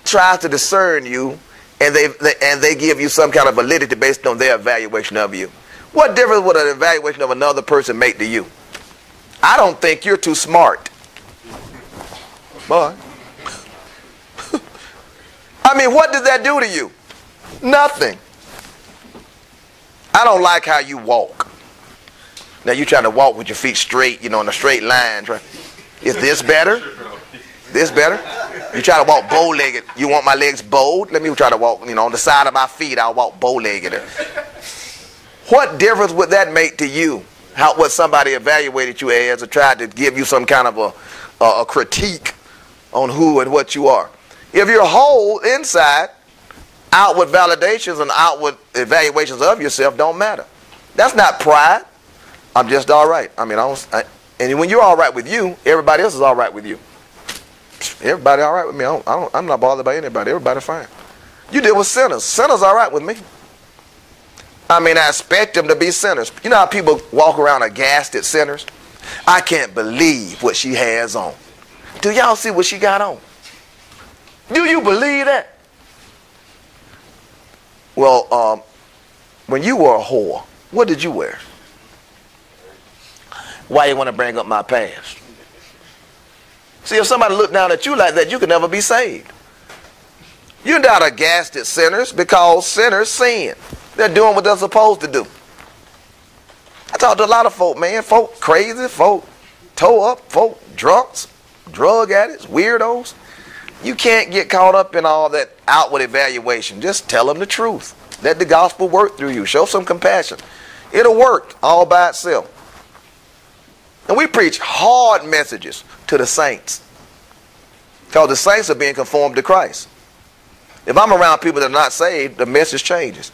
tries to discern you and they, they, and they give you some kind of validity based on their evaluation of you. What difference would an evaluation of another person make to you? I don't think you're too smart. Boy. I mean, what did that do to you? Nothing. I don't like how you walk. Now you're trying to walk with your feet straight, you know, in a straight line. Is this better? This better? You try to walk bow-legged. You want my legs bowed? Let me try to walk, you know, on the side of my feet. I'll walk bow-legged. What difference would that make to you? How what somebody evaluated you as or tried to give you some kind of a, a, a critique on who and what you are. If you're whole inside, outward validations and outward evaluations of yourself don't matter. That's not pride. I'm just all right. I mean, I, don't, I and when you're all right with you, everybody else is all right with you. Everybody all right with me. I don't, I don't, I'm not bothered by anybody. Everybody fine. You deal with sinners. Sinners all right with me. I mean, I expect them to be sinners. You know how people walk around aghast at sinners? I can't believe what she has on. Do y'all see what she got on? Do you believe that? Well, um, when you were a whore, what did you wear? Why you want to bring up my past? See, if somebody looked down at you like that, you could never be saved. You're not aghast at sinners because sinners sin. They're doing what they're supposed to do. I talk to a lot of folk, man. Folk crazy, folk toe up, folk drunks, drug addicts, weirdos. You can't get caught up in all that outward evaluation. Just tell them the truth. Let the gospel work through you. Show some compassion. It'll work all by itself. And we preach hard messages to the saints. Because the saints are being conformed to Christ. If I'm around people that are not saved, the message changes.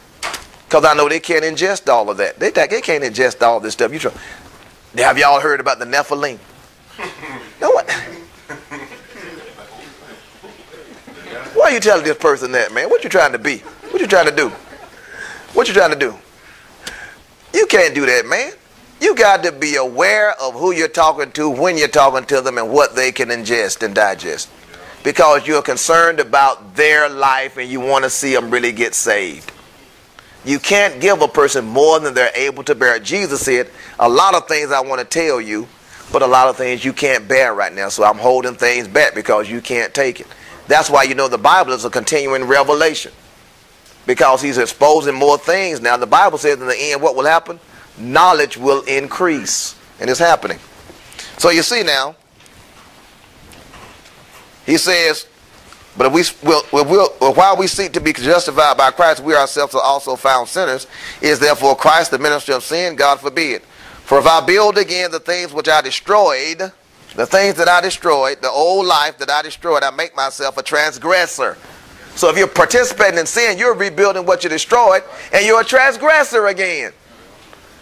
Because I know they can't ingest all of that. They, they can't ingest all this stuff. You try. Have y'all heard about the Nephilim? *laughs* no, what? Why are you telling this person that, man? What you trying to be? What you trying to do? What you trying to do? You can't do that, man. You got to be aware of who you're talking to, when you're talking to them, and what they can ingest and digest. Because you're concerned about their life and you want to see them really get saved. You can't give a person more than they're able to bear. Jesus said, A lot of things I want to tell you, but a lot of things you can't bear right now. So I'm holding things back because you can't take it. That's why you know the Bible is a continuing revelation. Because he's exposing more things. Now, the Bible says in the end, what will happen? knowledge will increase. And it's happening. So you see now, he says, but if we will, will, while we seek to be justified by Christ, we ourselves are also found sinners. Is therefore Christ the minister of sin? God forbid. For if I build again the things which I destroyed, the things that I destroyed, the old life that I destroyed, I make myself a transgressor. So if you're participating in sin, you're rebuilding what you destroyed, and you're a transgressor again.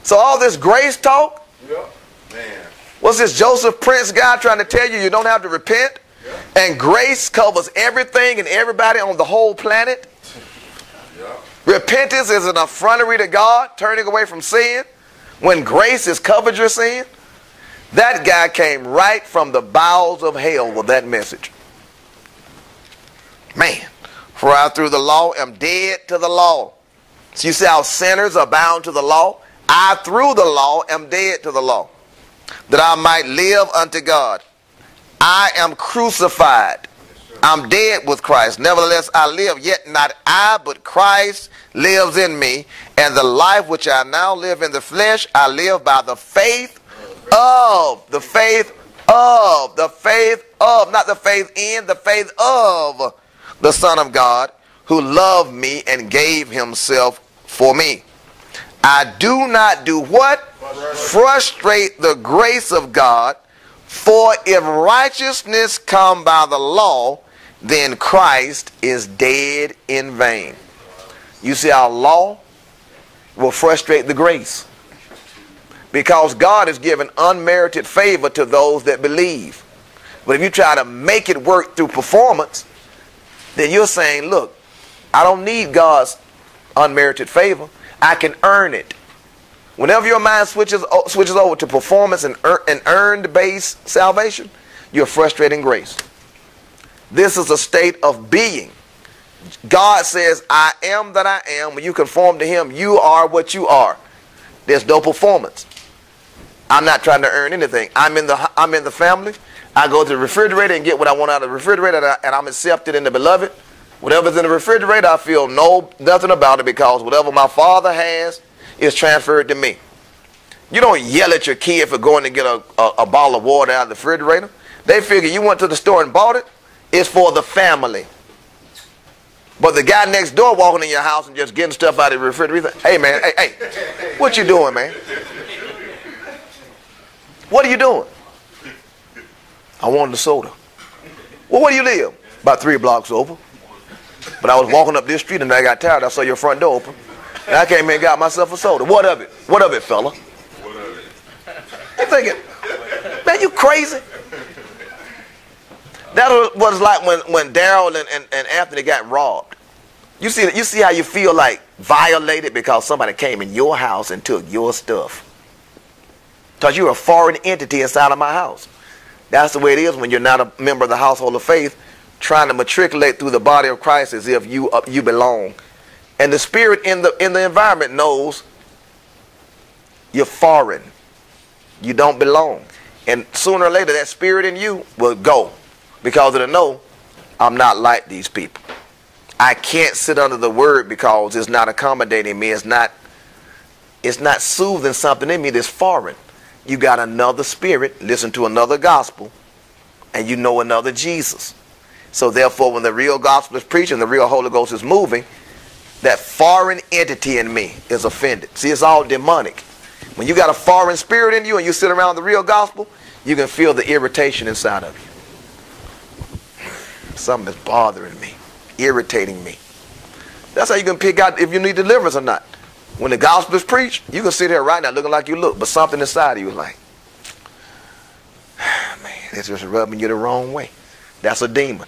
So all this grace talk, yep. man. what's this Joseph Prince guy trying to tell you you don't have to repent? Yep. And grace covers everything and everybody on the whole planet. Yep. Repentance is an effrontery to God, turning away from sin. When grace has covered your sin, that guy came right from the bowels of hell with that message. Man, for I through the law am dead to the law. So you see how sinners are bound to the law? I through the law am dead to the law, that I might live unto God. I am crucified. I'm dead with Christ. Nevertheless, I live, yet not I, but Christ lives in me. And the life which I now live in the flesh, I live by the faith of, the faith of, the faith of, not the faith in, the faith of the Son of God who loved me and gave himself for me. I do not do what? Frustrate the grace of God. For if righteousness come by the law, then Christ is dead in vain. You see, our law will frustrate the grace. Because God has given unmerited favor to those that believe. But if you try to make it work through performance, then you're saying, look, I don't need God's unmerited favor. I can earn it. Whenever your mind switches switches over to performance and, er, and earned based salvation, you're frustrating grace. This is a state of being. God says, I am that I am. When you conform to Him, you are what you are. There's no performance. I'm not trying to earn anything. I'm in the I'm in the family. I go to the refrigerator and get what I want out of the refrigerator, and I'm accepted in the beloved. Whatever's in the refrigerator, I feel no nothing about it because whatever my father has is transferred to me. You don't yell at your kid for going to get a, a, a bottle of water out of the refrigerator. They figure you went to the store and bought it. It's for the family. But the guy next door walking in your house and just getting stuff out of the refrigerator, hey man, hey, hey, what you doing, man? What are you doing? I wanted a soda. Well, where do you live? About three blocks over. But I was walking up this street and I got tired. I saw your front door open. And I came in and got myself a soda. What of it? What of it, fella? What of it? You thinking, man, you crazy? That was what it's like when, when Daryl and, and, and Anthony got robbed. You see, you see how you feel like violated because somebody came in your house and took your stuff. Because you're a foreign entity inside of my house. That's the way it is when you're not a member of the household of faith trying to matriculate through the body of Christ as if you uh, you belong. And the spirit in the in the environment knows you're foreign. You don't belong. And sooner or later that spirit in you will go because it'll know I'm not like these people. I can't sit under the word because it's not accommodating me. It's not it's not soothing something in me that's foreign. You got another spirit, listen to another gospel, and you know another Jesus. So therefore, when the real gospel is preached and the real Holy Ghost is moving, that foreign entity in me is offended. See, it's all demonic. When you got a foreign spirit in you and you sit around the real gospel, you can feel the irritation inside of you. Something is bothering me, irritating me. That's how you can pick out if you need deliverance or not. When the gospel is preached, you can sit here right now looking like you look, but something inside of you is like, ah, man, it's just rubbing you the wrong way. That's a demon.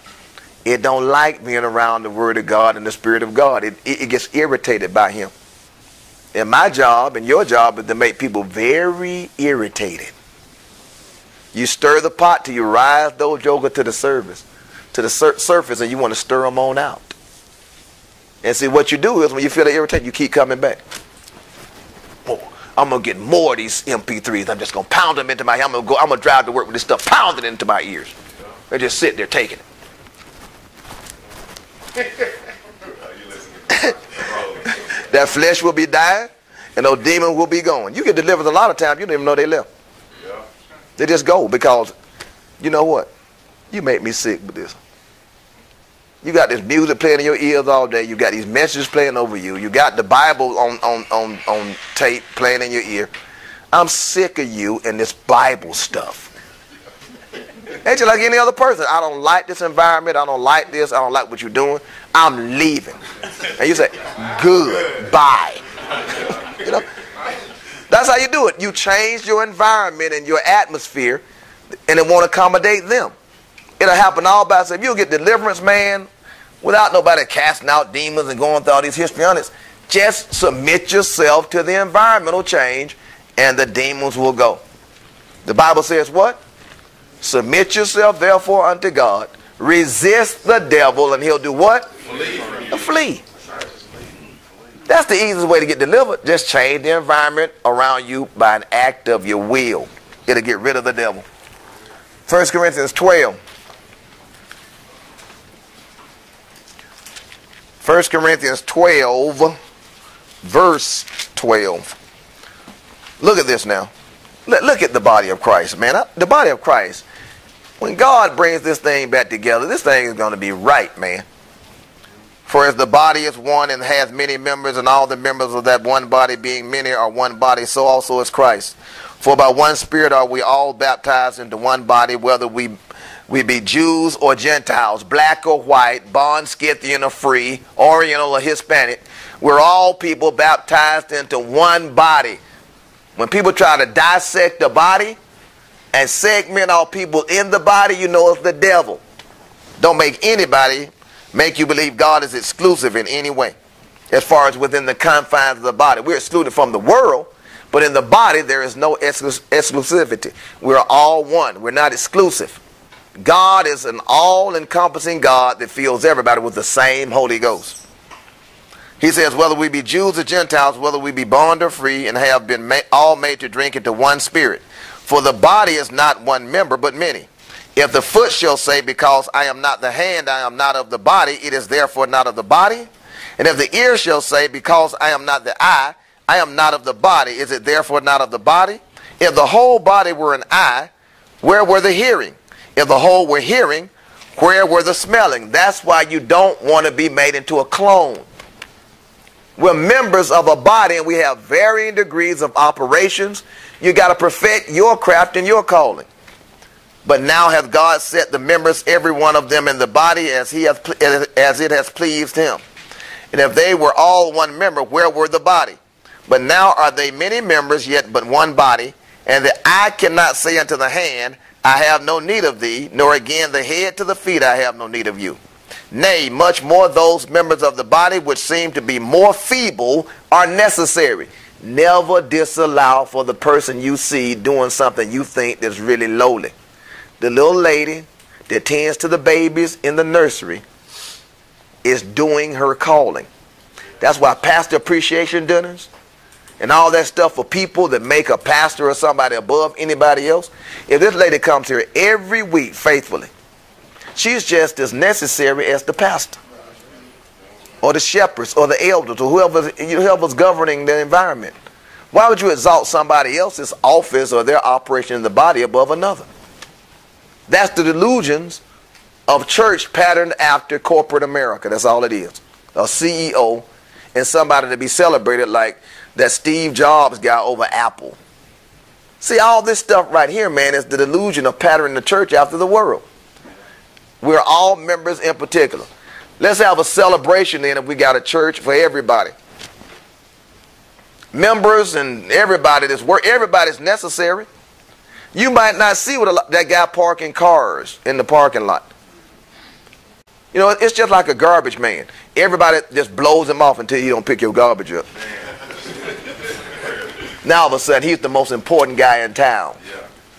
It don't like being around the Word of God and the Spirit of God. It, it, it gets irritated by Him. And my job and your job is to make people very irritated. You stir the pot till you rise those joker to the surface, to the sur- surface, and you want to stir them on out. And see what you do is when you feel irritated, you keep coming back. I'm gonna get more of these MP3s. I'm just gonna pound them into my. I'm gonna go. I'm gonna drive to work with this stuff, pound it into my ears. They just sit there taking it. *laughs* that flesh will be dying and those demons will be going. You get delivered a lot of times, you don't even know they left. Yeah. They just go because, you know what? You make me sick with this. You got this music playing in your ears all day. You got these messages playing over you. You got the Bible on, on, on, on tape playing in your ear. I'm sick of you and this Bible stuff. Ain't you like any other person? I don't like this environment. I don't like this. I don't like what you're doing. I'm leaving. And you say, good, bye. *laughs* you know? That's how you do it. You change your environment and your atmosphere and it won't accommodate them. It'll happen all by itself. You'll get deliverance, man, without nobody casting out demons and going through all these histrionics. Just submit yourself to the environmental change and the demons will go. The Bible says what? Submit yourself therefore unto God. Resist the devil and he'll do what? Flee. Flee. That's the easiest way to get delivered. Just change the environment around you by an act of your will. It'll get rid of the devil. 1 Corinthians 12. 1 Corinthians 12, verse 12. Look at this now. Look, at the body of Christ, man. The body of Christ. When God brings this thing back together, this thing is going to be right, man. For as the body is one and has many members, and all the members of that one body being many are one body, so also is Christ. For by one Spirit are we all baptized into one body, whether we we be Jews or Gentiles, black or white, bond, Scythian or free, Oriental or Hispanic. We're all people baptized into one body. When people try to dissect the body and segment all people in the body, you know it's the devil. Don't make anybody make you believe God is exclusive in any way as far as within the confines of the body. We're excluded from the world, but in the body there is no exclusivity. We're all one. We're not exclusive. God is an all-encompassing God that fills everybody with the same Holy Ghost. He says, whether we be Jews or Gentiles, whether we be bond or free, and have been ma all made to drink into one spirit. For the body is not one member, but many. If the foot shall say, Because I am not the hand, I am not of the body, it is therefore not of the body. And if the ear shall say, Because I am not the eye, I am not of the body, is it therefore not of the body? If the whole body were an eye, where were the hearing? If the whole were hearing, where were the smelling? That's why you don't want to be made into a clone. We're members of a body and we have varying degrees of operations. You got to perfect your craft and your calling. But now hath God set the members, every one of them, in the body as he as it has pleased him. And if they were all one member, where were the body? But now are they many members, yet but one body. And the eye cannot say unto the hand, I have no need of thee, nor again the head to the feet, I have no need of you. Nay, much more those members of the body which seem to be more feeble are necessary. Never disallow for the person you see doing something you think is really lowly the little lady that tends to the babies in the nursery is doing her calling. That's why pastor appreciation dinners and all that stuff for people that make a pastor or somebody above anybody else. If this lady comes here every week faithfully, she's just as necessary as the pastor or the shepherds or the elders or whoever, whoever's governing the environment. Why would you exalt somebody else's office or their operation in the body above another? That's the delusions of church patterned after corporate America. That's all it is. A CEO and somebody to be celebrated like that Steve Jobs got over Apple. See, all this stuff right here, man, is the delusion of patterning the church after the world. We're all members in particular. Let's have a celebration then if we got a church for everybody. Members and everybody that's work, everybody's necessary. You might not see what that guy parking cars in the parking lot. You know, it's just like a garbage man. Everybody just blows him off until you don't pick your garbage up. Now all of a sudden, he's the most important guy in town.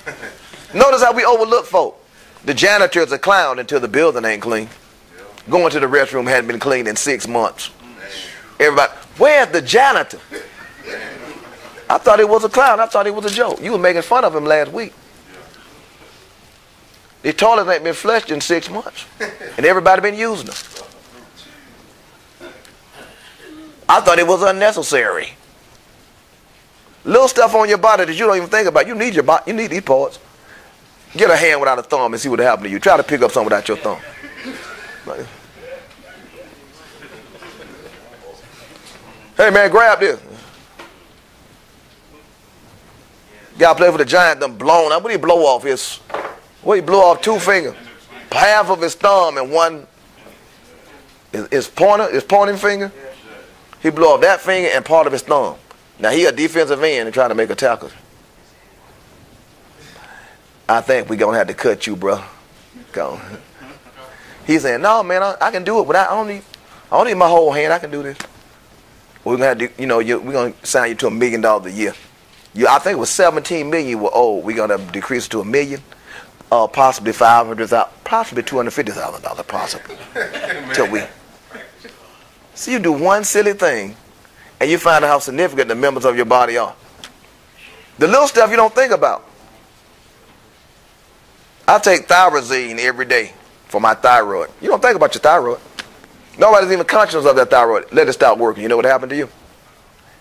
Yeah. *laughs* Notice how we overlook folk. The janitor is a clown until the building ain't clean. Yeah. Going to the restroom hadn't been cleaned in six months. Mm, everybody, where's the janitor? *laughs* I thought he was a clown. I thought he was a joke. You were making fun of him last week. The toilets ain't been flushed in six months. *laughs* And everybody been using them. I thought it was unnecessary. Little stuff on your body that you don't even think about. You need your body. You need these parts. Get a hand without a thumb and see what happened to you. Try to pick up something without your thumb. Hey man, grab this. Guy played for the Giant, done blown up. What did he blow off? His, what he blew off two fingers, half of his thumb and one, his, his pointer, his pointing finger. He blew off that finger and part of his thumb. Now he a defensive end and trying to make a tackle. I think we gonna have to cut you, bro. Go. He's saying, no, man, I, I, can do it, but I don't need, I don't need my whole hand. I can do this. We're gonna have to, you know, you, we're gonna sign you to a million dollars a year. You, I think it was 17 million you were owed. We're going to decrease it to a million, uh, possibly 500,000, possibly $250,000, possibly. *laughs* Till we. So you do one silly thing, and you find out how significant the members of your body are. The little stuff you don't think about. I take thyroxine every day for my thyroid. You don't think about your thyroid. Nobody's even conscious of that thyroid. Let it stop working. You know what happened to you?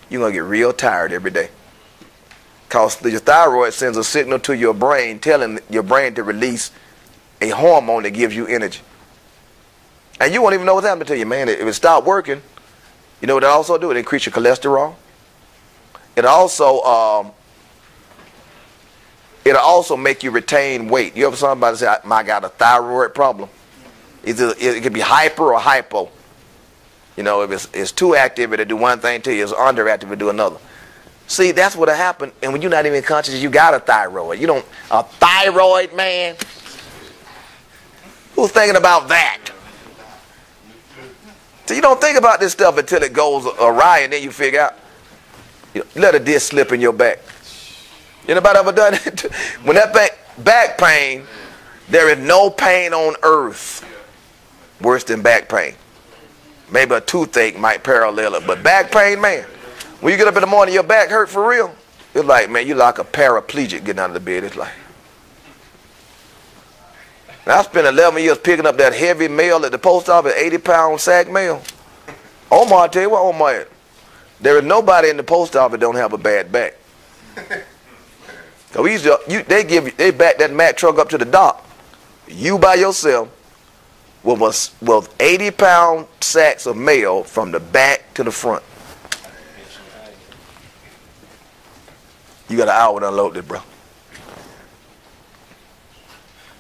You're going to get real tired every day. Because your thyroid sends a signal to your brain telling your brain to release a hormone that gives you energy. And you won't even know what's happening to you, man. If it stopped working, you know what it also do? It increase your cholesterol. It also um, it'll also make you retain weight. You ever somebody say, "I got a thyroid problem"? Either it could be hyper or hypo. You know, if it's, it's too active, it'll do one thing to you. It's underactive, it'll do another. See, that's what happened. And when you're not even conscious, you got a thyroid. You don't, a thyroid man? Who's thinking about that? So you don't think about this stuff until it goes awry and then you figure out. You know, let a disc slip in your back. Anybody ever done it? *laughs* when that back, back pain, there is no pain on earth worse than back pain. Maybe a toothache might parallel it, but back pain, man. When you get up in the morning, your back hurt for real. It's like, man, you like a paraplegic getting out of the bed. It's like. I spent 11 years picking up that heavy mail at the post office, 80 pound sack mail. Omar, I tell you what, Omar, there is nobody in the post office don't have a bad back. *laughs* So we you, they give they back that Mack truck up to the dock. You by yourself with, with 80 pound sacks of mail from the back to the front. You got an hour to unload it, bro.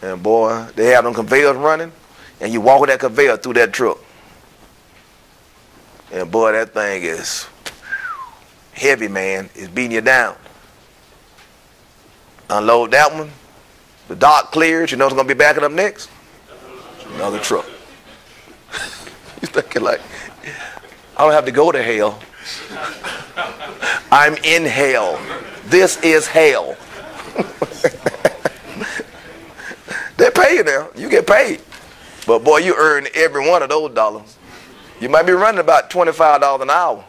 And boy, they have them conveyors running, and you walk with that conveyor through that truck. And boy, that thing is heavy, man. It's beating you down. Unload that one. The dock clears. You know what's going to be backing up next? Another truck. *laughs* He's thinking like, I don't have to go to hell. *laughs* I'm in hell. This is hell. *laughs* they pay you now. You get paid. But boy, you earn every one of those dollars. You might be running about $25 an hour.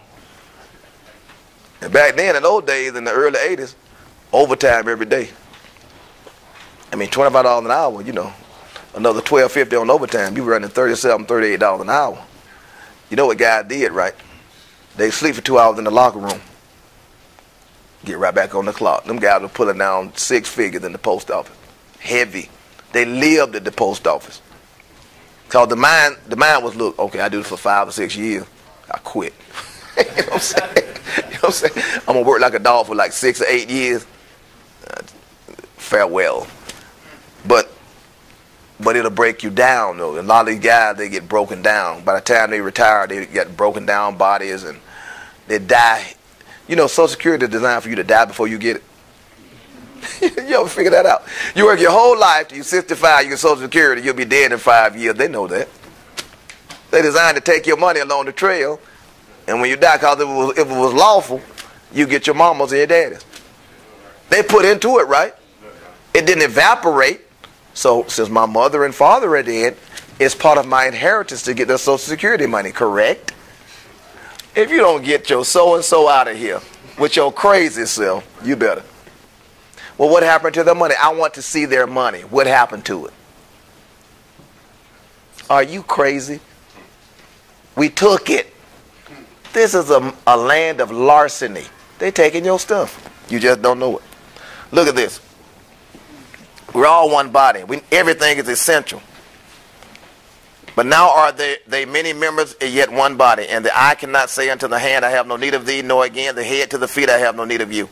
And back then, in those days, in the early 80s, overtime every day. I mean, $25 an hour, you know, another twelve fifty on overtime. You were running $37, $38 an hour. You know what guys did, right? They sleep for two hours in the locker room. Get right back on the clock. Them guys were pulling down six figures in the post office. Heavy. They lived at the post office. Cause the mind, the mind was, look, okay, I do this for five or six years. I quit. *laughs* you know what I'm saying? *laughs* You know what I'm saying? I'm gonna work like a dog for like six or eight years. Uh, farewell. But but it'll break you down though. A lot of these guys they get broken down. By the time they retire, they get broken down bodies and they die. You know, Social Security is designed for you to die before you get it. *laughs* you ever figure that out? You work your whole life you're 65, you get Social Security, you'll be dead in five years. They know that. They designed to take your money along the trail, and when you die, because if, it was, if it was lawful, you get your mamas and your daddies. They put into it, right? It didn't evaporate. So since my mother and father are dead, it's part of my inheritance to get the Social Security money, correct? If you don't get your so-and-so out of here with your crazy self, you better. Well, what happened to their money? I want to see their money. What happened to it? Are you crazy? We took it. This is a, a land of larceny. They taking your stuff. You just don't know it. Look at this. We're all one body. We, everything is essential. But now are they, they many members, and yet one body. And the eye cannot say unto the hand, I have no need of thee, nor again the head to the feet, I have no need of you.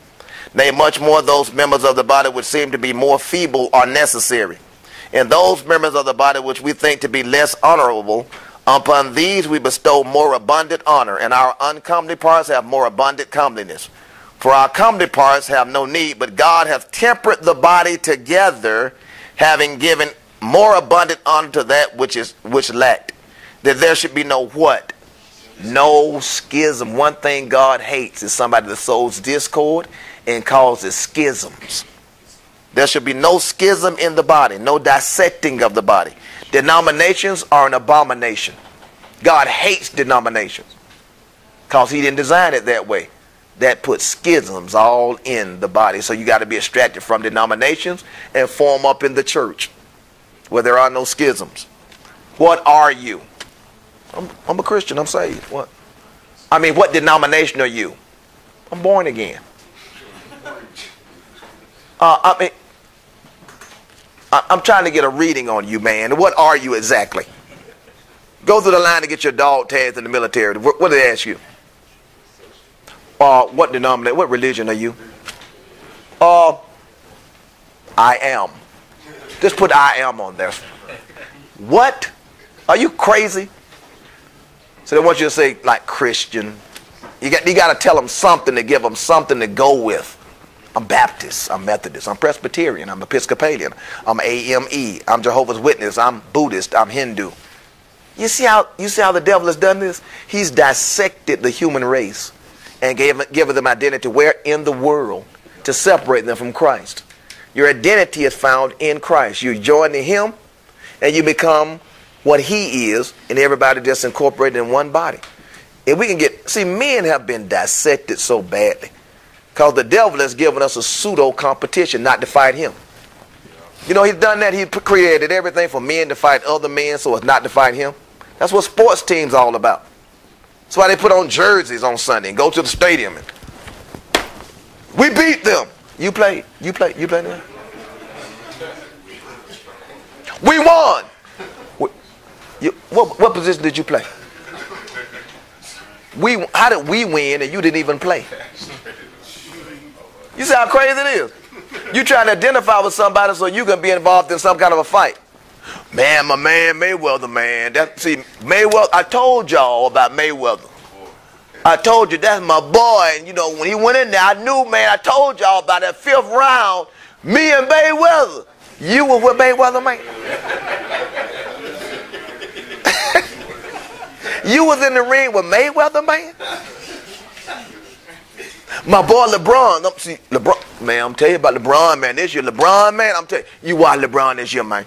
Nay, much more those members of the body which seem to be more feeble are necessary. And those members of the body which we think to be less honorable, upon these we bestow more abundant honor, and our uncomely parts have more abundant comeliness. For our comely parts have no need, but God hath tempered the body together, having given more abundant honor to that which is which lacked. That there should be no what? No schism. One thing God hates is somebody that sows discord and causes schisms. There should be no schism in the body, no dissecting of the body. Denominations are an abomination. God hates denominations because he didn't design it that way that puts schisms all in the body. So you got to be extracted from denominations and form up in the church where there are no schisms. What are you? I'm, I'm a Christian. I'm saved. What? I mean, what denomination are you? I'm born again. Uh, I mean, I'm trying to get a reading on you, man. What are you exactly? Go through the line to get your dog tags in the military. What, did they ask you? Uh, what denomination? What religion are you? Uh, I am. Just put I am on there. What? Are you crazy? So they want you to say like Christian. You got you got to tell them something to give them something to go with. I'm Baptist. I'm Methodist. I'm Presbyterian. I'm Episcopalian. I'm AME. I'm Jehovah's Witness. I'm Buddhist. I'm Hindu. You see how you see how the devil has done this? He's dissected the human race and gave, given them identity where in the world to separate them from Christ. Your identity is found in Christ. You join to Him and you become what He is, and everybody just incorporated in one body. And we can get, see, men have been dissected so badly because the devil has given us a pseudo competition not to fight Him. You know, He's done that. He created everything for men to fight other men so as not to fight Him. That's what sports teams all about. That's why they put on jerseys on Sunday and go to the stadium and we beat them. You play. You play. You play them. We won. You, what, what position did you play? We how did we win and you didn't even play? You see how crazy it is? You trying to identify with somebody so you can be involved in some kind of a fight. Man, my man Mayweather, man. That see Mayweather. I told y'all about Mayweather. I told you that's my boy, and you know when he went in there, I knew, man. I told y'all about that fifth round. Me and Mayweather. You were with Mayweather, man. *laughs* you was in the ring with Mayweather, man. My boy LeBron, see LeBron, man. I'm telling you about LeBron, man. This year, LeBron, man. I'm telling you, you watch LeBron this year, man.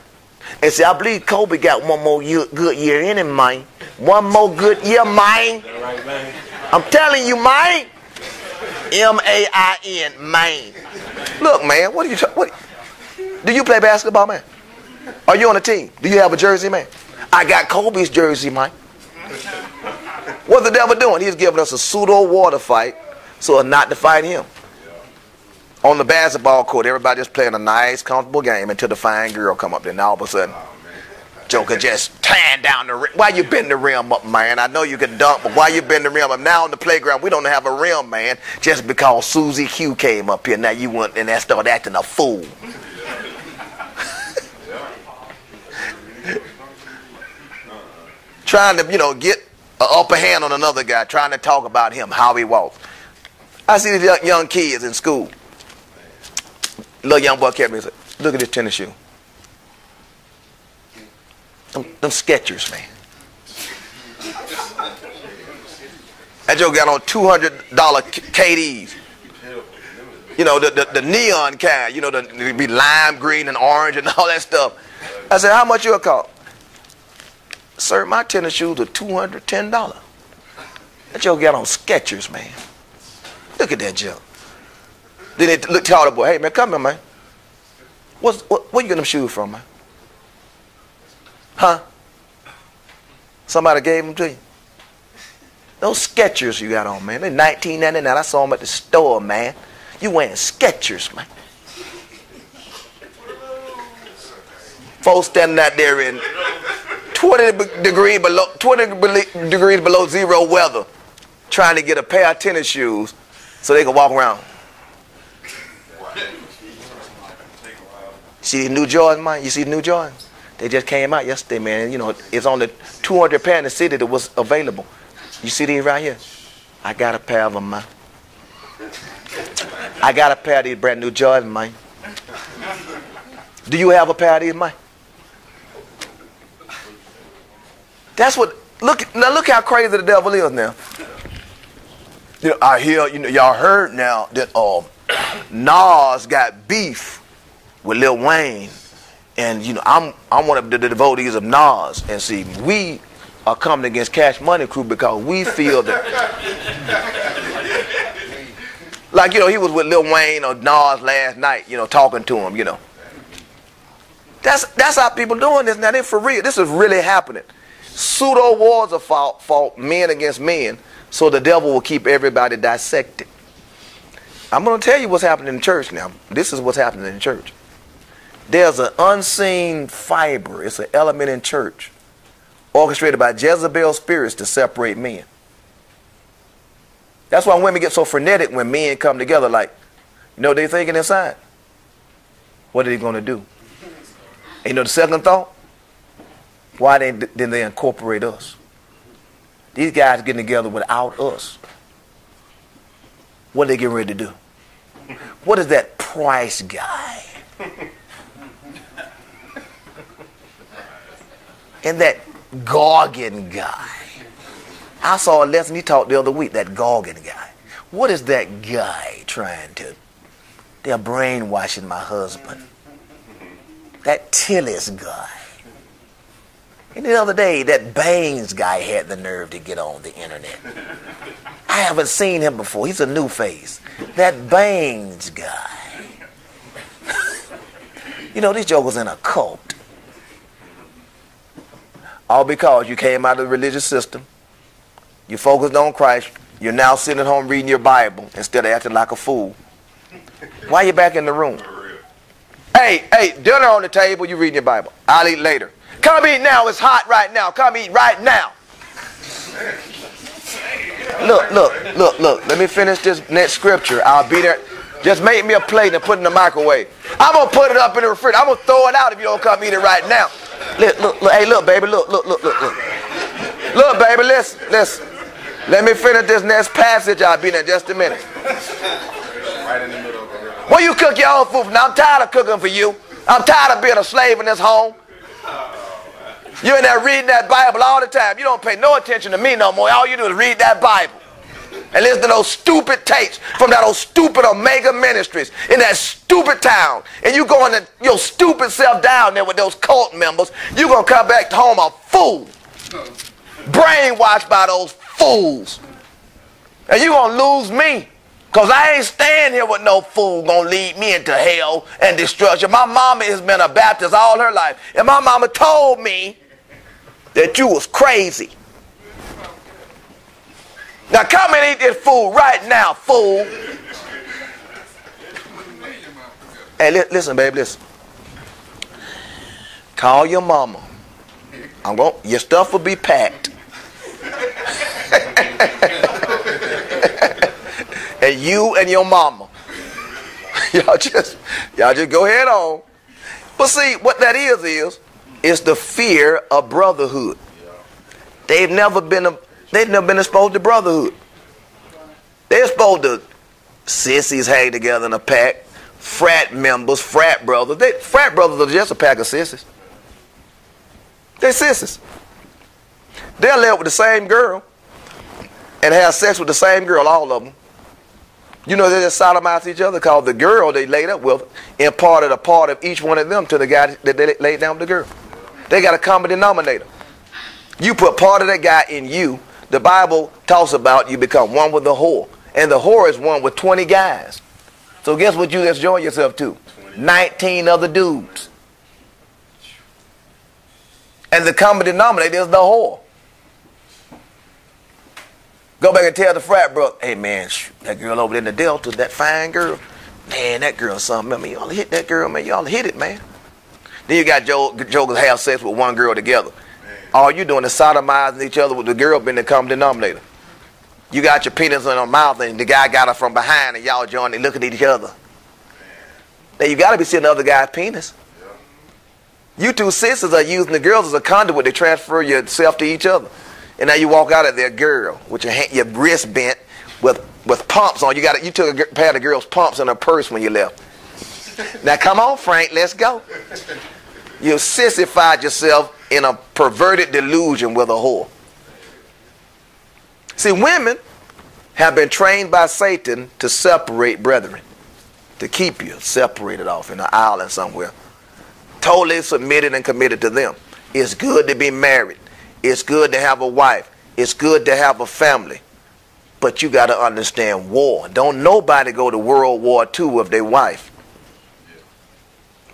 And see, I believe Kobe got one more year, good year in him, man. One more good year, man. I'm telling you, man. M-A-I-N, man. Look, man, what are you? What? Do you play basketball, man? Are you on a team? Do you have a jersey, man? I got Kobe's jersey, man. What's the devil doing? He's giving us a pseudo water fight so as not to fight him. On the basketball court, everybody's playing a nice, comfortable game until the fine girl come up there. All of a sudden, Joker just tearing down the rim. Why you bend the rim up, man? I know you can dunk, but why you bend the rim up? Now on the playground, we don't have a rim, man, just because Susie Q came up here. Now you went and that started acting a fool. *laughs* trying to, you know, get an upper hand on another guy, trying to talk about him, how he walks. I see these young kids in school. Little young boy kept me and said, look at this tennis shoe. Them, them Skechers, man. That Joe got on $200 KDs. You know, the, the, the, neon kind, you know, the, be lime green and orange and *laughs* all that stuff. I said, how much you cost? Sir, my tennis shoes are $210. That Joe got on Skechers, man. Look at that Joe. Then they look tell the boy, hey man, come here, man. What's, what, where you get them shoes from, man? Huh? Somebody gave them to you? Those Skechers you got on, man. They're 19.99. I saw them at the store, man. You wearing Skechers, man. Folks standing out there in 20 degrees below 20 degrees below zero weather, trying to get a pair of tennis shoes so they can walk around. See the new Jordan, man? You see the new Jordan? They just came out yesterday, man. You know, it's only 200 pair in the city that was available. You see these right here? I got a pair of them, man. I got a pair of these brand new Jordan, man. Do you have a pair of these, man? That's what. Look now. Look how crazy the devil is now. You know, I hear. You know, y'all heard now that um, *clears throat* Nas got beef with Lil Wayne and you know, I'm I'm one of the, the devotees of Nas, and see, we are coming against Cash Money Crew because we feel that, *laughs* like you know, he was with Lil Wayne or Nas last night, you know, talking to him, you know. That's that's how people doing this now. They for real. This is really happening. Pseudo wars are fought, fought men against men, so the devil will keep everybody dissected. I'm going to tell you what's happening in church now. This is what's happening in church. There's an unseen fiber, it's an element in church, orchestrated by Jezebel spirits to separate men. That's why women get so frenetic when men come together. Like, you know they're thinking inside? What are they going to do? And you know the second thought? Why didn't they incorporate us? These guys getting together without us. What are they getting ready to do? What is that price guy? and that Gorgon guy. I saw a lesson he taught the other week, that Gorgon guy. What is that guy trying to? They're brainwashing my husband. That Tillis guy. And the other day, that Baines guy had the nerve to get on the internet. I haven't seen him before. He's a new face. That Baines guy. *laughs* you know, this joker's in a cult. All because you came out of the religious system. You focused on Christ. You're now sitting at home reading your Bible instead of acting like a fool. Why are you back in the room? Hey, hey, dinner on the table, you reading your Bible. I'll eat later. Come eat now, it's hot right now. Come eat right now. Look, look, look, look. Let me finish this next scripture. I'll be there. Just make me a plate and put it in the microwave. I'm gonna put it up in the refrigerator. I'm gonna throw it out if you don't come eat it right now. Look, look, look. Hey, look, baby. Look, look, look, look, look. Look, baby. Listen, listen. Let me finish this next passage. I'll be there in just a minute. Right in the middle. Well, you cook your own food. Now I'm tired of cooking for you. I'm tired of being a slave in this home. You're in there reading that Bible all the time. You don't pay no attention to me no more. All you do is read that Bible. And listen to those stupid tapes from that old stupid Omega Ministries in that stupid town. And you going to your stupid self down there with those cult members. You're going to come back home a fool. Brainwashed by those fools. And you're going to lose me. Because I ain't staying here with no fool going to lead me into hell and destruction. My mama has been a Baptist all her life. And my mama told me that you was crazy. Now come and eat this food right now, fool. Hey, li listen, babe, listen. Call your mama. I'm going your stuff will be packed. *laughs* and you and your mama. *laughs* y'all just y'all just go ahead on. But see, what that is is it's the fear of brotherhood. They've never been a, they've never been exposed to brotherhood. They're exposed to sissies hang together in a pack, frat members, frat brothers. They, frat brothers are just a pack of sissies. They're sissies. They'll live with the same girl and have sex with the same girl, all of them. You know, they just sodomize each other because the girl they laid up with imparted a part of each one of them to the guy that they laid down with the girl. They got a common denominator. You put part of that guy in you. The Bible talks about you become one with the whore. And the whore is one with 20 guys. So guess what you just join yourself to? 19 other dudes. And the common denominator is the whore. Go back and tell the frat bro, hey man, that girl over there in the Delta, that fine girl, man, that girl something. I mean, y'all hit that girl, man. Y'all hit it, man. Then you got jokers have sex with one girl together. All you doing is sodomizing each other with the girl being the common denominator. You got your penis in her mouth and the guy got her from behind and y'all join and looking at each other. Now you got to be seeing the other guy's penis. You two sisters are using the girls as a conduit to transfer yourself to each other. And now you walk out of there, girl, with your hand, your wrist bent, with with pumps on. You got you took a pair of the girl's pumps in her purse when you left. Now come on, Frank, let's go. You sissified yourself in a perverted delusion with a whore. See, women have been trained by Satan to separate brethren, to keep you separated off in an island somewhere, totally submitted and committed to them. It's good to be married. It's good to have a wife. It's good to have a family. But you got to understand war. Don't nobody go to World War II with their wife.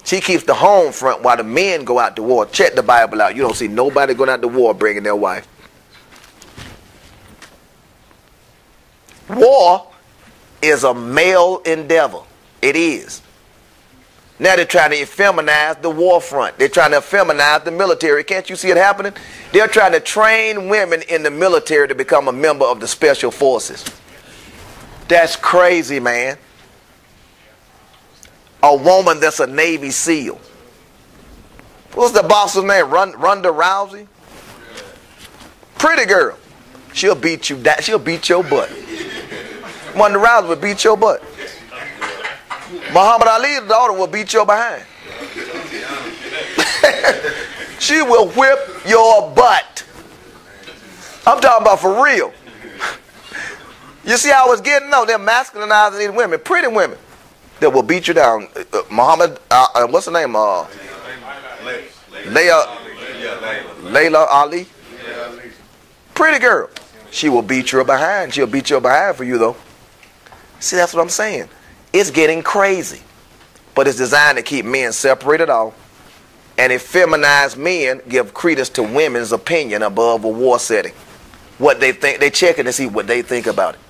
She keeps the home front while the men go out to war. Check the Bible out. You don't see nobody going out to war bringing their wife. War is a male endeavor. It is. Now they're trying to feminize the war front. They're trying to feminize the military. Can't you see it happening? They're trying to train women in the military to become a member of the special forces. That's crazy, man. A woman that's a Navy SEAL. What's the boss's name? Run, Ronda Rousey? Pretty girl. She'll beat you. That she'll beat your butt. Ronda Rousey will beat your butt. Muhammad Ali's daughter will beat your behind. *laughs* she will whip your butt. I'm talking about for real. You see how was getting? No, they're masculinizing these women, pretty women, that will beat you down. Uh, uh Muhammad, uh, uh, what's the name? Uh, Leia, Laila Ali. Pretty girl. She will beat your behind. She'll beat your behind for you, though. See, that's what I'm saying. It's getting crazy. But it's designed to keep men separated off. And it feminized men give credence to women's opinion above a war setting. What they think, they checking to see what they think about it.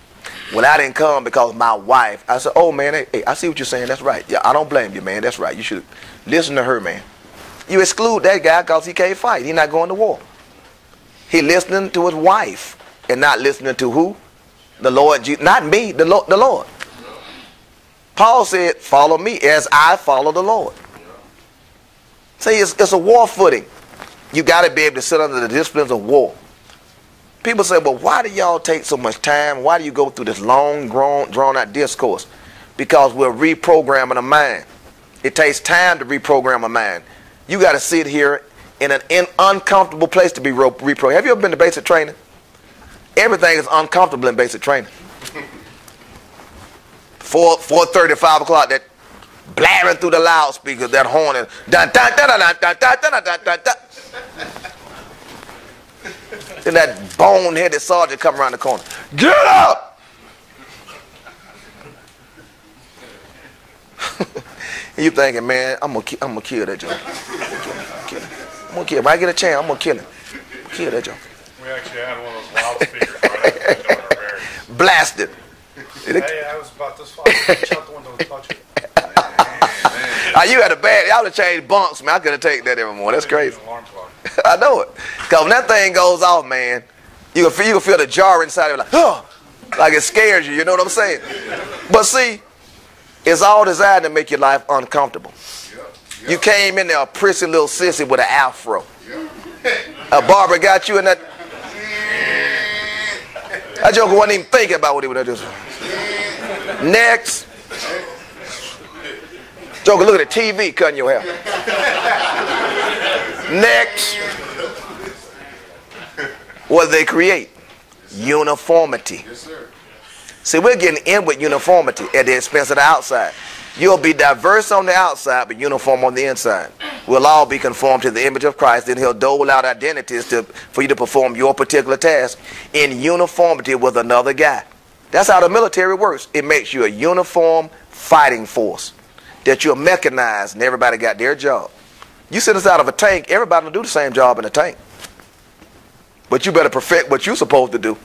Well, I didn't come because my wife. I said, "Oh man, hey, I see what you're saying. That's right. Yeah, I don't blame you, man. That's right. You should listen to her, man. You exclude that guy because he can't fight. He's not going to war. He listening to his wife and not listening to who? The Lord. Jesus. Not me. The Lord. The Lord. Paul said, Follow me as I follow the Lord. See, it's, it's a war footing. You got to be able to sit under the disciplines of war. People say, well, why do y'all take so much time? Why do you go through this long, drawn, drawn out discourse? Because we're reprogramming a mind. It takes time to reprogram a mind. You got to sit here in an in uncomfortable place to be reprogrammed. Have you ever been to basic training? Everything is uncomfortable in basic training. 4 4.30, 5 o'clock, that blaring through the loudspeakers, that horn, dun. Then that bone-headed sergeant come around the corner. Get up! *laughs* you thinking, man, I'm gonna, I'm gonna kill that joke. I'm gonna kill him. When I get a chance, I'm gonna kill him. Kill that joke. We actually had one of those loudspeakers. *laughs* Blasted. Hey, I was about this far. Shut the window and touch it. *laughs* Ah, you had a bad. Y'all have changed bunks, man. I couldn't take that anymore. That's crazy. *laughs* I know it. Cause when that thing goes off, man, you can feel you can feel the jar inside of you, like, oh, *gasps* like it scares you. You know what I'm saying? But see, it's all designed to make your life uncomfortable. You came in there a prissy little sissy with an afro. A barber got you in that. That joker wasn't even thinking about what he was doing. Next. Joker, look at the TV cutting your hair. Next. What they create? Uniformity. See, we're getting in with uniformity at the expense of the outside. You'll be diverse on the outside, but uniform on the inside. We'll all be conformed to the image of Christ. Then he'll dole out identities to, for you to perform your particular task in uniformity with another guy. That's how the military works. It makes you a uniform fighting force. That you're mechanized and everybody got their job. You sit out of a tank, everybody will do the same job in a tank. But you better perfect what you're supposed to do.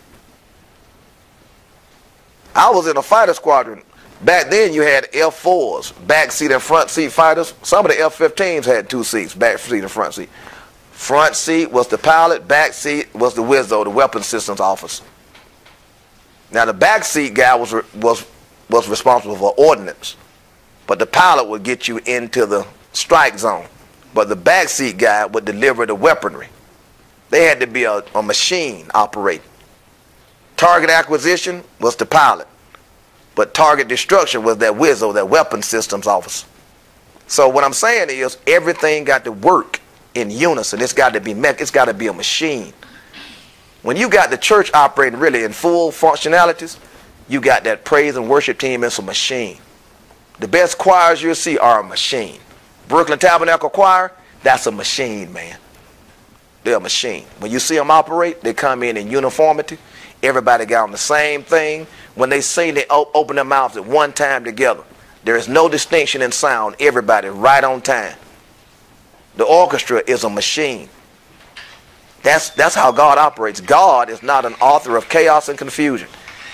I was in a fighter squadron. Back then you had F4s, back seat and front seat fighters. Some of the F-15s had two seats, back seat and front seat. Front seat was the pilot, back seat was the WISO, the weapons systems officer. Now the back seat guy was was was responsible for ordnance, but the pilot would get you into the strike zone, but the backseat guy would deliver the weaponry. They had to be a, a machine operating. Target acquisition was the pilot, but target destruction was that WISO, that weapon systems officer. So what I'm saying is everything got to work in unison. It's got to be mech. It's got to be a machine. When you got the church operating really in full functionalities, you got that praise and worship team as a machine. The best choirs you'll see are a machine. Brooklyn Tabernacle Choir, that's a machine, man. They're a machine. When you see them operate, they come in in uniformity. Everybody got on the same thing. When they sing, they open their mouths at one time together. There is no distinction in sound. Everybody right on time. The orchestra is a machine. That's, that's how God operates. God is not an author of chaos and confusion.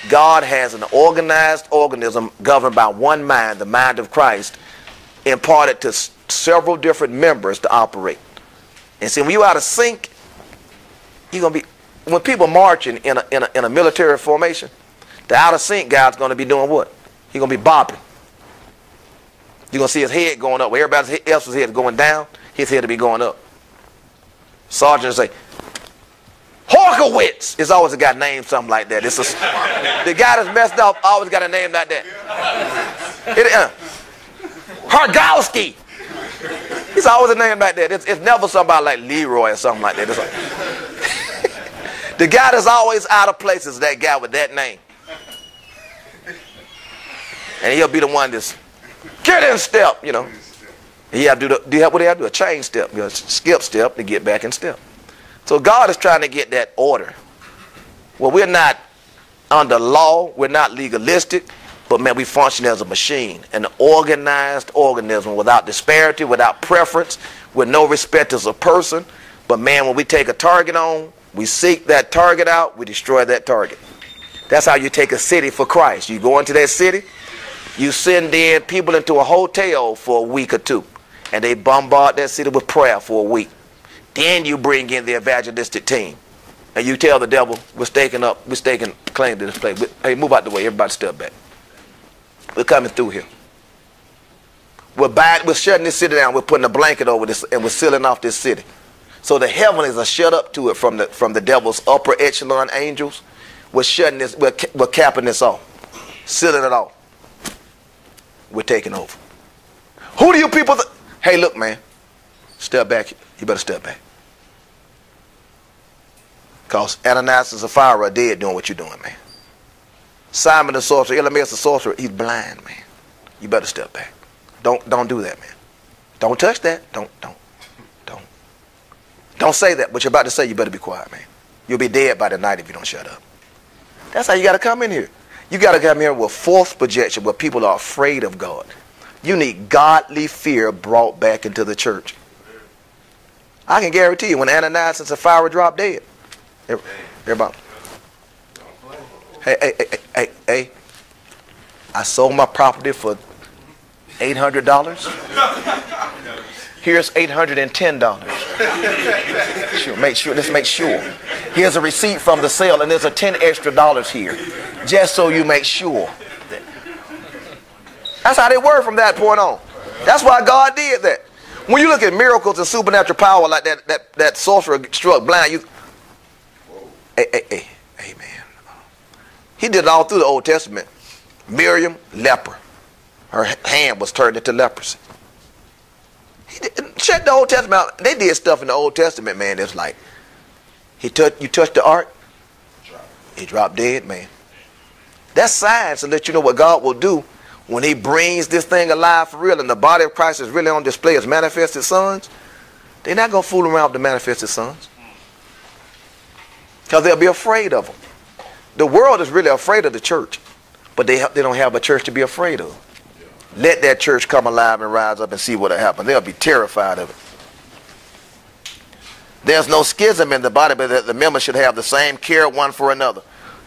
God has an organized organism governed by one mind, the mind of Christ, imparted to several different members to operate. And see, when you out of sync, you're gonna be when people marching in a, in a in a military formation, the out of sync guy's gonna be doing what? He's gonna be bopping. You're gonna see his head going up. Where everybody else's head is going down, his head will be going up. Sergeant say, Horkowitz. It's always a guy named something like that. It's a, *laughs* the guy that's messed up always got a name like that. It, uh, Hargowski. It's always a name like that. It's, it's never somebody like Leroy or something like that. Like, *laughs* the guy that's always out of place is that guy with that name. And he'll be the one that's get in step, you know. He have to do the, do have, what do have to do? A chain step, you know, skip step to get back in step. So God is trying to get that order. Well, we're not under law, we're not legalistic, but man, we function as a machine, an organized organism without disparity, without preference, with no respect as a person. But man, when we take a target on, we seek that target out, we destroy that target. That's how you take a city for Christ. You go into that city, you send in people into a hotel for a week or two, and they bombard that city with prayer for a week. Then you bring in the evangelistic team. And you tell the devil, we're staking up, we're staking claim to this place. Hey, move out the way. Everybody step back. We're coming through here. We're, we're shutting this city down. We're putting a blanket over this, and we're sealing off this city. So the heavens are shut up to it from the from the devil's upper echelon angels. We're shutting this. We're, we're capping this off, sealing it off. We're taking over. Who do you people? Hey, look, man. Step back. You better step back. Because Ananias and Sapphira are dead doing what you're doing, man. Simon the sorcerer, Elymas the sorcerer, he's blind, man. You better step back. Don't don't do that, man. Don't touch that. Don't don't don't. Don't say that. What you're about to say, you better be quiet, man. You'll be dead by the night if you don't shut up. That's how you got to come in here. You got to come here with false projection where people are afraid of God. You need godly fear brought back into the church. I can guarantee you when Ananias and Sapphira dropped dead, everybody. Hey, hey, hey, hey, hey. I sold my property for $800. Here's $810. Sure, make sure, let's make sure. Here's a receipt from the sale, and there's a 10 extra dollars here. Just so you make sure. That's how they were from that point on. That's why God did that. When you look at miracles and supernatural power like that, that, that sorcerer struck blind, you, hey, hey, hey. He did it all through the Old Testament. Miriam, leper. Her hand was turned into leprosy. Did, check the Old Testament out. They did stuff in the Old Testament, man. It's like, he touched, you touched the ark, he dropped dead, man. That's science to let you know what God will do when he brings this thing alive for real and the body of Christ is really on display as manifested sons. They're not going to fool around with the manifested sons. Because they'll be afraid of them. The world is really afraid of the church, but they, they don't have a church to be afraid of. Let that church come alive and rise up and see what will happen. They'll be terrified of it. There's no schism in the body, but that the members should have the same care one for another.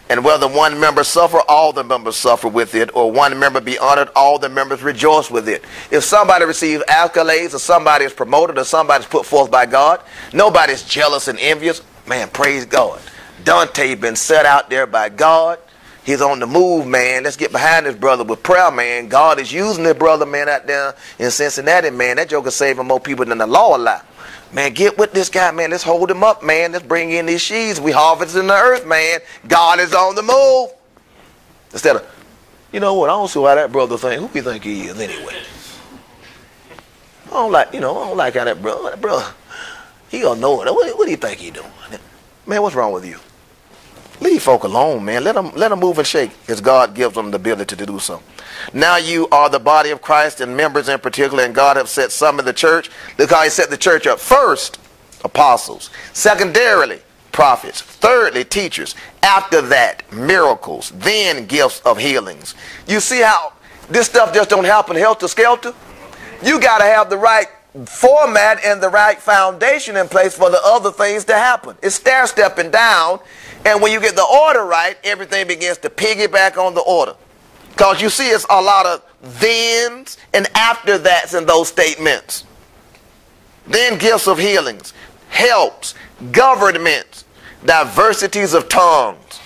And whether one member suffer, all the members suffer with it, or one member be honored, all the members rejoice with it. If somebody receives accolades, or somebody is promoted, or somebody is put forth by God, nobody's jealous and envious. Man, praise God. Dante been set out there by God. He's on the move, man. Let's get behind this brother with prayer, man. God is using this brother, man, out there in Cincinnati, man. That joker saving more people than the law allow. Man, get with this guy, man. Let's hold him up, man. Let's bring in these sheaves. We harvesting the earth, man. God is on the move. Instead of, you know what? I don't see why that brother think. Who do you think he is anyway? I don't like, you know, I don't like how that brother, that brother, he gonna know it. What, what do you think he doing? Man, what's wrong with you? Leave folk alone, man. Let them let them move and shake as God gives them the ability to do so. Now you are the body of Christ and members in particular, and God have set some in the church. Look how he set the church up. First, apostles. Secondarily, prophets. Thirdly, teachers. After that, miracles. Then gifts of healings. You see how this stuff just don't happen helter skelter? You got to have the right format and the right foundation in place for the other things to happen. It's stair stepping down And when you get the order right, everything begins to piggyback on the order. Because you see, it's a lot of thens and after that's in those statements. Then gifts of healings, helps, governments, diversities of tongues.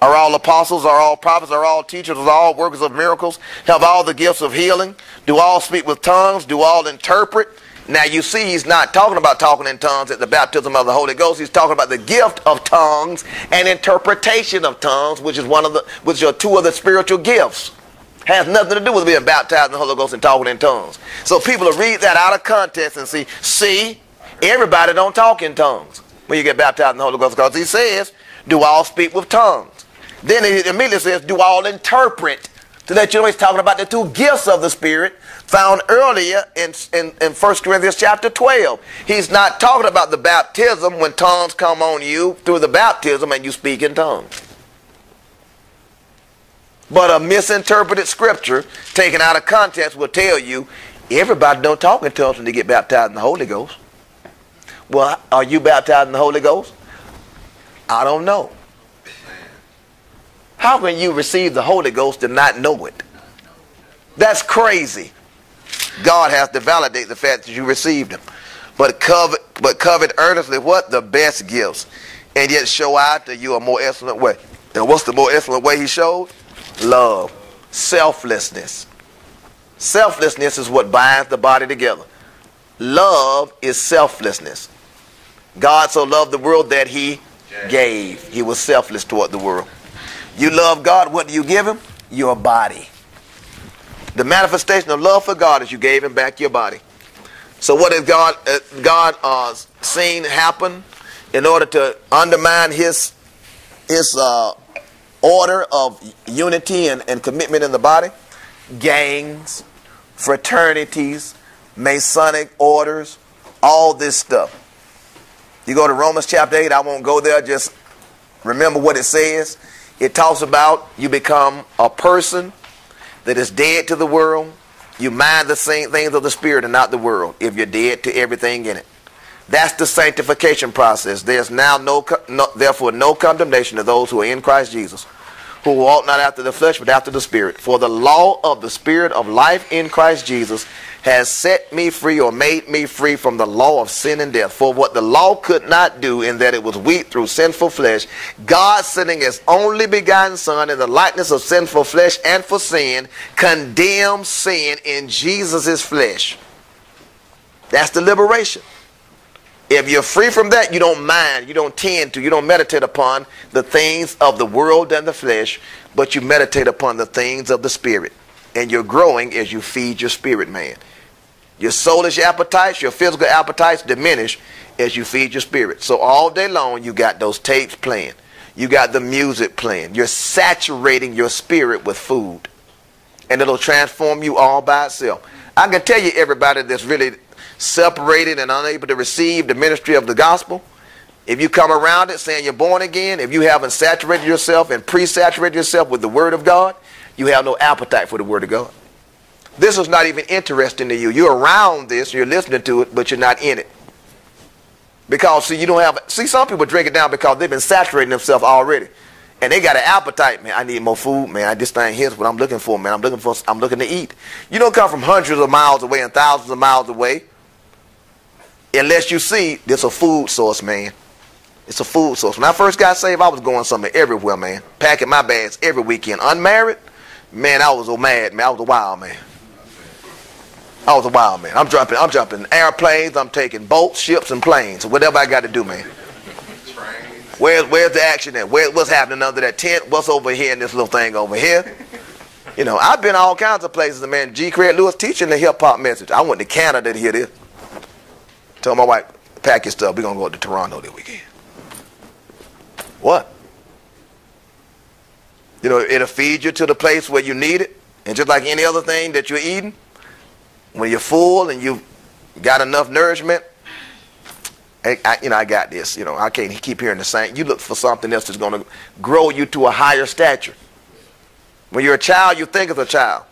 Are all apostles, are all prophets, are all teachers, are all workers of miracles, have all the gifts of healing, do all speak with tongues, do all interpret. Now you see he's not talking about talking in tongues at the baptism of the Holy Ghost. He's talking about the gift of tongues and interpretation of tongues, which is one of the which are two of the spiritual gifts. Has nothing to do with being baptized in the Holy Ghost and talking in tongues. So people will read that out of context and see, see, everybody don't talk in tongues when you get baptized in the Holy Ghost because he says, do all speak with tongues. Then he immediately says, do all interpret. So that you know he's talking about the two gifts of the Spirit found earlier in, in, in 1 Corinthians chapter 12. He's not talking about the baptism when tongues come on you through the baptism and you speak in tongues. But a misinterpreted scripture taken out of context will tell you everybody don't talk in tongues when they get baptized in the Holy Ghost. Well, are you baptized in the Holy Ghost? I don't know. How can you receive the Holy Ghost and not know it? That's crazy. God has to validate the fact that you received him. But covet, but covet earnestly what? The best gifts. And yet show out to you a more excellent way. And what's the more excellent way he showed? Love. Selflessness. Selflessness is what binds the body together. Love is selflessness. God so loved the world that he gave. He was selfless toward the world. You love God, what do you give him? Your body. The manifestation of love for God is you gave him back your body. So what has God uh, God uh, seen happen in order to undermine his his uh, order of unity and, and commitment in the body? Gangs, fraternities, Masonic orders, all this stuff. You go to Romans chapter 8, I won't go there, just remember what it says. It talks about you become a person that is dead to the world. You mind the same things of the spirit and not the world if you're dead to everything in it. That's the sanctification process. There's now no, no therefore no condemnation to those who are in Christ Jesus who walk not after the flesh, but after the Spirit. For the law of the Spirit of life in Christ Jesus has set me free or made me free from the law of sin and death. For what the law could not do, in that it was weak through sinful flesh, God sending his only begotten Son in the likeness of sinful flesh and for sin, condemned sin in Jesus' flesh. That's the liberation. If you're free from that, you don't mind, you don't tend to, you don't meditate upon the things of the world and the flesh, but you meditate upon the things of the spirit. And you're growing as you feed your spirit man. Your soulish appetites, your physical appetites diminish as you feed your spirit. So all day long, you got those tapes playing. You got the music playing. You're saturating your spirit with food. And it'll transform you all by itself. I can tell you everybody that's really separated and unable to receive the ministry of the gospel, if you come around it saying you're born again, if you haven't saturated yourself and pre-saturated yourself with the word of God, you have no appetite for the word of God. This is not even interesting to you. You're around this, you're listening to it, but you're not in it. Because see, you don't have see some people drink it down because they've been saturating themselves already. And they got an appetite, man. I need more food, man. I, this thing here's what I'm looking for, man. I'm looking for I'm looking to eat. You don't come from hundreds of miles away and thousands of miles away unless you see this a food source, man. It's a food source. When I first got saved, I was going somewhere everywhere, man. Packing my bags every weekend. Unmarried, man, I was a mad man. I was a wild man. I was a wild man. I'm jumping, I'm jumping airplanes, I'm taking boats, ships, and planes. Whatever I got to do, man. Where's where's the action at? Where, what's happening under that tent? What's over here in this little thing over here? You know, I've been all kinds of places, man. G. Craig Lewis teaching the hip hop message. I went to Canada to hear this. Tell my wife, pack your stuff. We're going to go up to Toronto this weekend. What? You know, it'll feed you to the place where you need it. And just like any other thing that you're eating, when you're full and you've got enough nourishment, I, you know, I got this. You know, I can't keep hearing the same. You look for something else that's going to grow you to a higher stature. When you're a child, you think as a child.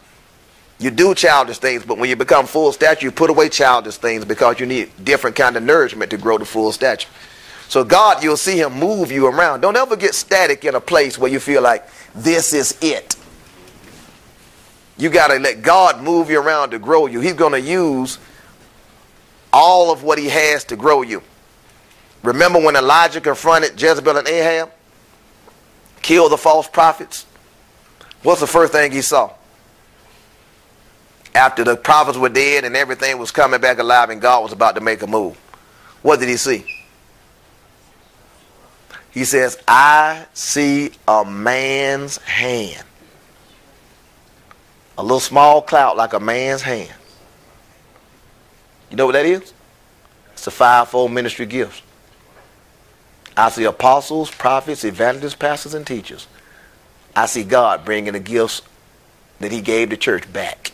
You do childish things, but when you become full stature, you put away childish things because you need different kind of nourishment to grow to full stature. So God, you'll see him move you around. Don't ever get static in a place where you feel like this is it. You got to let God move you around to grow you. He's going to use all of what he has to grow you. Remember when Elijah confronted Jezebel and Ahab? Killed the false prophets? What's the first thing he saw? After the prophets were dead and everything was coming back alive and God was about to make a move. What did he see? He says, I see a man's hand. A little small cloud like a man's hand. You know what that is? It's the fivefold ministry gifts. I see apostles, prophets, evangelists, pastors, and teachers. I see God bringing the gifts that He gave the church back.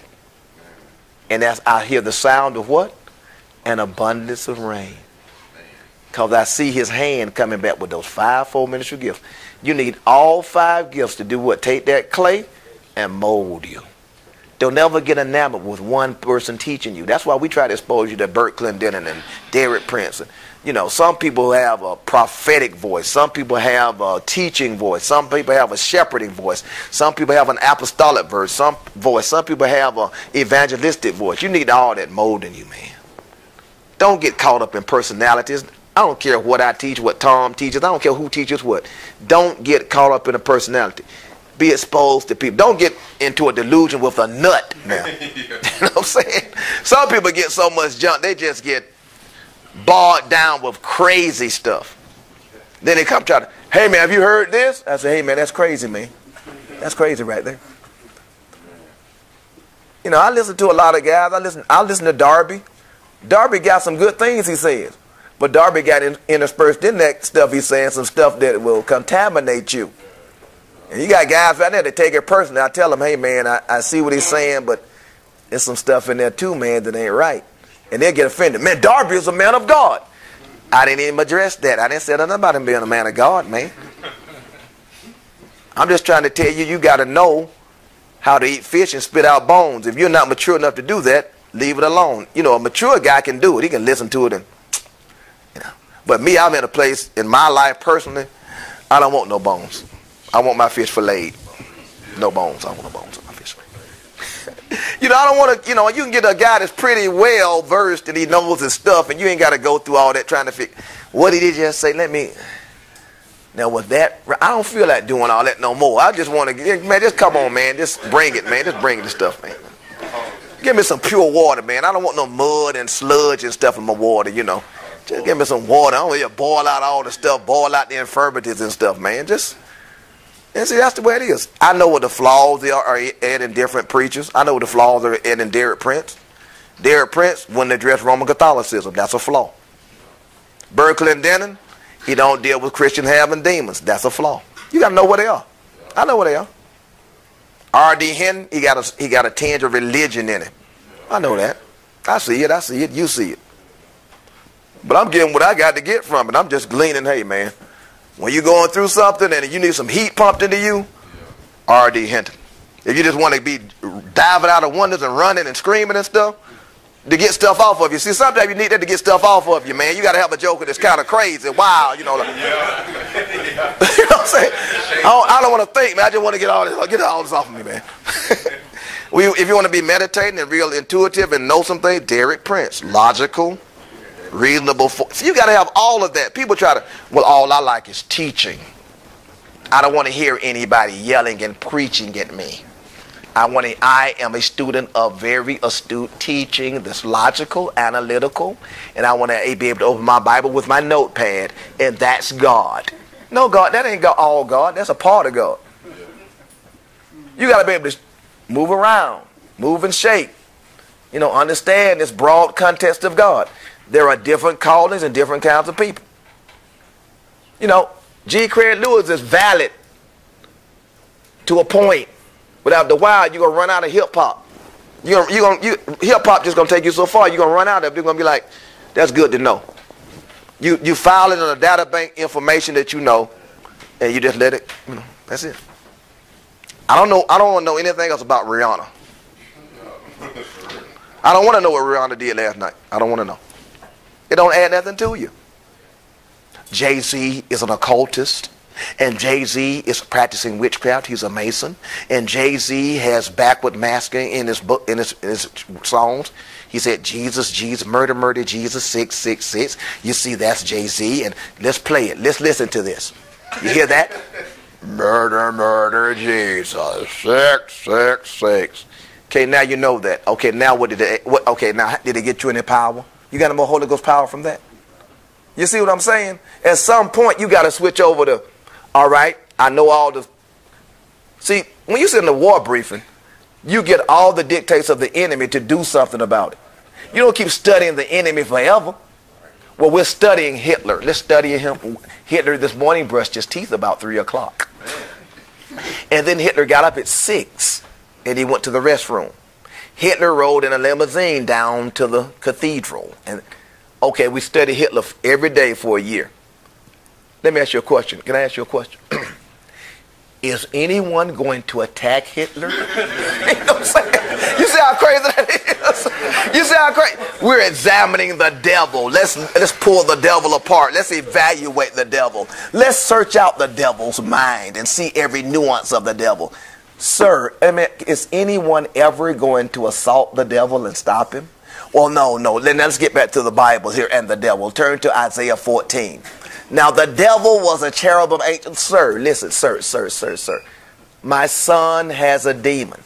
And as I hear the sound of what? An abundance of rain. Because I see His hand coming back with those fivefold ministry gifts. You need all five gifts to do what? Take that clay and mold you. They'll never get enamored with one person teaching you. That's why we try to expose you to Bert Clendennen and Derek Prince. You know, some people have a prophetic voice. Some people have a teaching voice. Some people have a shepherding voice. Some people have an apostolic voice. Some voice. Some people have a evangelistic voice. You need all that molding you, man. Don't get caught up in personalities. I don't care what I teach, what Tom teaches. I don't care who teaches what. Don't get caught up in a personality be exposed to people. Don't get into a delusion with a nut now. *laughs* you know what I'm saying? Some people get so much junk, they just get bogged down with crazy stuff. Then they come try to, hey man, have you heard this? I say, hey man, that's crazy, man. That's crazy right there. You know, I listen to a lot of guys. I listen, I listen to Darby. Darby got some good things he says. But Darby got in, interspersed in that stuff he's saying, some stuff that will contaminate you. And you got guys right there that take it personally. I tell them, hey, man, I, I see what he's saying, but there's some stuff in there too, man, that ain't right. And they'll get offended. Man, Darby is a man of God. I didn't even address that. I didn't say nothing about him being a man of God, man. I'm just trying to tell you, you got to know how to eat fish and spit out bones. If you're not mature enough to do that, leave it alone. You know, a mature guy can do it. He can listen to it and, you know. But me, I'm in a place in my life personally, I don't want no bones. I want my fish filleted. No bones. I want no bones on my fish. *laughs* you know, I don't want to, you know, you can get a guy that's pretty well versed and he knows his stuff and you ain't got to go through all that trying to figure. What did just say? Let me. Now, with that, I don't feel like doing all that no more. I just want to, man, just come on, man. Just bring it, man. Just bring the stuff, man. Give me some pure water, man. I don't want no mud and sludge and stuff in my water, you know. Just give me some water. I don't want you to boil out all the stuff, boil out the infirmities and stuff, man. Just and see, that's the way it is. I know what the flaws are, are in different preachers. I know what the flaws are in, Derek Prince. Derek Prince wouldn't address Roman Catholicism. That's a flaw. Bert Clendennen, he don't deal with Christian having demons. That's a flaw. You got to know what they are. I know what they are. R.D. Hinton, he got a he got a tinge of religion in him. I know that. I see it. I see it. You see it. But I'm getting what I got to get from it. I'm just gleaning. Hey, man, when you're going through something and you need some heat pumped into you, R.D. Hinton. If you just want to be diving out of windows and running and screaming and stuff, to get stuff off of you. See, sometimes you need that to get stuff off of you, man. You got to have a joker that's kind of crazy, wild, you know. Like, yeah. *laughs* you know what I'm saying? I don't, I don't want to think, man. I just want to get all this, get all this off of me, man. *laughs* we, if you want to be meditating and real intuitive and know something, Derek Prince, logical, reasonable. For, so you got to have all of that. People try to, well, all I like is teaching. I don't want to hear anybody yelling and preaching at me. I want to, I am a student of very astute teaching that's logical, analytical, and I want to be able to open my Bible with my notepad, and that's God. No, God, that ain't all God. That's a part of God. You got to be able to move around, move and shake. You know, understand this broad context of God. There are different callings and different kinds of people. You know, G. Craig Lewis is valid to a point. Without the wild, you're gonna run out of hip hop. You're gonna, you gonna, you, hip hop just gonna take you so far. You're gonna run out of it. You're gonna be like, that's good to know. You you file it in a data bank information that you know, and you just let it. You know, that's it. I don't know. I don't want to know anything else about Rihanna. I don't want to know what Rihanna did last night. I don't want to know. It don't add nothing to you. Jay Z is an occultist. And Jay Z is practicing witchcraft. He's a Mason. And Jay Z has backward masking in his book, in his, in his songs. He said, Jesus, Jesus, murder, murder, Jesus, 666. You see, that's Jay Z. And let's play it. Let's listen to this. You hear that? *laughs* murder, murder, Jesus, 666. Okay, now you know that. Okay, now what did it, what, okay, now did it get you any power? You got more Holy Ghost power from that? You see what I'm saying? At some point, you got to switch over to, all right, I know all the. See, when you sit in the war briefing, you get all the dictates of the enemy to do something about it. You don't keep studying the enemy forever. Well, we're studying Hitler. Let's study him. Hitler this morning brushed his teeth about 3 o'clock. And then Hitler got up at 6 and he went to the restroom. Hitler rode in a limousine down to the cathedral. And okay, we study Hitler every day for a year. Let me ask you a question. Can I ask you a question? *clears throat* Is anyone going to attack Hitler? *laughs* you know what I'm saying? You see how crazy that is? *laughs* You see how crazy? We're examining the devil. Let's let's pull the devil apart. Let's evaluate the devil. Let's search out the devil's mind and see every nuance of the devil. Sir, I mean, is anyone ever going to assault the devil and stop him? Well, no, no. Then let's get back to the Bible here and the devil. Turn to Isaiah 14. Now, the devil was a cherubim angel. Sir, listen, sir, sir, sir, sir. My son has a demon.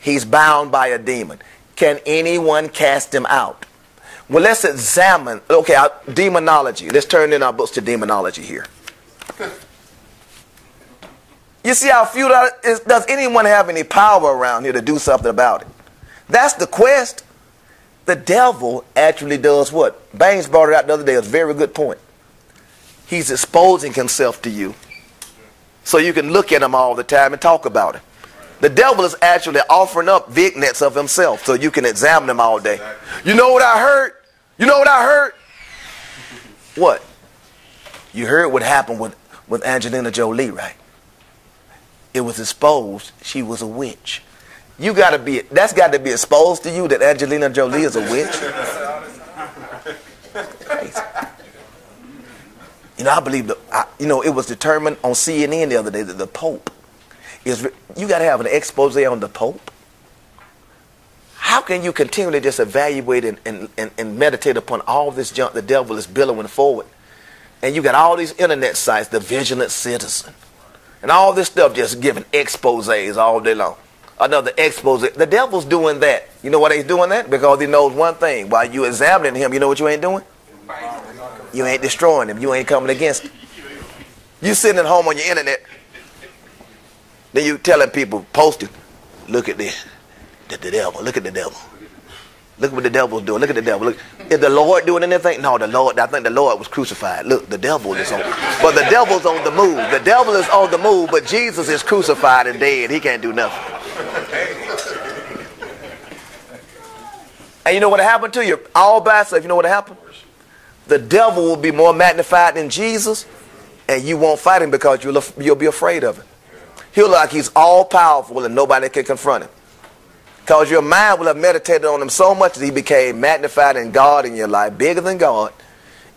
He's bound by a demon. Can anyone cast him out? Well, let's examine. Okay, demonology. Let's turn in our books to demonology here. *laughs* You see how few is, does anyone have any power around here to do something about it? That's the quest. The devil actually does what? Baines brought it out the other day. It's a very good point. He's exposing himself to you so you can look at him all the time and talk about him. The devil is actually offering up vignettes of himself so you can examine him all day. You know what I heard? You know what I heard? What? You heard what happened with, with Angelina Jolie, right? It was exposed she was a witch. You got to be, that's got to be exposed to you that Angelina Jolie is a witch. You know, I believe that, I, you know, it was determined on CNN the other day that the Pope is, you got to have an expose on the Pope. How can you continually just evaluate and, and, and, and meditate upon all this junk the devil is billowing forward? And you got all these internet sites, the Vigilant Citizen, and all this stuff just giving exposes all day long another expose. The devil's doing that. You know why he's doing that? Because he knows one thing. While you examining him, you know what you ain't doing? You ain't destroying him. You ain't coming against him. You sitting at home on your internet. Then you telling people, posting, look at this. The, the devil. Look at the devil. Look what the devil's doing. Look at the devil. Look. Is the Lord doing anything? No, the Lord, I think the Lord was crucified. Look, the devil is on. But the devil's on the move. The devil is on the move, but Jesus is crucified and dead. He can't do nothing. And you know what happened to you? All by itself, you know what happened? The devil will be more magnified than Jesus, and you won't fight him because you'll, you'll be afraid of him. He'll look like he's all powerful and nobody can confront him. Because your mind will have meditated on him so much that he became magnified in God in your life, bigger than God.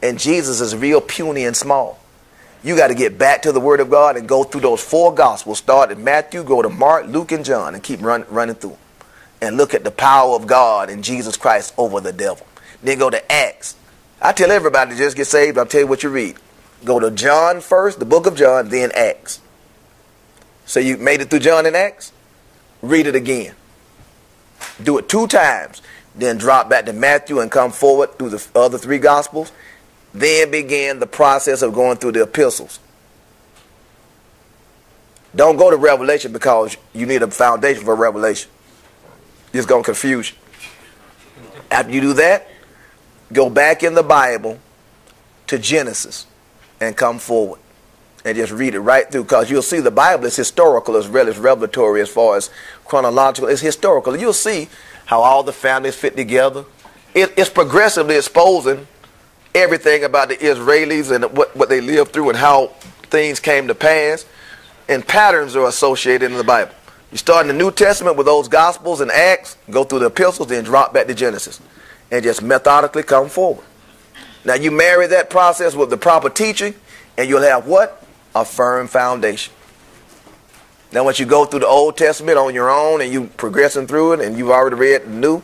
And Jesus is real puny and small. You got to get back to the Word of God and go through those four Gospels. Start at Matthew, go to Mark, Luke, and John, and keep run, running through. And look at the power of God and Jesus Christ over the devil. Then go to Acts. I tell everybody to just get saved. I'll tell you what you read. Go to John first, the book of John, then Acts. So you made it through John and Acts? Read it again. Do it two times. Then drop back to Matthew and come forward through the other three Gospels then begin the process of going through the epistles. Don't go to Revelation because you need a foundation for Revelation. It's going to confuse you. After you do that, go back in the Bible to Genesis and come forward and just read it right through because you'll see the Bible is historical as well as revelatory as far as chronological. It's historical. You'll see how all the families fit together. It, it's progressively exposing everything about the Israelis and what, what they lived through and how things came to pass. And patterns are associated in the Bible. You start in the New Testament with those Gospels and Acts, go through the epistles, then drop back to Genesis. And just methodically come forward. Now you marry that process with the proper teaching, and you'll have what? A firm foundation. Now once you go through the Old Testament on your own and you're progressing through it and you've already read the New,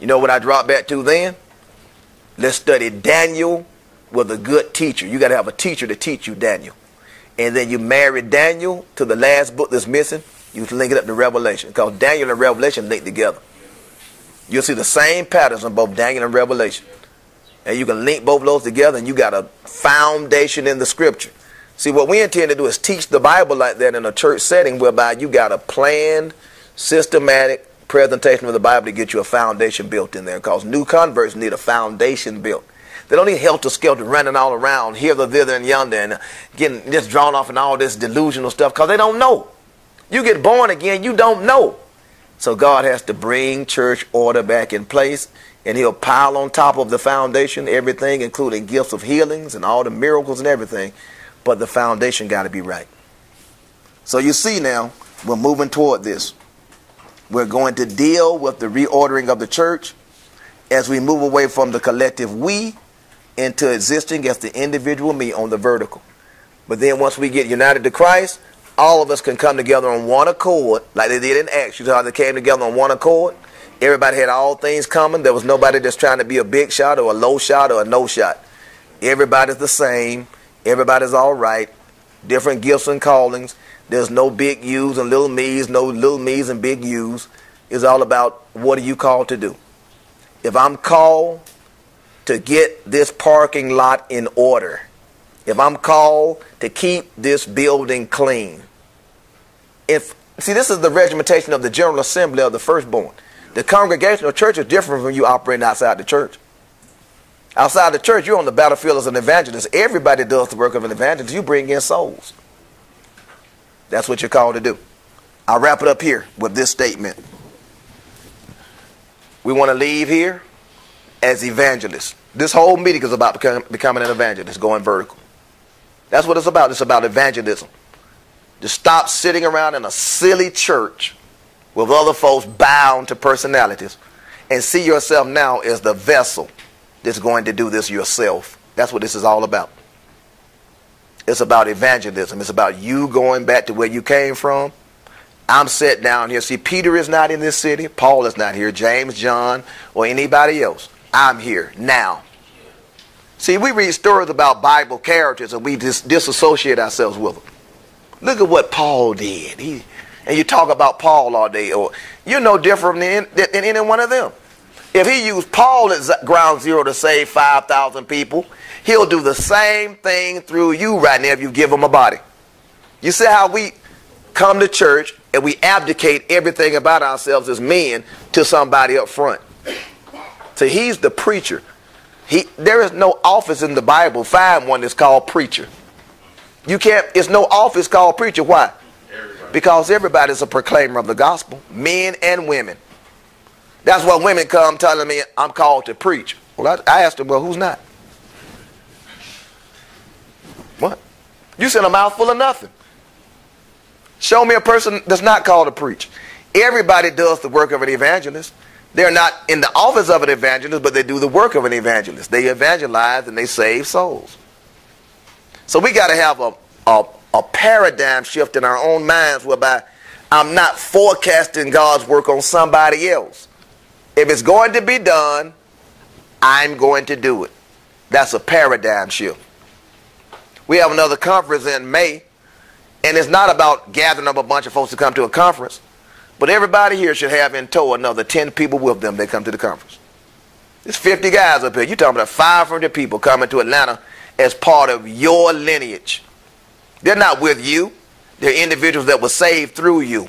you know what I drop back to then? Let's study Daniel with a good teacher. You got to have a teacher to teach you Daniel. And then you marry Daniel to the last book that's missing. You link it up to Revelation because Daniel and Revelation link together. You'll see the same patterns in both Daniel and Revelation. And you can link both those together and you got a foundation in the scripture. See, what we intend to do is teach the Bible like that in a church setting whereby you got a planned, systematic presentation of the Bible to get you a foundation built in there because new converts need a foundation built. They don't need helter skelter running all around here, thither, and yonder and getting just drawn off in all this delusional stuff because they don't know. You get born again, you don't know. So God has to bring church order back in place, and He'll pile on top of the foundation everything, including gifts of healings and all the miracles and everything. But the foundation got to be right. So you see now, we're moving toward this. We're going to deal with the reordering of the church as we move away from the collective we into existing as the individual me on the vertical. But then once we get united to Christ, all of us can come together on one accord, like they did in Acts. You saw how they came together on one accord. Everybody had all things coming. There was nobody just trying to be a big shot or a low shot or a no shot. Everybody's the same. Everybody's all right. Different gifts and callings. There's no big U's and little me's, no little me's and big U's. It's all about what are you called to do. If I'm called to get this parking lot in order, if I'm called to keep this building clean, if see this is the regimentation of the General Assembly of the firstborn. The congregational church is different from you operating outside the church. Outside the church, you're on the battlefield as an evangelist. Everybody does the work of an evangelist. You bring in souls. That's what you're called to do. I'll wrap it up here with this statement. We want to leave here as evangelists. This whole meeting is about become, becoming an evangelist, going vertical. That's what it's about. It's about evangelism. To stop sitting around in a silly church with other folks bound to personalities and see yourself now as the vessel that's going to do this yourself. That's what this is all about. It's about evangelism. It's about you going back to where you came from. I'm set down here. See, Peter is not in this city. Paul is not here. James, John, or anybody else. I'm here now. See, we read stories about Bible characters and we dis- disassociate ourselves with them. Look at what Paul did. He, and you talk about Paul all day, or you're no different than, than any one of them. If he used Paul as ground zero to save 5,000 people, he'll do the same thing through you right now if you give him a body. You see how we come to church and we abdicate everything about ourselves as men to somebody up front. So he's the preacher. He, there is no office in the Bible. Find one that's called preacher. You can't. It's no office called preacher. Why? Everybody. Because everybody's a proclaimer of the gospel, men and women. That's why women come telling me I'm called to preach. Well, I, I asked them, well, who's not? What? You said a mouthful of nothing. Show me a person that's not called to preach. Everybody does the work of an evangelist. They're not in the office of an evangelist, but they do the work of an evangelist. They evangelize and they save souls. So we got to have a, a, a paradigm shift in our own minds whereby I'm not forecasting God's work on somebody else. If it's going to be done, I'm going to do it. That's a paradigm shift. We have another conference in May, and it's not about gathering up a bunch of folks to come to a conference. But everybody here should have in tow another 10 people with them that come to the conference. There's 50 guys up here. You're talking about 500 people coming to Atlanta as part of your lineage. They're not with you. They're individuals that were saved through you.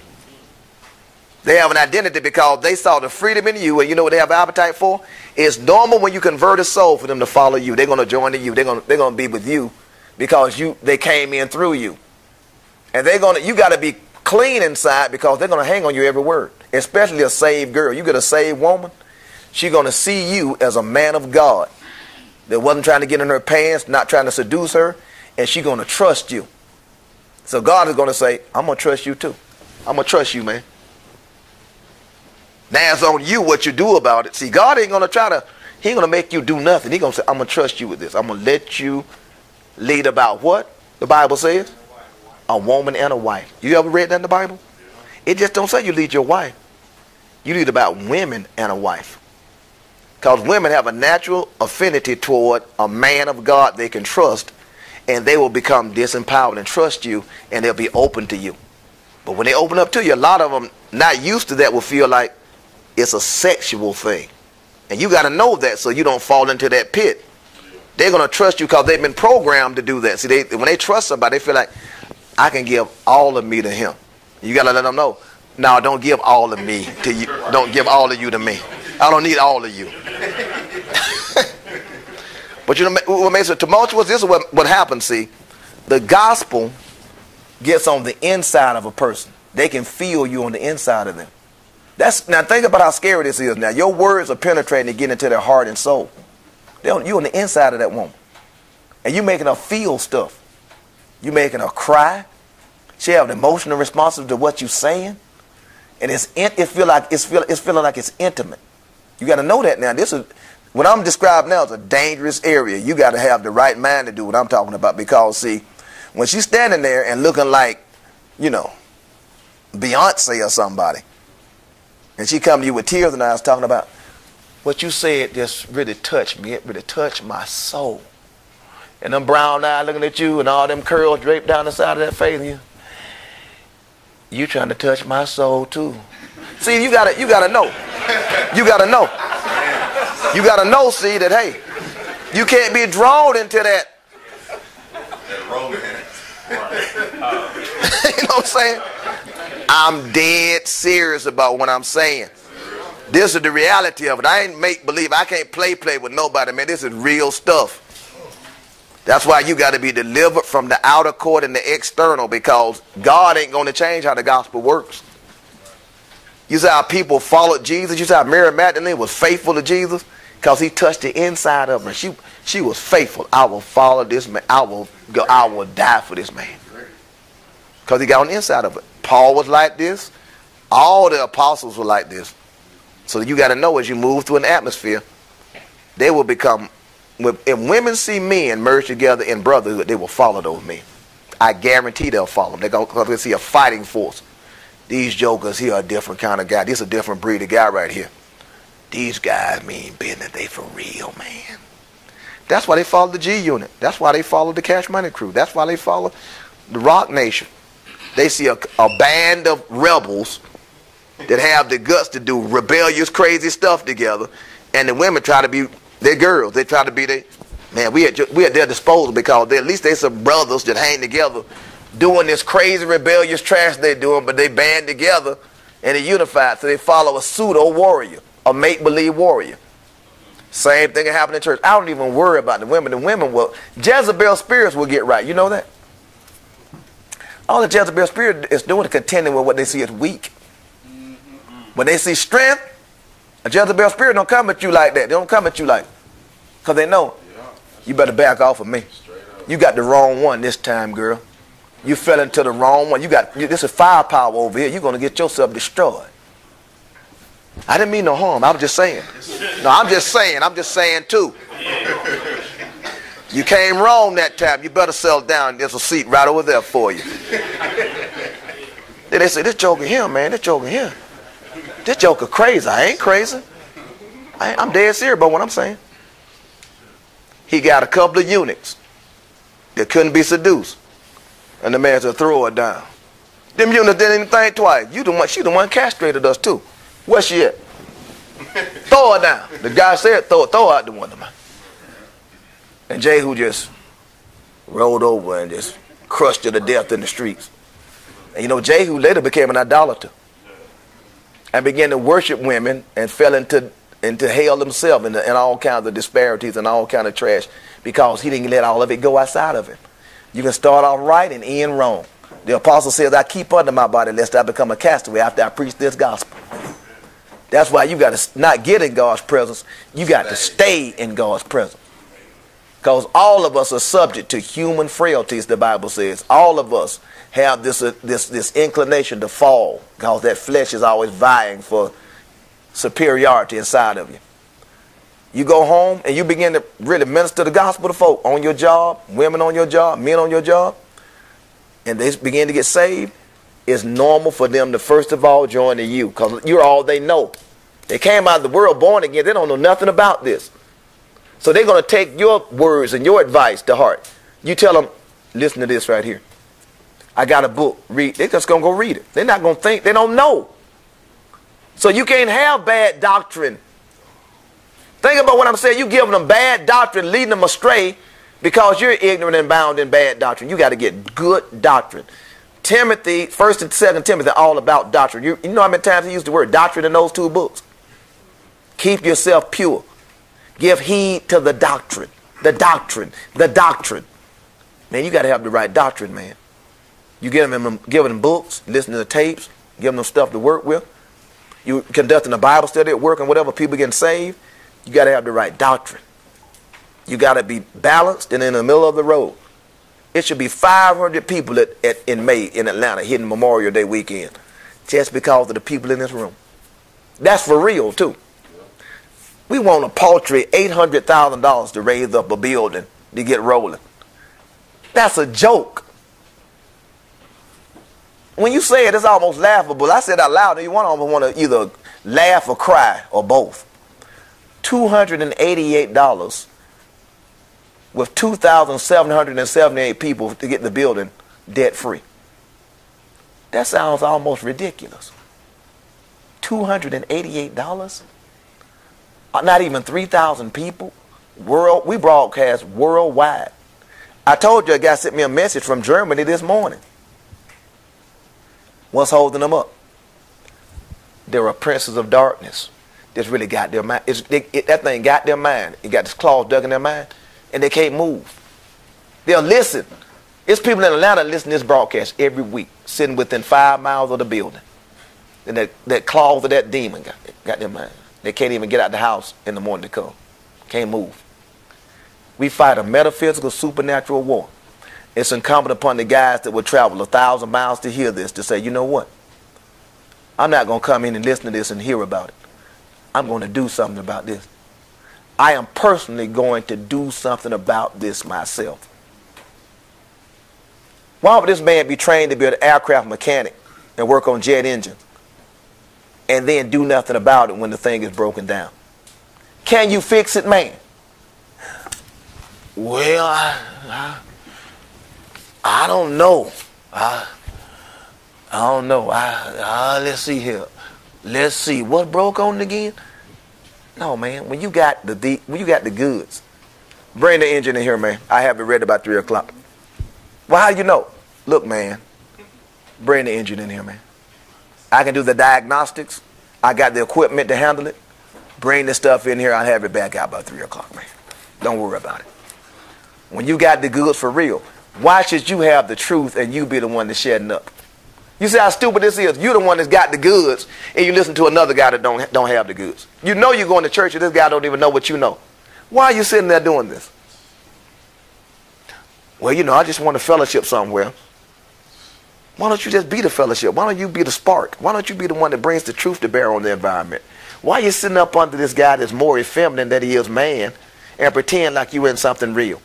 They have an identity because they saw the freedom in you, and you know what they have appetite for? It's normal when you convert a soul for them to follow you. They're going to join you. They're going to, they're going to be with you because you they came in through you. And they're going to you got to be clean inside because they're going to hang on you every word, especially a saved girl. You get a saved woman, she's going to see you as a man of God that wasn't trying to get in her pants, not trying to seduce her, and she's going to trust you. So God is going to say, I'm going to trust you too. I'm going to trust you, man. Now it's on you what you do about it. See, God ain't going to try to He ain't gonna make you do nothing. He gonna say, I'm gonna trust you with this. I'm gonna let you lead about what? The Bible says? A woman and a wife. You ever read that in the Bible? It just don't say you lead your wife. You lead about women and a wife. Because women have a natural affinity toward a man of God they can trust, and they will become disempowered and trust you, and they'll be open to you. But when they open up to you, a lot of them not used to that will feel like it's a sexual thing. And you got to know that so you don't fall into that pit. They're going to trust you because they've been programmed to do that. See, they, when they trust somebody, they feel like, I can give all of me to him. You got to let them know. No, don't give all of me to you. Don't give all of you to me. I don't need all of you. *laughs* but you know what makes it tumultuous? This is what, what happens, see. The gospel gets on the inside of a person. They can feel you on the inside of them. That's now think about how scary this is. Now your words are penetrating and getting into their heart and soul. They you on the inside of that woman, and you're making her feel stuff. You're making her cry. She have an emotional response to what you're saying, and it's it feel like it's feel it's feeling like it's intimate. You got to know that now. This is what I'm describing now is a dangerous area. You got to have the right mind to do what I'm talking about because see, when she's standing there and looking like, you know, Beyonce or somebody, and she come to you with tears in her eyes talking about what you said just really touched me. It really touched my soul. And them brown eyes looking at you and all them curls draped down the side of that face. And you, you trying to touch my soul too. See, you gotta you gotta know. You gotta know. You gotta know, see, that hey, you can't be drawn into that. That romance. *laughs* you know what I'm saying? I'm dead serious about what I'm saying. This is the reality of it. I ain't make believe. I can't play play with nobody, man. This is real stuff. That's why you got to be delivered from the outer court and the external because God ain't going to change how the gospel works. You see how people followed Jesus. You see how Mary Magdalene was faithful to Jesus because he touched the inside of her. She she was faithful. I will follow this man. I will go. I will die for this man because he got on the inside of it. Paul was like this. All the apostles were like this. So you got to know as you move through an atmosphere, they will become. If women see men merge together in brotherhood, they will follow those men. I guarantee they'll follow them. They're going to see a fighting force. These jokers here are a different kind of guy. This is a different breed of guy right here. These guys mean business. They for real, man. That's why they follow the G Unit. That's why they follow the Cash Money Crew. That's why they follow the Roc Nation. They see a, a band of rebels that have the guts to do rebellious, crazy stuff together, and the women try to be their girls. They try to be their man. We at we at their disposal because at least they some brothers that hang together, doing this crazy rebellious trash they're doing, but they band together and they unified. So they follow a pseudo warrior, a make believe warrior. Same thing that happened in church. I don't even worry about the women. The women will Jezebel spirits will get right. You know that. All the Jezebel spirit is doing is contending with what they see as weak. When they see strength, a Jezebel spirit don't come at you like that. They don't come at you like, because they know you better back off of me. You got the wrong one this time, girl. You fell into the wrong one. You got this is firepower over here. You're gonna get yourself destroyed. I didn't mean no harm. I was just saying. No, I'm just saying. I'm just saying too. You came wrong that time. You better settle down. There's a seat right over there for you. then they say, this joker here, man. This joker here. This joker crazy. I ain't crazy. I am dead serious about what I'm saying. He got a couple of eunuchs that couldn't be seduced. And the man said, throw her down. Them eunuchs didn't even think twice. You the one, she the one castrated us too. Where she at? *laughs* throw her down. The guy said, throw, throw out the window. And Jehu just rolled over and just crushed her to death in the streets. And you know, Jehu later became an idolater and began to worship women and fell into into hell himself and, and all kinds of disparities and all kind of trash because he didn't let all of it go outside of him. You can start off right and end wrong. The apostle says, I keep under my body lest I become a castaway after I preach this gospel. That's why you got to not get in God's presence. You got to stay in God's presence. Because all of us are subject to human frailties, the Bible says. All of us have this, uh, this, this inclination to fall because that flesh is always vying for superiority inside of you. You go home and you begin to really minister the gospel to folk on your job, women on your job, men on your job, and they begin to get saved. It's normal for them to first of all join you because you're all they know. They came out of the world born again. They don't know nothing about this. So they're going to take your words and your advice to heart. You tell them, listen to this right here. I got a book. Read. They're just going to go read it. They're not going to think. They don't know. So you can't have bad doctrine. Think about what I'm saying. You giving them bad doctrine, leading them astray because you're ignorant and bound in bad doctrine. You got to get good doctrine. Timothy, first and second Timothy, are all about doctrine. You, you know how many times he used the word doctrine in those two books? Keep yourself pure. Give heed to the doctrine. The doctrine. The doctrine. Man, you got to have the right doctrine, man. You give them, giving them books, listening to the tapes, giving them stuff to work with. You conducting a Bible study at work and whatever, people getting saved. You got to have the right doctrine. You got to be balanced and in the middle of the road. It should be 500 people at, at, in May in Atlanta hitting Memorial Day weekend just because of the people in this room. That's for real, too. We want a paltry $800,000 to raise up a building to get rolling. That's a joke. When you say it, it's almost laughable. I said out loud, you want almost want to either laugh or cry or both. $288 with 2,778 people to get the building debt free. That sounds almost ridiculous. $288? Uh, not even 3,000 people. World, we broadcast worldwide. I told you a guy sent me a message from Germany this morning. What's holding them up? There are princes of darkness that's really got their mind. It, that thing got their mind. It got this claws dug in their mind, and they can't move. They'll listen. It's people in Atlanta listen to this broadcast every week, sitting within five miles of the building. And that, that claws of that demon got, got their mind. They can't even get out the house in the morning to come. Can't move. We fight a metaphysical, supernatural war. It's incumbent upon the guys that would travel a thousand miles to hear this to say, you know what? I'm not going to come in and listen to this and hear about it. I'm going to do something about this. I am personally going to do something about this myself. Why would this man be trained to be an aircraft mechanic and work on jet engines and then do nothing about it when the thing is broken down? Can you fix it, man? Well, I, I, I don't know. I, I don't know. I, let's see here. Let's see. What broke on again? No, man. When you got the, the when you got the goods, bring the engine in here, man. I have it ready about three o'clock. Well, how do you know? Look, man. Bring the engine in here, man. I can do the diagnostics. I got the equipment to handle it. Bring the stuff in here. I'll have it back out by three o'clock, man. Don't worry about it. When you got the goods for real, why should you have the truth and you be the one that's shedding up? You see how stupid this is? You're the one that's got the goods, and you listen to another guy that don't, don't have the goods. You know you're going to church, and this guy don't even know what you know. Why are you sitting there doing this? Well, you know, I just want a fellowship somewhere. Why don't you just be the fellowship? Why don't you be the spark? Why don't you be the one that brings the truth to bear on the environment? Why are you sitting up under this guy that's more effeminate than he is man and pretend like you in something real?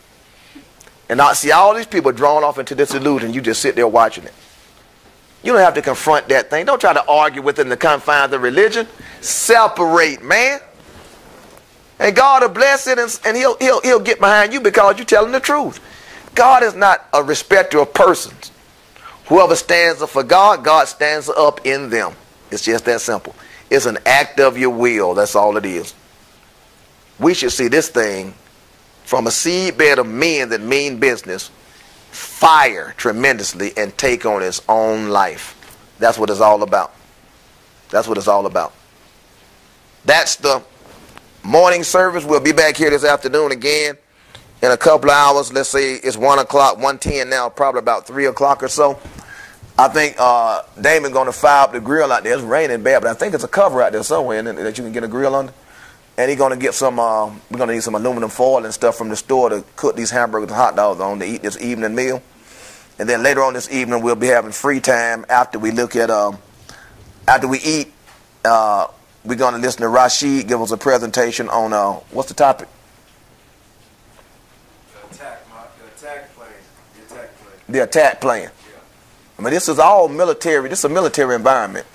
And I see all these people drawn off into this illusion. You just sit there watching it. You don't have to confront that thing. Don't try to argue within the confines of religion. Separate, man. And God will bless it and, and he'll, he'll, he'll get behind you because you're telling the truth. God is not a respecter of persons. Whoever stands up for God, God stands up in them. It's just that simple. It's an act of your will. That's all it is. We should see this thing from a seedbed of men that mean business fire tremendously and take on its own life. That's what it's all about. That's what it's all about. That's the morning service. We'll be back here this afternoon again in a couple of hours. Let's say it's 1 o'clock, 110 now, probably about 3 o'clock or so. I think uh, Damon's going to fire up the grill out there. It's raining bad, but I think it's a cover out there somewhere that you can get a grill under. And he's going to get some, uh, we're going to need some aluminum foil and stuff from the store to cook these hamburgers and hot dogs on to eat this evening meal. And then later on this evening, we'll be having free time after we look at, um, after we eat, uh, we're going to listen to Rashid give us a presentation on uh, what's the topic? The attack, my, the attack plan. The attack plan. The attack plan. I mean, this is all military. This is a military environment.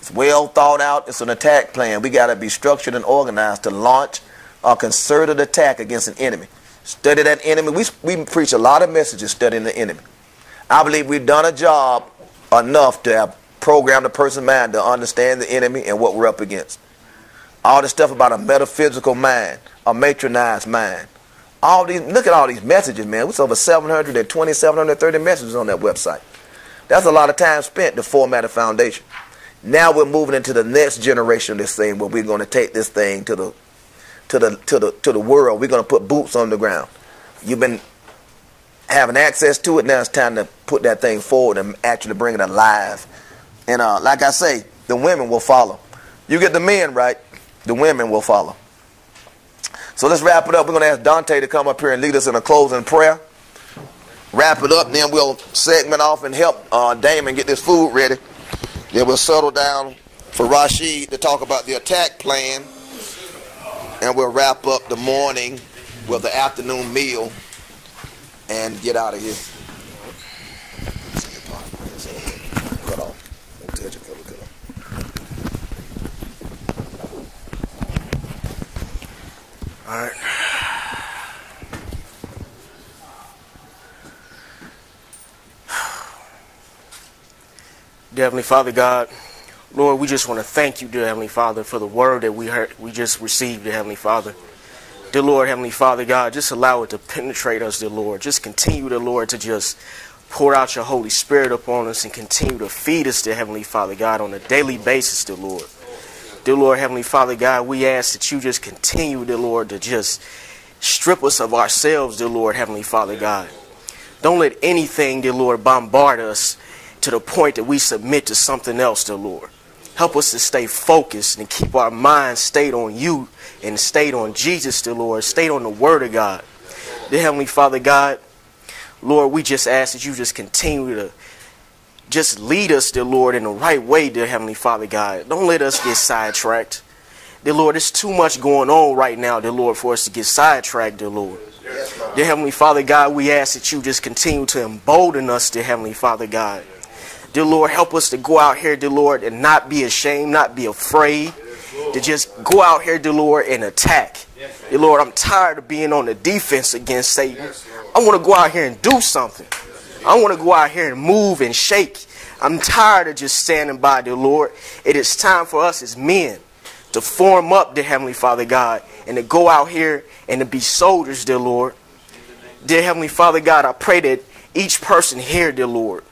It's well thought out. It's an attack plan. We got to be structured and organized to launch a concerted attack against an enemy. Study that enemy. We, we preach a lot of messages studying the enemy. I believe we've done a job enough to have programmed the person's mind to understand the enemy and what we're up against. All this stuff about a metaphysical mind, a matronized mind. All these, look at all these messages, man. It's over 720, 730 messages on that website. That's a lot of time spent to format a foundation. Now we're moving into the next generation of this thing where we're going to take this thing to the to the to the to the world. We're going to put boots on the ground. You've been having access to it. Now it's time to put that thing forward and actually bring it alive. And uh, like I say, the women will follow. You get the men right, the women will follow. So let's wrap it up. We're going to ask Dante to come up here and lead us in a closing prayer. Wrap it up, then we'll segment off and help uh, Damon get this food ready. Then we'll settle down for Rashid to talk about the attack plan. And we'll wrap up the morning with the afternoon meal and get out of here. Cut off. Don't touch it, cut it, cut off. All right. Dear Heavenly Father God, Lord, we just want to thank you, dear Heavenly Father, for the word that we heard, we just received, dear Heavenly Father. Dear Lord, Heavenly Father God, just allow it to penetrate us, dear Lord. Just continue, dear Lord, to just pour out your Holy Spirit upon us and continue to feed us, dear Heavenly Father God, on a daily basis, dear Lord. Dear Lord, Heavenly Father God, we ask that you just continue, dear Lord, to just strip us of ourselves, dear Lord, Heavenly Father God. Don't let anything, dear Lord, bombard us to the point that we submit to something else, dear Lord. Help us to stay focused and keep our minds stayed on you and stayed on Jesus, dear Lord, stayed on the Word of God. Dear Heavenly Father God, Lord, we just ask that you just continue to just lead us, dear Lord, in the right way, dear Heavenly Father God. Don't let us get sidetracked. Dear Lord, there's too much going on right now, dear Lord, for us to get sidetracked, dear Lord. Dear Heavenly Father God, we ask that you just continue to embolden us, dear Heavenly Father God. Dear Lord, help us to go out here, dear Lord, and not be ashamed, not be afraid, to just go out here, dear Lord, and attack. Dear Lord, I'm tired of being on the defense against Satan. I want to go out here and do something. I want to go out here and move and shake. I'm tired of just standing by, dear Lord. It is time for us as men to form up, dear Heavenly Father God, and to go out here and to be soldiers, dear Lord. Dear Heavenly Father God, I pray that each person here, dear Lord,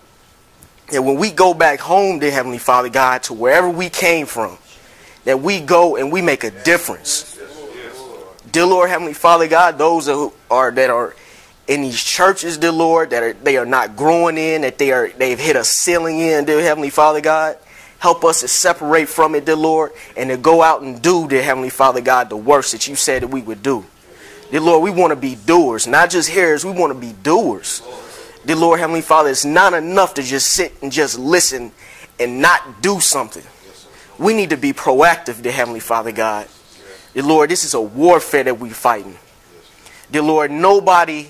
that when we go back home, dear Heavenly Father God, to wherever we came from, that we go and we make a difference. Dear Lord, Heavenly Father God, those who are that are in these churches, dear Lord, that are, they are not growing in, that they are they've hit a ceiling in, dear Heavenly Father God. Help us to separate from it, dear Lord, and to go out and do, dear Heavenly Father God, the works that you said that we would do. Dear Lord, we want to be doers, not just hearers, we want to be doers. Dear Lord, Heavenly Father, it's not enough to just sit and just listen and not do something. We need to be proactive, dear Heavenly Father God. Dear Lord, this is a warfare that we're fighting. Dear Lord, nobody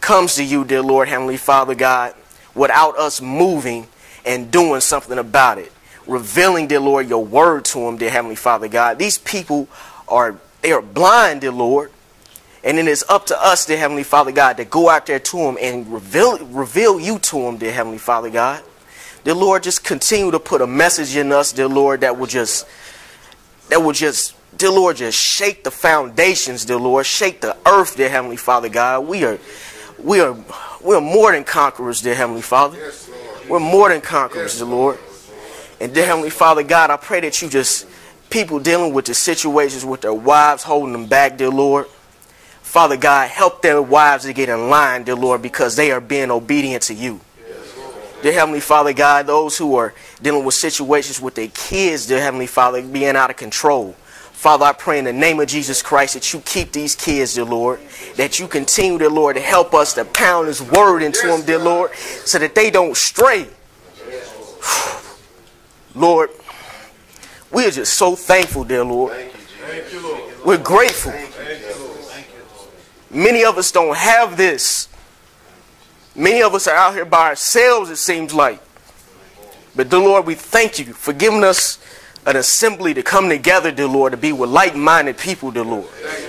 comes to you, dear Lord, Heavenly Father God, without us moving and doing something about it. Revealing, dear Lord, your word to them, dear Heavenly Father God. These people are they are blind, dear Lord. And then it is up to us, dear Heavenly Father God, to go out there to Him and reveal reveal you to Him, dear Heavenly Father God. Dear Lord, just continue to put a message in us, dear Lord, that will just that will just dear Lord, just shake the foundations, dear Lord, shake the earth, dear Heavenly Father God. We are we are we are more than conquerors, dear Heavenly Father. We're more than conquerors, dear Lord. And dear Heavenly Father God, I pray that you just people dealing with the situations with their wives holding them back, dear Lord. Father God, help their wives to get in line, dear Lord, because they are being obedient to you. Dear Heavenly Father God, those who are dealing with situations with their kids, dear Heavenly Father, being out of control. Father, I pray in the name of Jesus Christ that you keep these kids, dear Lord. That you continue, dear Lord, to help us to pound this word into them, dear Lord, so that they don't stray. *sighs* Lord, We are just so thankful, dear Lord. We're grateful. Many of us don't have this. Many of us are out here by ourselves, it seems like. But, dear Lord, we thank you for giving us an assembly to come together, dear Lord, to be with like minded people, dear Lord. Thank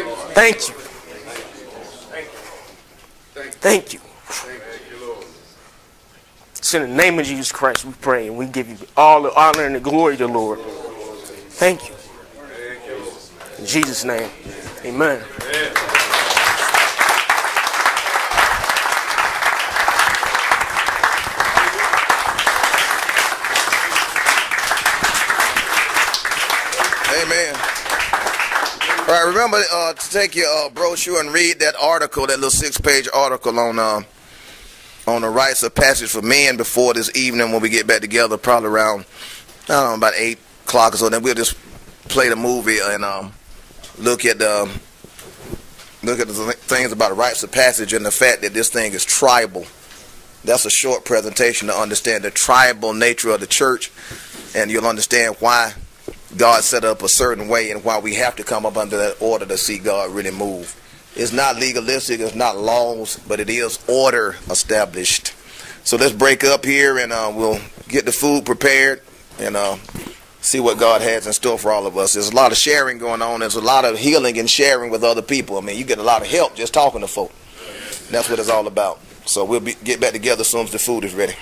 you. Thank you. Thank you. Thank you. Thank you, It's in the name of Jesus Christ we pray and we give you all the honor and the glory, dear Lord. Thank you. In Jesus' name, amen. Amen. All right, remember uh, to take your uh, brochure and read that article, that little six-page article on uh, on the rites of passage for men before this evening when we get back together, probably around I don't know about eight o'clock or so. Then we'll just play the movie and um, look at the look at the things about the rites of passage and the fact that this thing is tribal. That's a short presentation to understand the tribal nature of the church, and you'll understand why God set up a certain way and why we have to come up under that order to see God really move. It's not legalistic, it's not laws, but it is order established. So let's break up here and uh, we'll get the food prepared and uh, see what God has in store for all of us. There's a lot of sharing going on. There's a lot of healing and sharing with other people. I mean, you get a lot of help just talking to folk. That's what it's all about. So we'll be, get back together as soon as the food is ready.